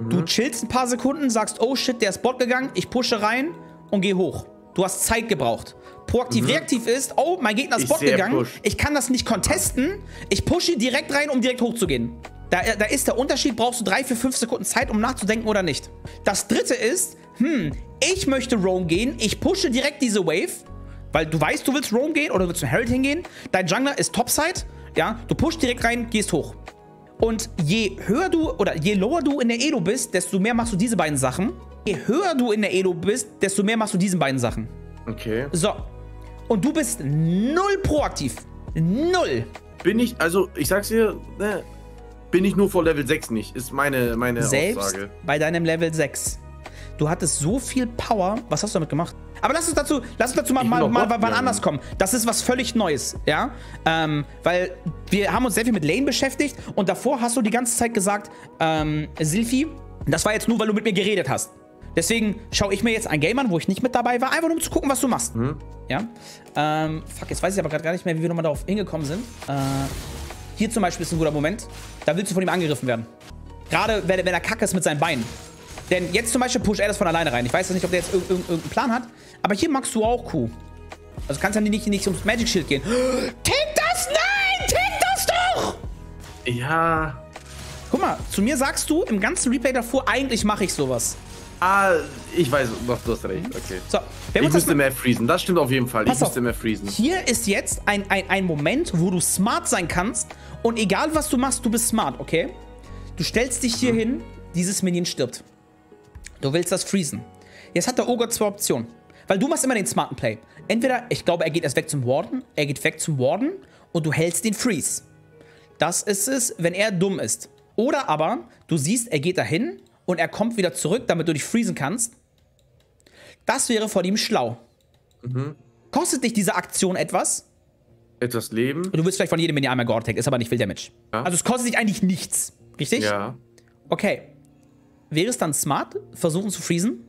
Du chillst ein paar Sekunden, sagst, oh shit, der ist Bot gegangen, ich pushe rein und geh hoch. Du hast Zeit gebraucht. Proaktiv-reaktiv ist, oh, mein Gegner ist Ich Bot gegangen, Push. ich kann das nicht contesten, ich pushe direkt rein, um direkt hochzugehen. Da, da ist der Unterschied, brauchst du drei, vier, fünf Sekunden Zeit, um nachzudenken oder nicht. Das dritte ist, hm, ich möchte Roam gehen, ich pushe direkt diese Wave, weil du weißt, du willst Roam gehen oder du willst zum Herald hingehen. Dein Jungler ist Topside, ja, du pushst direkt rein, gehst hoch. Und je höher du oder je lower du in der Elo bist, desto mehr machst du diese beiden Sachen. Je höher du in der Elo bist, desto mehr machst du diese beiden Sachen. Okay. So. Und du bist null proaktiv. Null. Bin ich, also ich sag's dir, ne, bin ich nur vor Level 6 nicht, ist meine, meine Selbst Aussage. bei deinem Level 6. Du hattest so viel Power. Was hast du damit gemacht? Aber lass uns dazu, lass uns dazu mal, mal, mal wann anders kommen. Das ist was völlig Neues, ja? Ähm, weil wir haben uns sehr viel mit Lane beschäftigt und davor hast du die ganze Zeit gesagt, ähm, Silphi, das war jetzt nur, weil du mit mir geredet hast. Deswegen schaue ich mir jetzt ein Game an, wo ich nicht mit dabei war, einfach nur um zu gucken, was du machst. Mhm. Ja? Ähm, fuck, jetzt weiß ich aber gerade gar nicht mehr, wie wir nochmal darauf hingekommen sind. Äh, hier zum Beispiel ist ein guter Moment. Da willst du von ihm angegriffen werden. Gerade wenn, wenn er kacke ist mit seinen Beinen. Denn jetzt zum Beispiel pusht er das von alleine rein. Ich weiß jetzt nicht, ob der jetzt irg irg irgendeinen Plan hat. Aber hier magst du auch Q. Also kannst ja nicht, nicht ums Magic Shield gehen. Tank das! Nein! Tank das doch! Ja. Guck mal, zu mir sagst du im ganzen Replay davor, eigentlich mache ich sowas. Ah, ich weiß, du hast recht, okay. So, wenn Ich müsste mehr freezen, das stimmt auf jeden Fall. Pass ich müsste auf. mehr freezen. Hier ist jetzt ein, ein, ein Moment, wo du smart sein kannst. Und egal, was du machst, du bist smart, okay? Du stellst dich hier hin, dieses Minion stirbt. Du willst das freezen. Jetzt hat der Ogre zwei Optionen. Weil du machst immer den smarten Play. Entweder, ich glaube, er geht erst weg zum Warden, er geht weg zum Warden und du hältst den Freeze. Das ist es, wenn er dumm ist. Oder aber, du siehst, er geht dahin und er kommt wieder zurück, damit du dich freezen kannst. Das wäre von ihm schlau. Kostet dich diese Aktion etwas? Etwas Leben. Du willst vielleicht von jedem Minion einmal Gore-Tag, ist aber nicht viel Damage. Ja. Also es kostet dich eigentlich nichts. Richtig? Ja. Okay. Wäre es dann smart, versuchen zu freezen?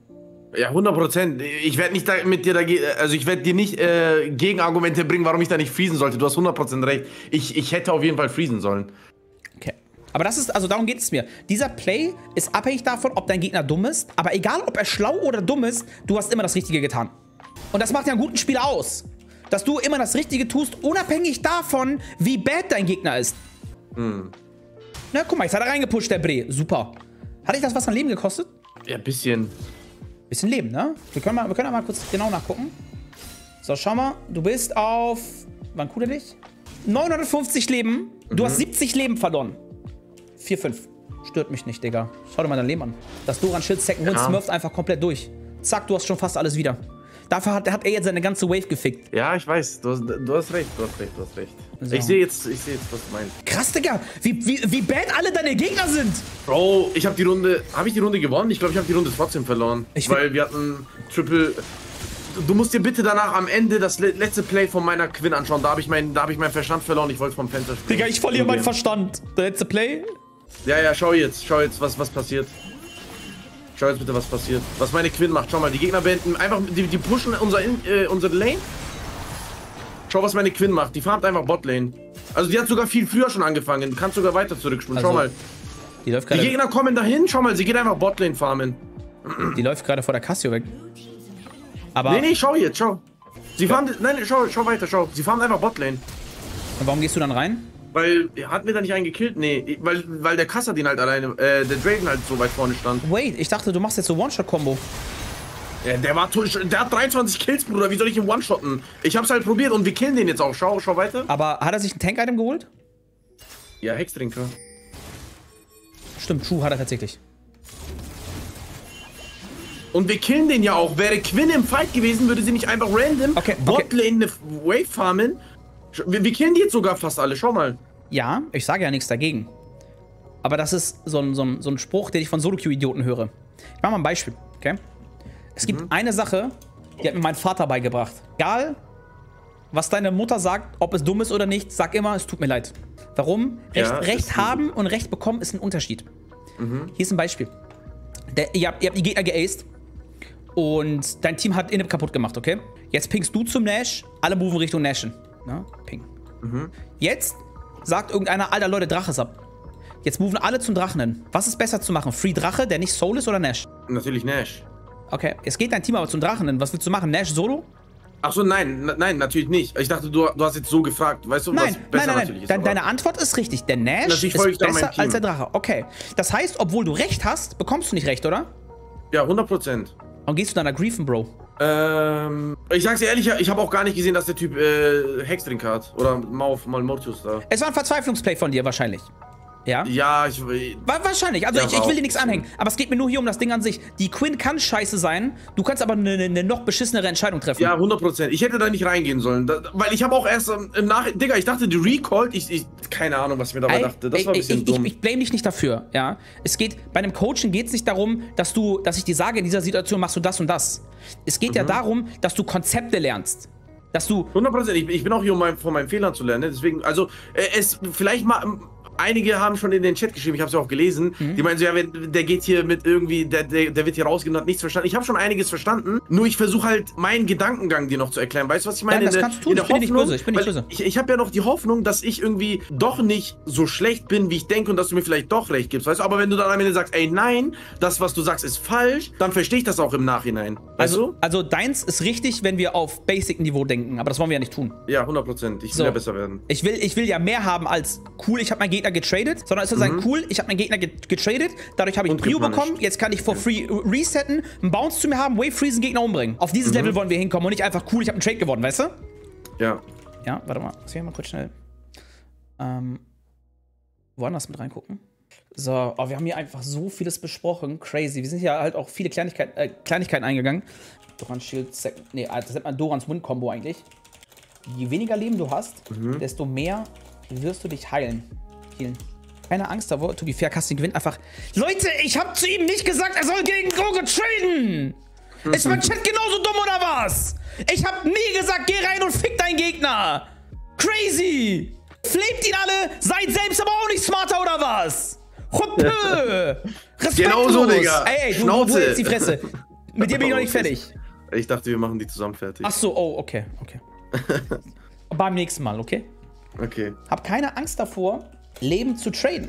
Ja, 100 Prozent. Ich werde nicht mit dir dagegen, also ich werde dir nicht äh, Gegenargumente bringen, warum ich da nicht freezen sollte. Du hast 100 Prozent recht. Ich, ich hätte auf jeden Fall freezen sollen. Aber das ist, also darum geht es mir. Dieser Play ist abhängig davon, ob dein Gegner dumm ist. Aber egal, ob er schlau oder dumm ist, du hast immer das Richtige getan. Und das macht ja einen guten Spieler aus. Dass du immer das Richtige tust, unabhängig davon, wie bad dein Gegner ist. Na, guck mal, jetzt hat er reingepusht, der Bre. Super. Hat dich das was an Leben gekostet? Ja, bisschen. Bisschen Leben, ne? Wir können, mal, wir können mal kurz genau nachgucken. So, schau mal. Du bist auf. Wann kuh dich? 950 Leben. Du hast 70 Leben verloren. 4, 5. Stört mich nicht, Digga. Schau dir mal dein Leben an. Das Doran Schild Second Wind Ja. smurft einfach komplett durch. Zack, du hast schon fast alles wieder. Dafür hat, hat er jetzt seine ganze Wave gefickt. Ja, ich weiß. Du hast, du hast recht, du hast recht, du hast recht. So. Ich sehe jetzt, ich sehe jetzt, was du meinst. Krass, Digga. Wie, wie, wie bad alle deine Gegner sind. Bro, ich habe die Runde. Habe ich die Runde gewonnen? Ich glaube, ich habe die Runde trotzdem verloren. Ich weil wir hatten Triple. Du- musst dir bitte danach am Ende das le- letzte Play von meiner Quinn anschauen. Da habe ich, mein, da hab ich meinen Verstand verloren. Ich wollte vom Fenster springen. Digga, ich verliere meinen. Verstand. Der letzte Play. Ja, ja, schau jetzt. Schau jetzt, was, was passiert. Schau jetzt bitte, was passiert. Was meine Quinn macht. Schau mal, die Gegner beenden einfach. Die, die pushen unser, In- äh, unsere Lane. Schau, was meine Quinn macht. Die farmt einfach Botlane. Also, die hat sogar viel früher schon angefangen. Kannst sogar weiter zurückspulen. Schau Also, mal. Die läuft Die. Gegner kommen dahin. Schau mal, sie geht einfach Botlane farmen. Die läuft gerade vor der Cassio weg. Aber Nee, nee, schau jetzt, schau. Sie fahren, nein, nee, schau, schau weiter, schau. Sie fahren einfach Botlane. warum gehst du dann rein? Weil, hatten wir da nicht einen gekillt? Nee, weil, weil der Kassadin halt alleine, äh, der Draven halt so weit vorne stand. Wait, ich dachte, du machst jetzt so One-Shot-Combo. Ja, der war, der hat 23 Kills, Bruder, wie soll ich ihn one-shotten? Ich hab's halt probiert und wir killen den jetzt auch. Schau, schau weiter. Aber hat er sich ein Tank-Item geholt? Ja, Hextrinker. Stimmt, True hat er tatsächlich. Und wir killen den ja auch. Wäre Quinn im Fight gewesen, würde sie nicht einfach random Okay, okay. Botlane eine Wave farmen. Wir, wir killen die jetzt sogar fast alle, schau mal. Ja, ich sage ja nichts dagegen. Aber das ist so ein, so ein, so ein Spruch, den ich von Solo-Q-Idioten höre. Ich mache mal ein Beispiel, okay? Es gibt eine Sache, die hat mir mein Vater beigebracht. Egal, was deine Mutter sagt, ob es dumm ist oder nicht, sag immer, es tut mir leid. Warum? Recht, Ja, Recht haben und Recht bekommen ist ein Unterschied. Hier ist ein Beispiel. Der, ihr, habt, ihr habt die Gegner geaced und dein Team hat Inhib kaputt gemacht, okay? Jetzt pingst du zum Nash, alle moven Richtung Nashen. Ne? Ping. Jetzt sagt irgendeiner, alter Leute, Drache ist ab. Jetzt moven alle zum Drachen hin. Was ist besser zu machen? Free Drache, der nicht Soul ist oder Nash? Natürlich Nash. Okay, jetzt geht dein Team aber zum Drachen hin. Was willst du machen? Nash Solo? Ach so, nein, n- nein, natürlich nicht. Ich dachte, du, du hast jetzt so gefragt. Weißt du, Nein, was nein, besser nein, natürlich nein. ist? Deine, aber- deine Antwort ist richtig. Der Nash Natürlich ist besser als der Drache. Okay. Das heißt, obwohl du recht hast, bekommst du nicht recht, oder? Ja, 100 Prozent. Und gehst du dann da griefen, Bro. Ähm, ich sag's dir ehrlich, ich habe auch gar nicht gesehen, dass der Typ äh, Hexdrink hat. Oder Mauf, mal Mortius da. Es war ein Verzweiflungsplay von dir wahrscheinlich. Ja? Ja, ich. Wa- Wahrscheinlich. Also Ja, ich, ich will dir nichts anhängen. Aber es geht mir nur hier um das Ding an sich. Die Quinn kann scheiße sein. Du kannst aber eine, eine noch beschissenere Entscheidung treffen. Ja, 100 Prozent. Ich hätte da nicht reingehen sollen. Da, weil ich habe auch erst ähm, im Nach... Digga, ich dachte, die recalled. Ich, ich, keine Ahnung, was ich mir dabei Ey, dachte. Das ey, war ein ey, bisschen ich, dumm. Ich, ich blame dich nicht dafür, ja. Es geht, bei einem Coaching geht es nicht darum, dass du, dass ich dir sage, in dieser Situation machst du das und das. Es geht Mhm. ja darum, dass du Konzepte lernst. Dass du, 100 Prozent. Ich, ich bin auch hier, um mein, von meinen Fehlern zu lernen. ne? Deswegen, also, äh, es vielleicht mal. Einige haben schon in den Chat geschrieben, ich habe es ja auch gelesen. Mhm. Die meinen so, ja, wenn, der geht hier mit irgendwie, der, der, der wird hier rausgehen und hat nichts verstanden. Ich habe schon einiges verstanden, nur ich versuche halt meinen Gedankengang dir noch zu erklären. Weißt du, was ich meine? Nein, das In kannst du tun. Ich bin nicht böse, ich bin nicht böse. Ich, ich habe ja noch die Hoffnung, dass ich irgendwie doch nicht so schlecht bin, wie ich denke und dass du mir vielleicht doch recht gibst. Weißt du, aber wenn du dann am Ende sagst, ey, nein, das, was du sagst, ist falsch, dann verstehe ich das auch im Nachhinein. Weißt also, also deins ist richtig, wenn wir auf Basic-Niveau denken, aber das wollen wir ja nicht tun. du? Ja, 100 Prozent. Ich will So. ja besser werden. Ich will, ich will ja mehr haben als cool, ich habe meinen Gegner getradet, sondern es soll sein cool, ich habe meinen Gegner ge getradet, dadurch habe ich Mhm. Prio gepunished. bekommen, jetzt kann ich for free resetten, einen Bounce zu mir haben, Wave Freezen, Gegner umbringen. Auf Mhm. dieses Level wollen wir hinkommen und nicht einfach cool, ich habe einen Trade gewonnen, weißt du? Ja. Ja, warte mal. Muss ich mal kurz schnell ähm, woanders mit reingucken. So, oh, wir haben hier einfach so vieles besprochen. Crazy. Wir sind hier halt auch viele Kleinigkeiten, äh, Kleinigkeiten eingegangen. Doran Shield, Sec nee, das nennt man Dorans Win-Combo eigentlich. Je weniger Leben du hast, desto mehr wirst du dich heilen. Healen. Keine Angst davor, to be fair, Casting gewinnt einfach. Leute, ich hab zu ihm nicht gesagt, er soll gegen Gogo traden! Ist mein Chat genauso dumm oder was? Ich hab nie gesagt, geh rein und fick deinen Gegner! Crazy! Flamet ihn alle, seid selbst aber auch nicht smarter oder was? Respektlos! Genau so, Digga. Ey, ey, du, du Schnauze. hältst die Fresse. Mit dir bin ich noch nicht fertig. Ich dachte, wir machen die zusammen fertig. Ach so, oh, okay, okay. Beim nächsten Mal, okay? Okay. Hab keine Angst davor, Leben zu traden.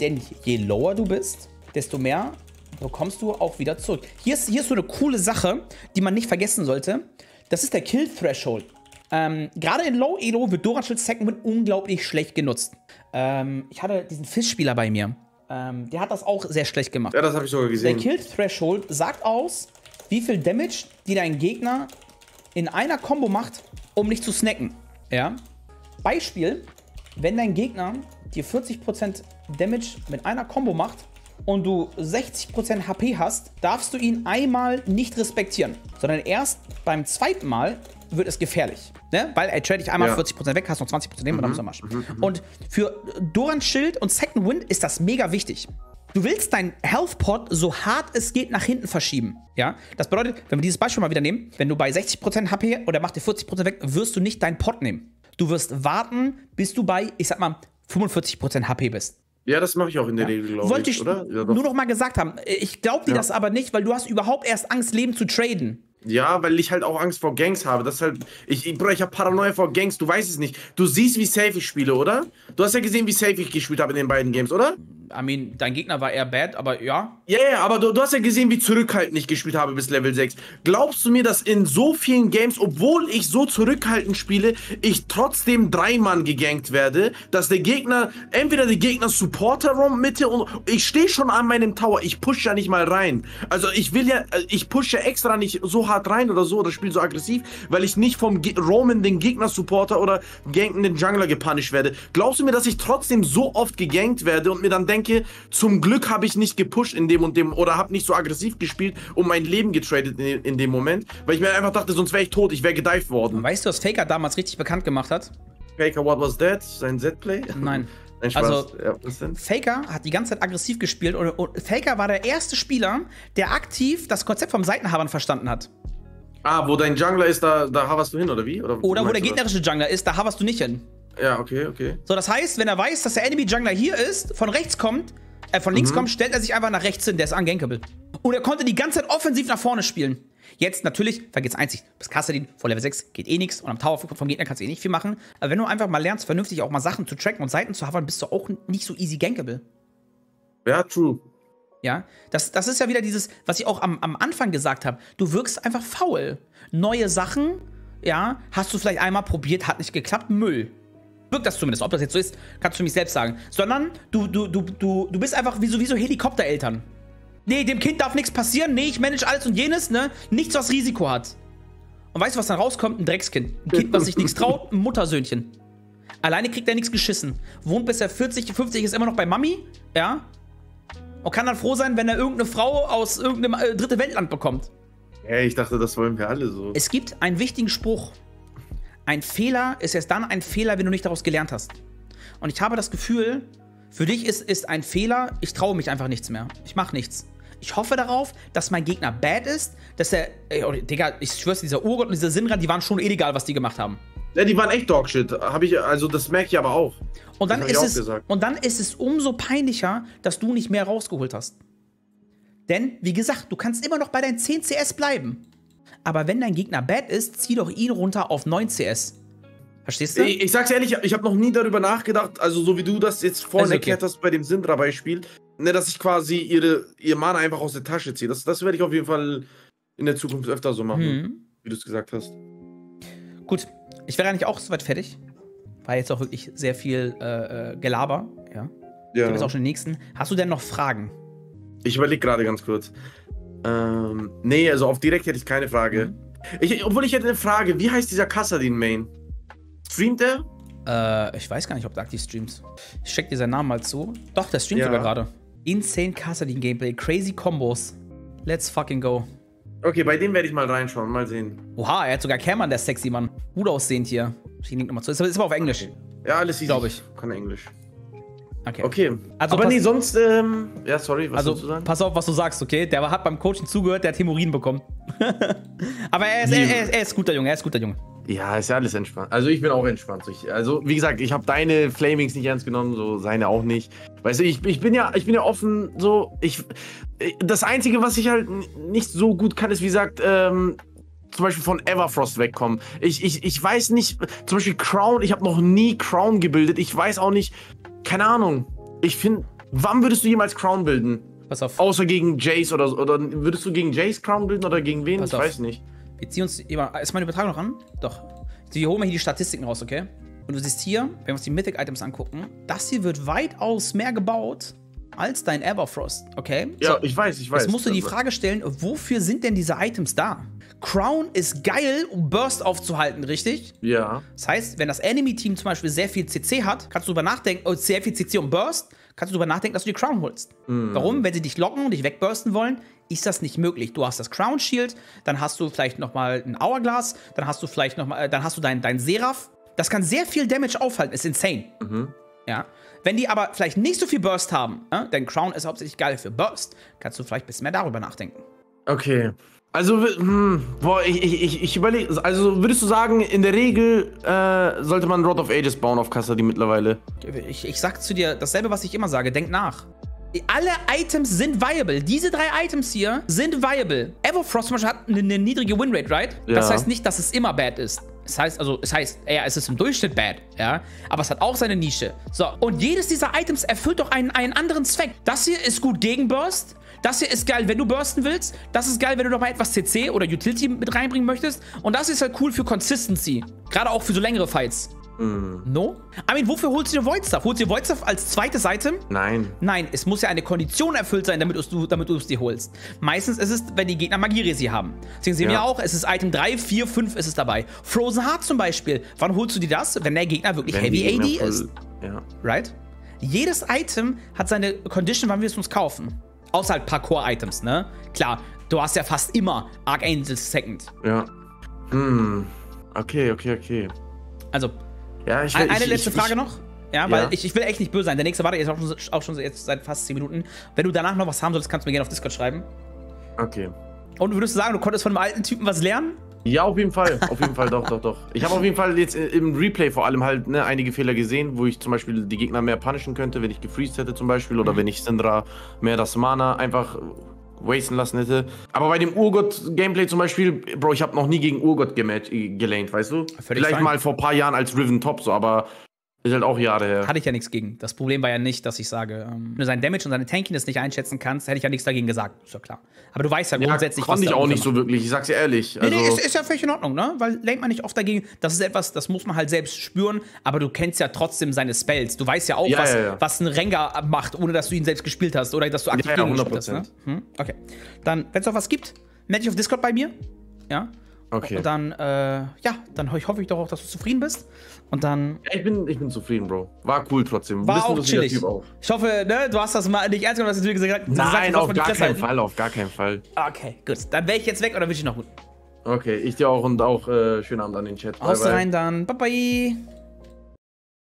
Denn je lower du bist, desto mehr bekommst du auch wieder zurück. Hier ist, hier ist so eine coole Sache, die man nicht vergessen sollte. Das ist der Kill Threshold. Ähm, Gerade in Low Elo wird Doran Schild Second Wind unglaublich schlecht genutzt. Ähm, ich hatte diesen Fischspieler bei mir. Ähm, der hat das auch sehr schlecht gemacht. Ja, das habe ich sogar Der gesehen. Kill Threshold sagt aus, wie viel Damage die dein Gegner in einer Combo macht, um nicht zu snacken. Ja? Beispiel, wenn dein Gegner dir 40% Damage mit einer Combo macht und du 60% HP hast, darfst du ihn einmal nicht respektieren, sondern erst beim zweiten Mal wird es gefährlich. Ne? Weil er trade dich einmal Ja. 40% weg, hast noch 20% Leben und dann bist du am Arsch. Und für Doran Schild und Second Wind ist das mega wichtig. Du willst deinen Health Pot so hart es geht nach hinten verschieben. Ja? Das bedeutet, wenn wir dieses Beispiel mal wieder nehmen, wenn du bei 60% HP oder macht dir 40% weg, wirst du nicht deinen Pot nehmen. Du wirst warten, bis du bei, ich sag mal, 45% HP bist. Ja, das mache ich auch in der Regel, glaube Wollte ich, oder? Ja, nur noch mal gesagt haben. Ich glaube dir Ja. das aber nicht, weil du hast überhaupt erst Angst, Leben zu traden. ja, weil ich halt auch Angst vor Gangs habe. Das ist halt. Ich, ich, Bruder, ich habe Paranoia vor Gangs. Du weißt es nicht. Du siehst, wie safe ich spiele, oder? Du hast ja gesehen, wie safe ich gespielt habe in den beiden Games, oder? I mean, dein Gegner war eher bad, aber ja. Ja, yeah, aber du, du, hast ja gesehen, wie zurückhaltend ich gespielt habe bis Level 6. Glaubst du mir, dass in so vielen Games, obwohl ich so zurückhaltend spiele, ich trotzdem dreimal gegankt werde, dass der Gegner, entweder der Gegner Supporter Raum Mitte und ich stehe schon an meinem Tower, ich push ja nicht mal rein. Also ich will ja, äh, ich pushe extra nicht so hart rein oder so oder spiele so aggressiv, weil ich nicht vom Ge roamenden Gegner Supporter oder gankenden Jungler gepunished werde. Glaubst du mir, dass ich trotzdem so oft gegankt werde und mir dann denke, zum Glück habe ich nicht gepusht in dem und dem oder habe nicht so aggressiv gespielt und mein Leben getradet in, in dem Moment, weil ich mir einfach dachte, sonst wäre ich tot, ich wäre gedived worden. Weißt du, was Faker damals richtig bekannt gemacht hat? Faker, what was that? Sein Z-Play? Nein. Nein also, ja, Faker hat die ganze Zeit aggressiv gespielt und, und, Faker war der erste Spieler, der aktiv das Konzept vom Seitenhabern verstanden hat. Ah, wo dein Jungler ist, da, da haverst du hin, oder wie? Oder, oder wo der gegnerische Jungler ist, da haverst du nicht hin. Ja, okay, okay. So, das heißt, wenn er weiß, dass der Enemy Jungler hier ist, von rechts kommt, äh, von links mhm. kommt, stellt er sich einfach nach rechts hin, der ist ungankable. Und er konnte die ganze Zeit offensiv nach vorne spielen. Jetzt natürlich, da geht's einzig, bis Kassadin vor Level 6 geht eh nichts und am Tower vom Gegner kannst du eh nicht viel machen. Aber wenn du einfach mal lernst, vernünftig auch mal Sachen zu tracken und Seiten zu havern, bist du auch nicht so easy gankable. Ja, true. Ja, das, das ist ja wieder dieses, was ich auch am, am Anfang gesagt habe. Du wirkst einfach faul. Neue Sachen, ja, hast du vielleicht einmal probiert, hat nicht geklappt, Müll. Wirkt das zumindest. Ob das jetzt so ist, kannst du mich selbst sagen. Sondern du, du, du, du, du bist einfach wie so, wie so Helikoptereltern. Nee, dem Kind darf nichts passieren. Nee, ich manage alles und jenes, ne? Nichts, was Risiko hat. Und weißt du, was dann rauskommt? Ein Dreckskind. Ein Kind, was sich nichts traut, ein Muttersöhnchen. Alleine kriegt er nichts geschissen. Wohnt bis er 40, 50 ist immer noch bei Mami, ja? Und kann dann froh sein, wenn er irgendeine Frau aus irgendeinem äh, dritte Weltland bekommt. Hey, ich dachte, das wollen wir alle so. Es gibt einen wichtigen Spruch. Ein Fehler ist erst dann ein Fehler, wenn du nicht daraus gelernt hast. Und ich habe das Gefühl, für dich ist, ist ein Fehler, ich traue mich einfach nichts mehr. Ich mache nichts. Ich hoffe darauf, dass mein Gegner bad ist, dass er. Ey, oh, Digga, ich schwör's, dieser Urgott und dieser Sinra, die waren schon illegal, was die gemacht haben. Ja, die waren echt Dogshit. Hab ich, also das merke ich aber auch. Und dann, ist es, und dann ist es umso peinlicher, dass du nicht mehr rausgeholt hast. Denn, wie gesagt, du kannst immer noch bei deinen 10 CS bleiben. Aber wenn dein Gegner bad ist, zieh doch ihn runter auf 9 CS. Verstehst du? Ich, ich sag's ehrlich, ich habe noch nie darüber nachgedacht, also so wie du das jetzt vorhin also okay. erklärt hast bei dem Sindra-Beispiel, ne, dass ich quasi ihre, ihr Mana einfach aus der Tasche ziehe. Das, das werde ich auf jeden Fall in der Zukunft öfter so machen, hm. wie du es gesagt hast. Gut, ich wäre eigentlich auch soweit fertig. War jetzt auch wirklich sehr viel äh, äh Gelaber, ja. Ja. Ich jetzt auch schon den nächsten. Hast du denn noch Fragen? Ich überlege gerade ganz kurz. Ähm, nee, also auf direkt hätte ich keine Frage. Mhm. Ich, obwohl ich hätte eine Frage, wie heißt dieser Kassadin-Main? Streamt der? Äh, ich weiß gar nicht, ob der aktiv streamt. Ich check dir seinen Namen mal zu. Doch, der streamt ja. sogar gerade. Insane Kassadin Gameplay, crazy Combos. Let's fucking go. Okay, bei dem werde ich mal reinschauen, mal sehen. Oha, er hat sogar Cameron, der sexy Mann. Gut aussehend hier. Ich link nochmal zu. Ist, ist aber auf Englisch. Ja, alles easy. Glaube ich. Kann Englisch. Okay. Okay. Also aber nee, sonst, ähm, ja, sorry, was also, du sagen? Pass auf, was du sagst, okay? Der hat beim Coaching zugehört, der hat Hämorrhoiden bekommen. aber er ist, er, er, er ist guter Junge, er ist guter Junge. Ja, ist ja alles entspannt. Also ich bin auch entspannt. Ich, also wie gesagt, ich habe deine Flamings nicht ernst genommen, so seine auch nicht. Weißt du, ich, ich bin ja, ich bin ja offen. So, ich, das einzige, was ich halt nicht so gut kann, ist wie gesagt, ähm, zum Beispiel von Everfrost wegkommen. Ich, ich, ich weiß nicht, zum Beispiel Crown. Ich habe noch nie Crown gebildet. Ich weiß auch nicht, keine Ahnung. Ich finde, wann würdest du jemals Crown bilden? Pass auf. Außer gegen Jace oder oder würdest du gegen Jace Crown bilden oder gegen wen? Pass ich auf. weiß nicht. Wir ziehen uns immer. Ist meine Übertragung noch an? Doch. Wir holen mal hier die Statistiken raus, okay? Und du siehst hier, wenn wir uns die Mythic-Items angucken, das hier wird weitaus mehr gebaut als dein Everfrost, okay? Ja, so, ich weiß, ich weiß. Jetzt musst du die Frage stellen, wofür sind denn diese Items da? Crown ist geil, um Burst aufzuhalten, richtig? Ja. Das heißt, wenn das Enemy-Team zum Beispiel sehr viel CC hat, kannst du darüber nachdenken, oh, sehr viel CC und Burst, kannst du darüber nachdenken, dass du die Crown holst. Mhm. Warum? Wenn sie dich locken und dich wegbursten wollen, ist das nicht möglich. Du hast das Crown Shield, dann hast du vielleicht noch mal ein Hourglass, dann hast du vielleicht noch mal, äh, dann hast du dein, dein Seraph. Das kann sehr viel Damage aufhalten, ist insane. Mhm. Ja. Wenn die aber vielleicht nicht so viel Burst haben, äh, denn Crown ist hauptsächlich geil für Burst, kannst du vielleicht ein bisschen mehr darüber nachdenken. Okay. Also, hm, boah, ich, ich, ich überlege, also würdest du sagen, in der Regel äh, sollte man Rod of Ages bauen auf Kassadi mittlerweile? Ich, ich sag zu dir dasselbe, was ich immer sage, denk nach. Alle Items sind viable. Diese drei Items hier sind viable. Everfrost zum Beispiel hat eine, eine niedrige Winrate, right? Ja. Das heißt nicht, dass es immer bad ist. Es heißt also, es heißt, ja, es ist im Durchschnitt bad, ja. Aber es hat auch seine Nische. So, und jedes dieser Items erfüllt doch einen, einen anderen Zweck. Das hier ist gut gegen Burst. Das hier ist geil, wenn du bursten willst. Das ist geil, wenn du noch mal etwas CC oder Utility mit reinbringen möchtest. Und das ist halt cool für Consistency. Gerade auch für so längere Fights. Mm. No? I mean, wofür holst du dir Void Stuff? Holst du dir Void Stuff als zweites Item? Nein. Nein, es muss ja eine Kondition erfüllt sein, damit du damit es dir holst. Meistens ist es, wenn die Gegner Magieresi haben. Deswegen sehen ja. wir auch, es ist Item 3, 4, 5 ist es dabei. Frozen Heart zum Beispiel. Wann holst du dir das? Wenn der Gegner wirklich wenn Heavy AD voll, ist. Ja. Right? Jedes Item hat seine Condition, wann wir es uns kaufen. Außer halt Parkour-Items, ne? Klar, du hast ja fast immer Archangel Second. Ja. Hm. Okay, okay, okay. Also, ja, ich will, Eine ich, letzte ich, Frage ich, noch. Ja, weil ja. Ich, ich will echt nicht böse sein. Der nächste warte jetzt auch schon, auch schon jetzt seit fast 10 Minuten. Wenn du danach noch was haben solltest, kannst du mir gerne auf Discord schreiben. Okay. Und würdest du sagen, du konntest von einem alten Typen was lernen? Ja, auf jeden Fall. Auf jeden Fall, doch, doch, doch. Ich habe auf jeden Fall jetzt im Replay vor allem halt ne, einige Fehler gesehen, wo ich zum Beispiel die Gegner mehr punishen könnte, wenn ich gefreezed hätte zum Beispiel. Oder mhm. wenn ich Syndra mehr das Mana einfach wasten lassen hätte. Aber bei dem Urgott-Gameplay zum Beispiel, Bro, ich habe noch nie gegen Urgott gelaned, weißt du? Völlig Vielleicht fein. mal vor ein paar Jahren als Riven Top so, aber ist halt auch Jahre her. Hatte ich ja nichts gegen. Das Problem war ja nicht, dass ich sage, ähm, wenn du seinen Damage und seine Tankiness nicht einschätzen kannst, hätte ich ja nichts dagegen gesagt. Ist ja klar. Aber du weißt ja grundsätzlich, ja, was ich auch nicht so wirklich. Ich sag's dir ehrlich. Also nee, nee, ist, ist, ja völlig in Ordnung, ne? Weil lenkt man nicht oft dagegen. Das ist etwas, das muss man halt selbst spüren. Aber du kennst ja trotzdem seine Spells. Du weißt ja auch, ja, was, ja, was ein Rengar macht, ohne dass du ihn selbst gespielt hast oder dass du aktiv ja, ja, gespielt hast. Ne? Hm? Okay. Dann, wenn es noch was gibt, melde dich auf Discord bei mir. Ja. Okay. Und dann, äh, ja, dann hoffe ich doch auch, dass du zufrieden bist. Und dann. Ja, ich bin, ich bin zufrieden, Bro. War cool trotzdem. War auch chillig. Auch. Ich hoffe, ne, du hast das mal nicht ernst genommen, was du gesagt hast. Nein, auf gar keinen Fall, auf gar keinen Fall. Okay, gut. Dann wäre ich jetzt weg oder wünsche ich noch gut. Okay, ich dir auch und auch äh, schönen Abend an den Chat. Aus rein dann. Bye bye.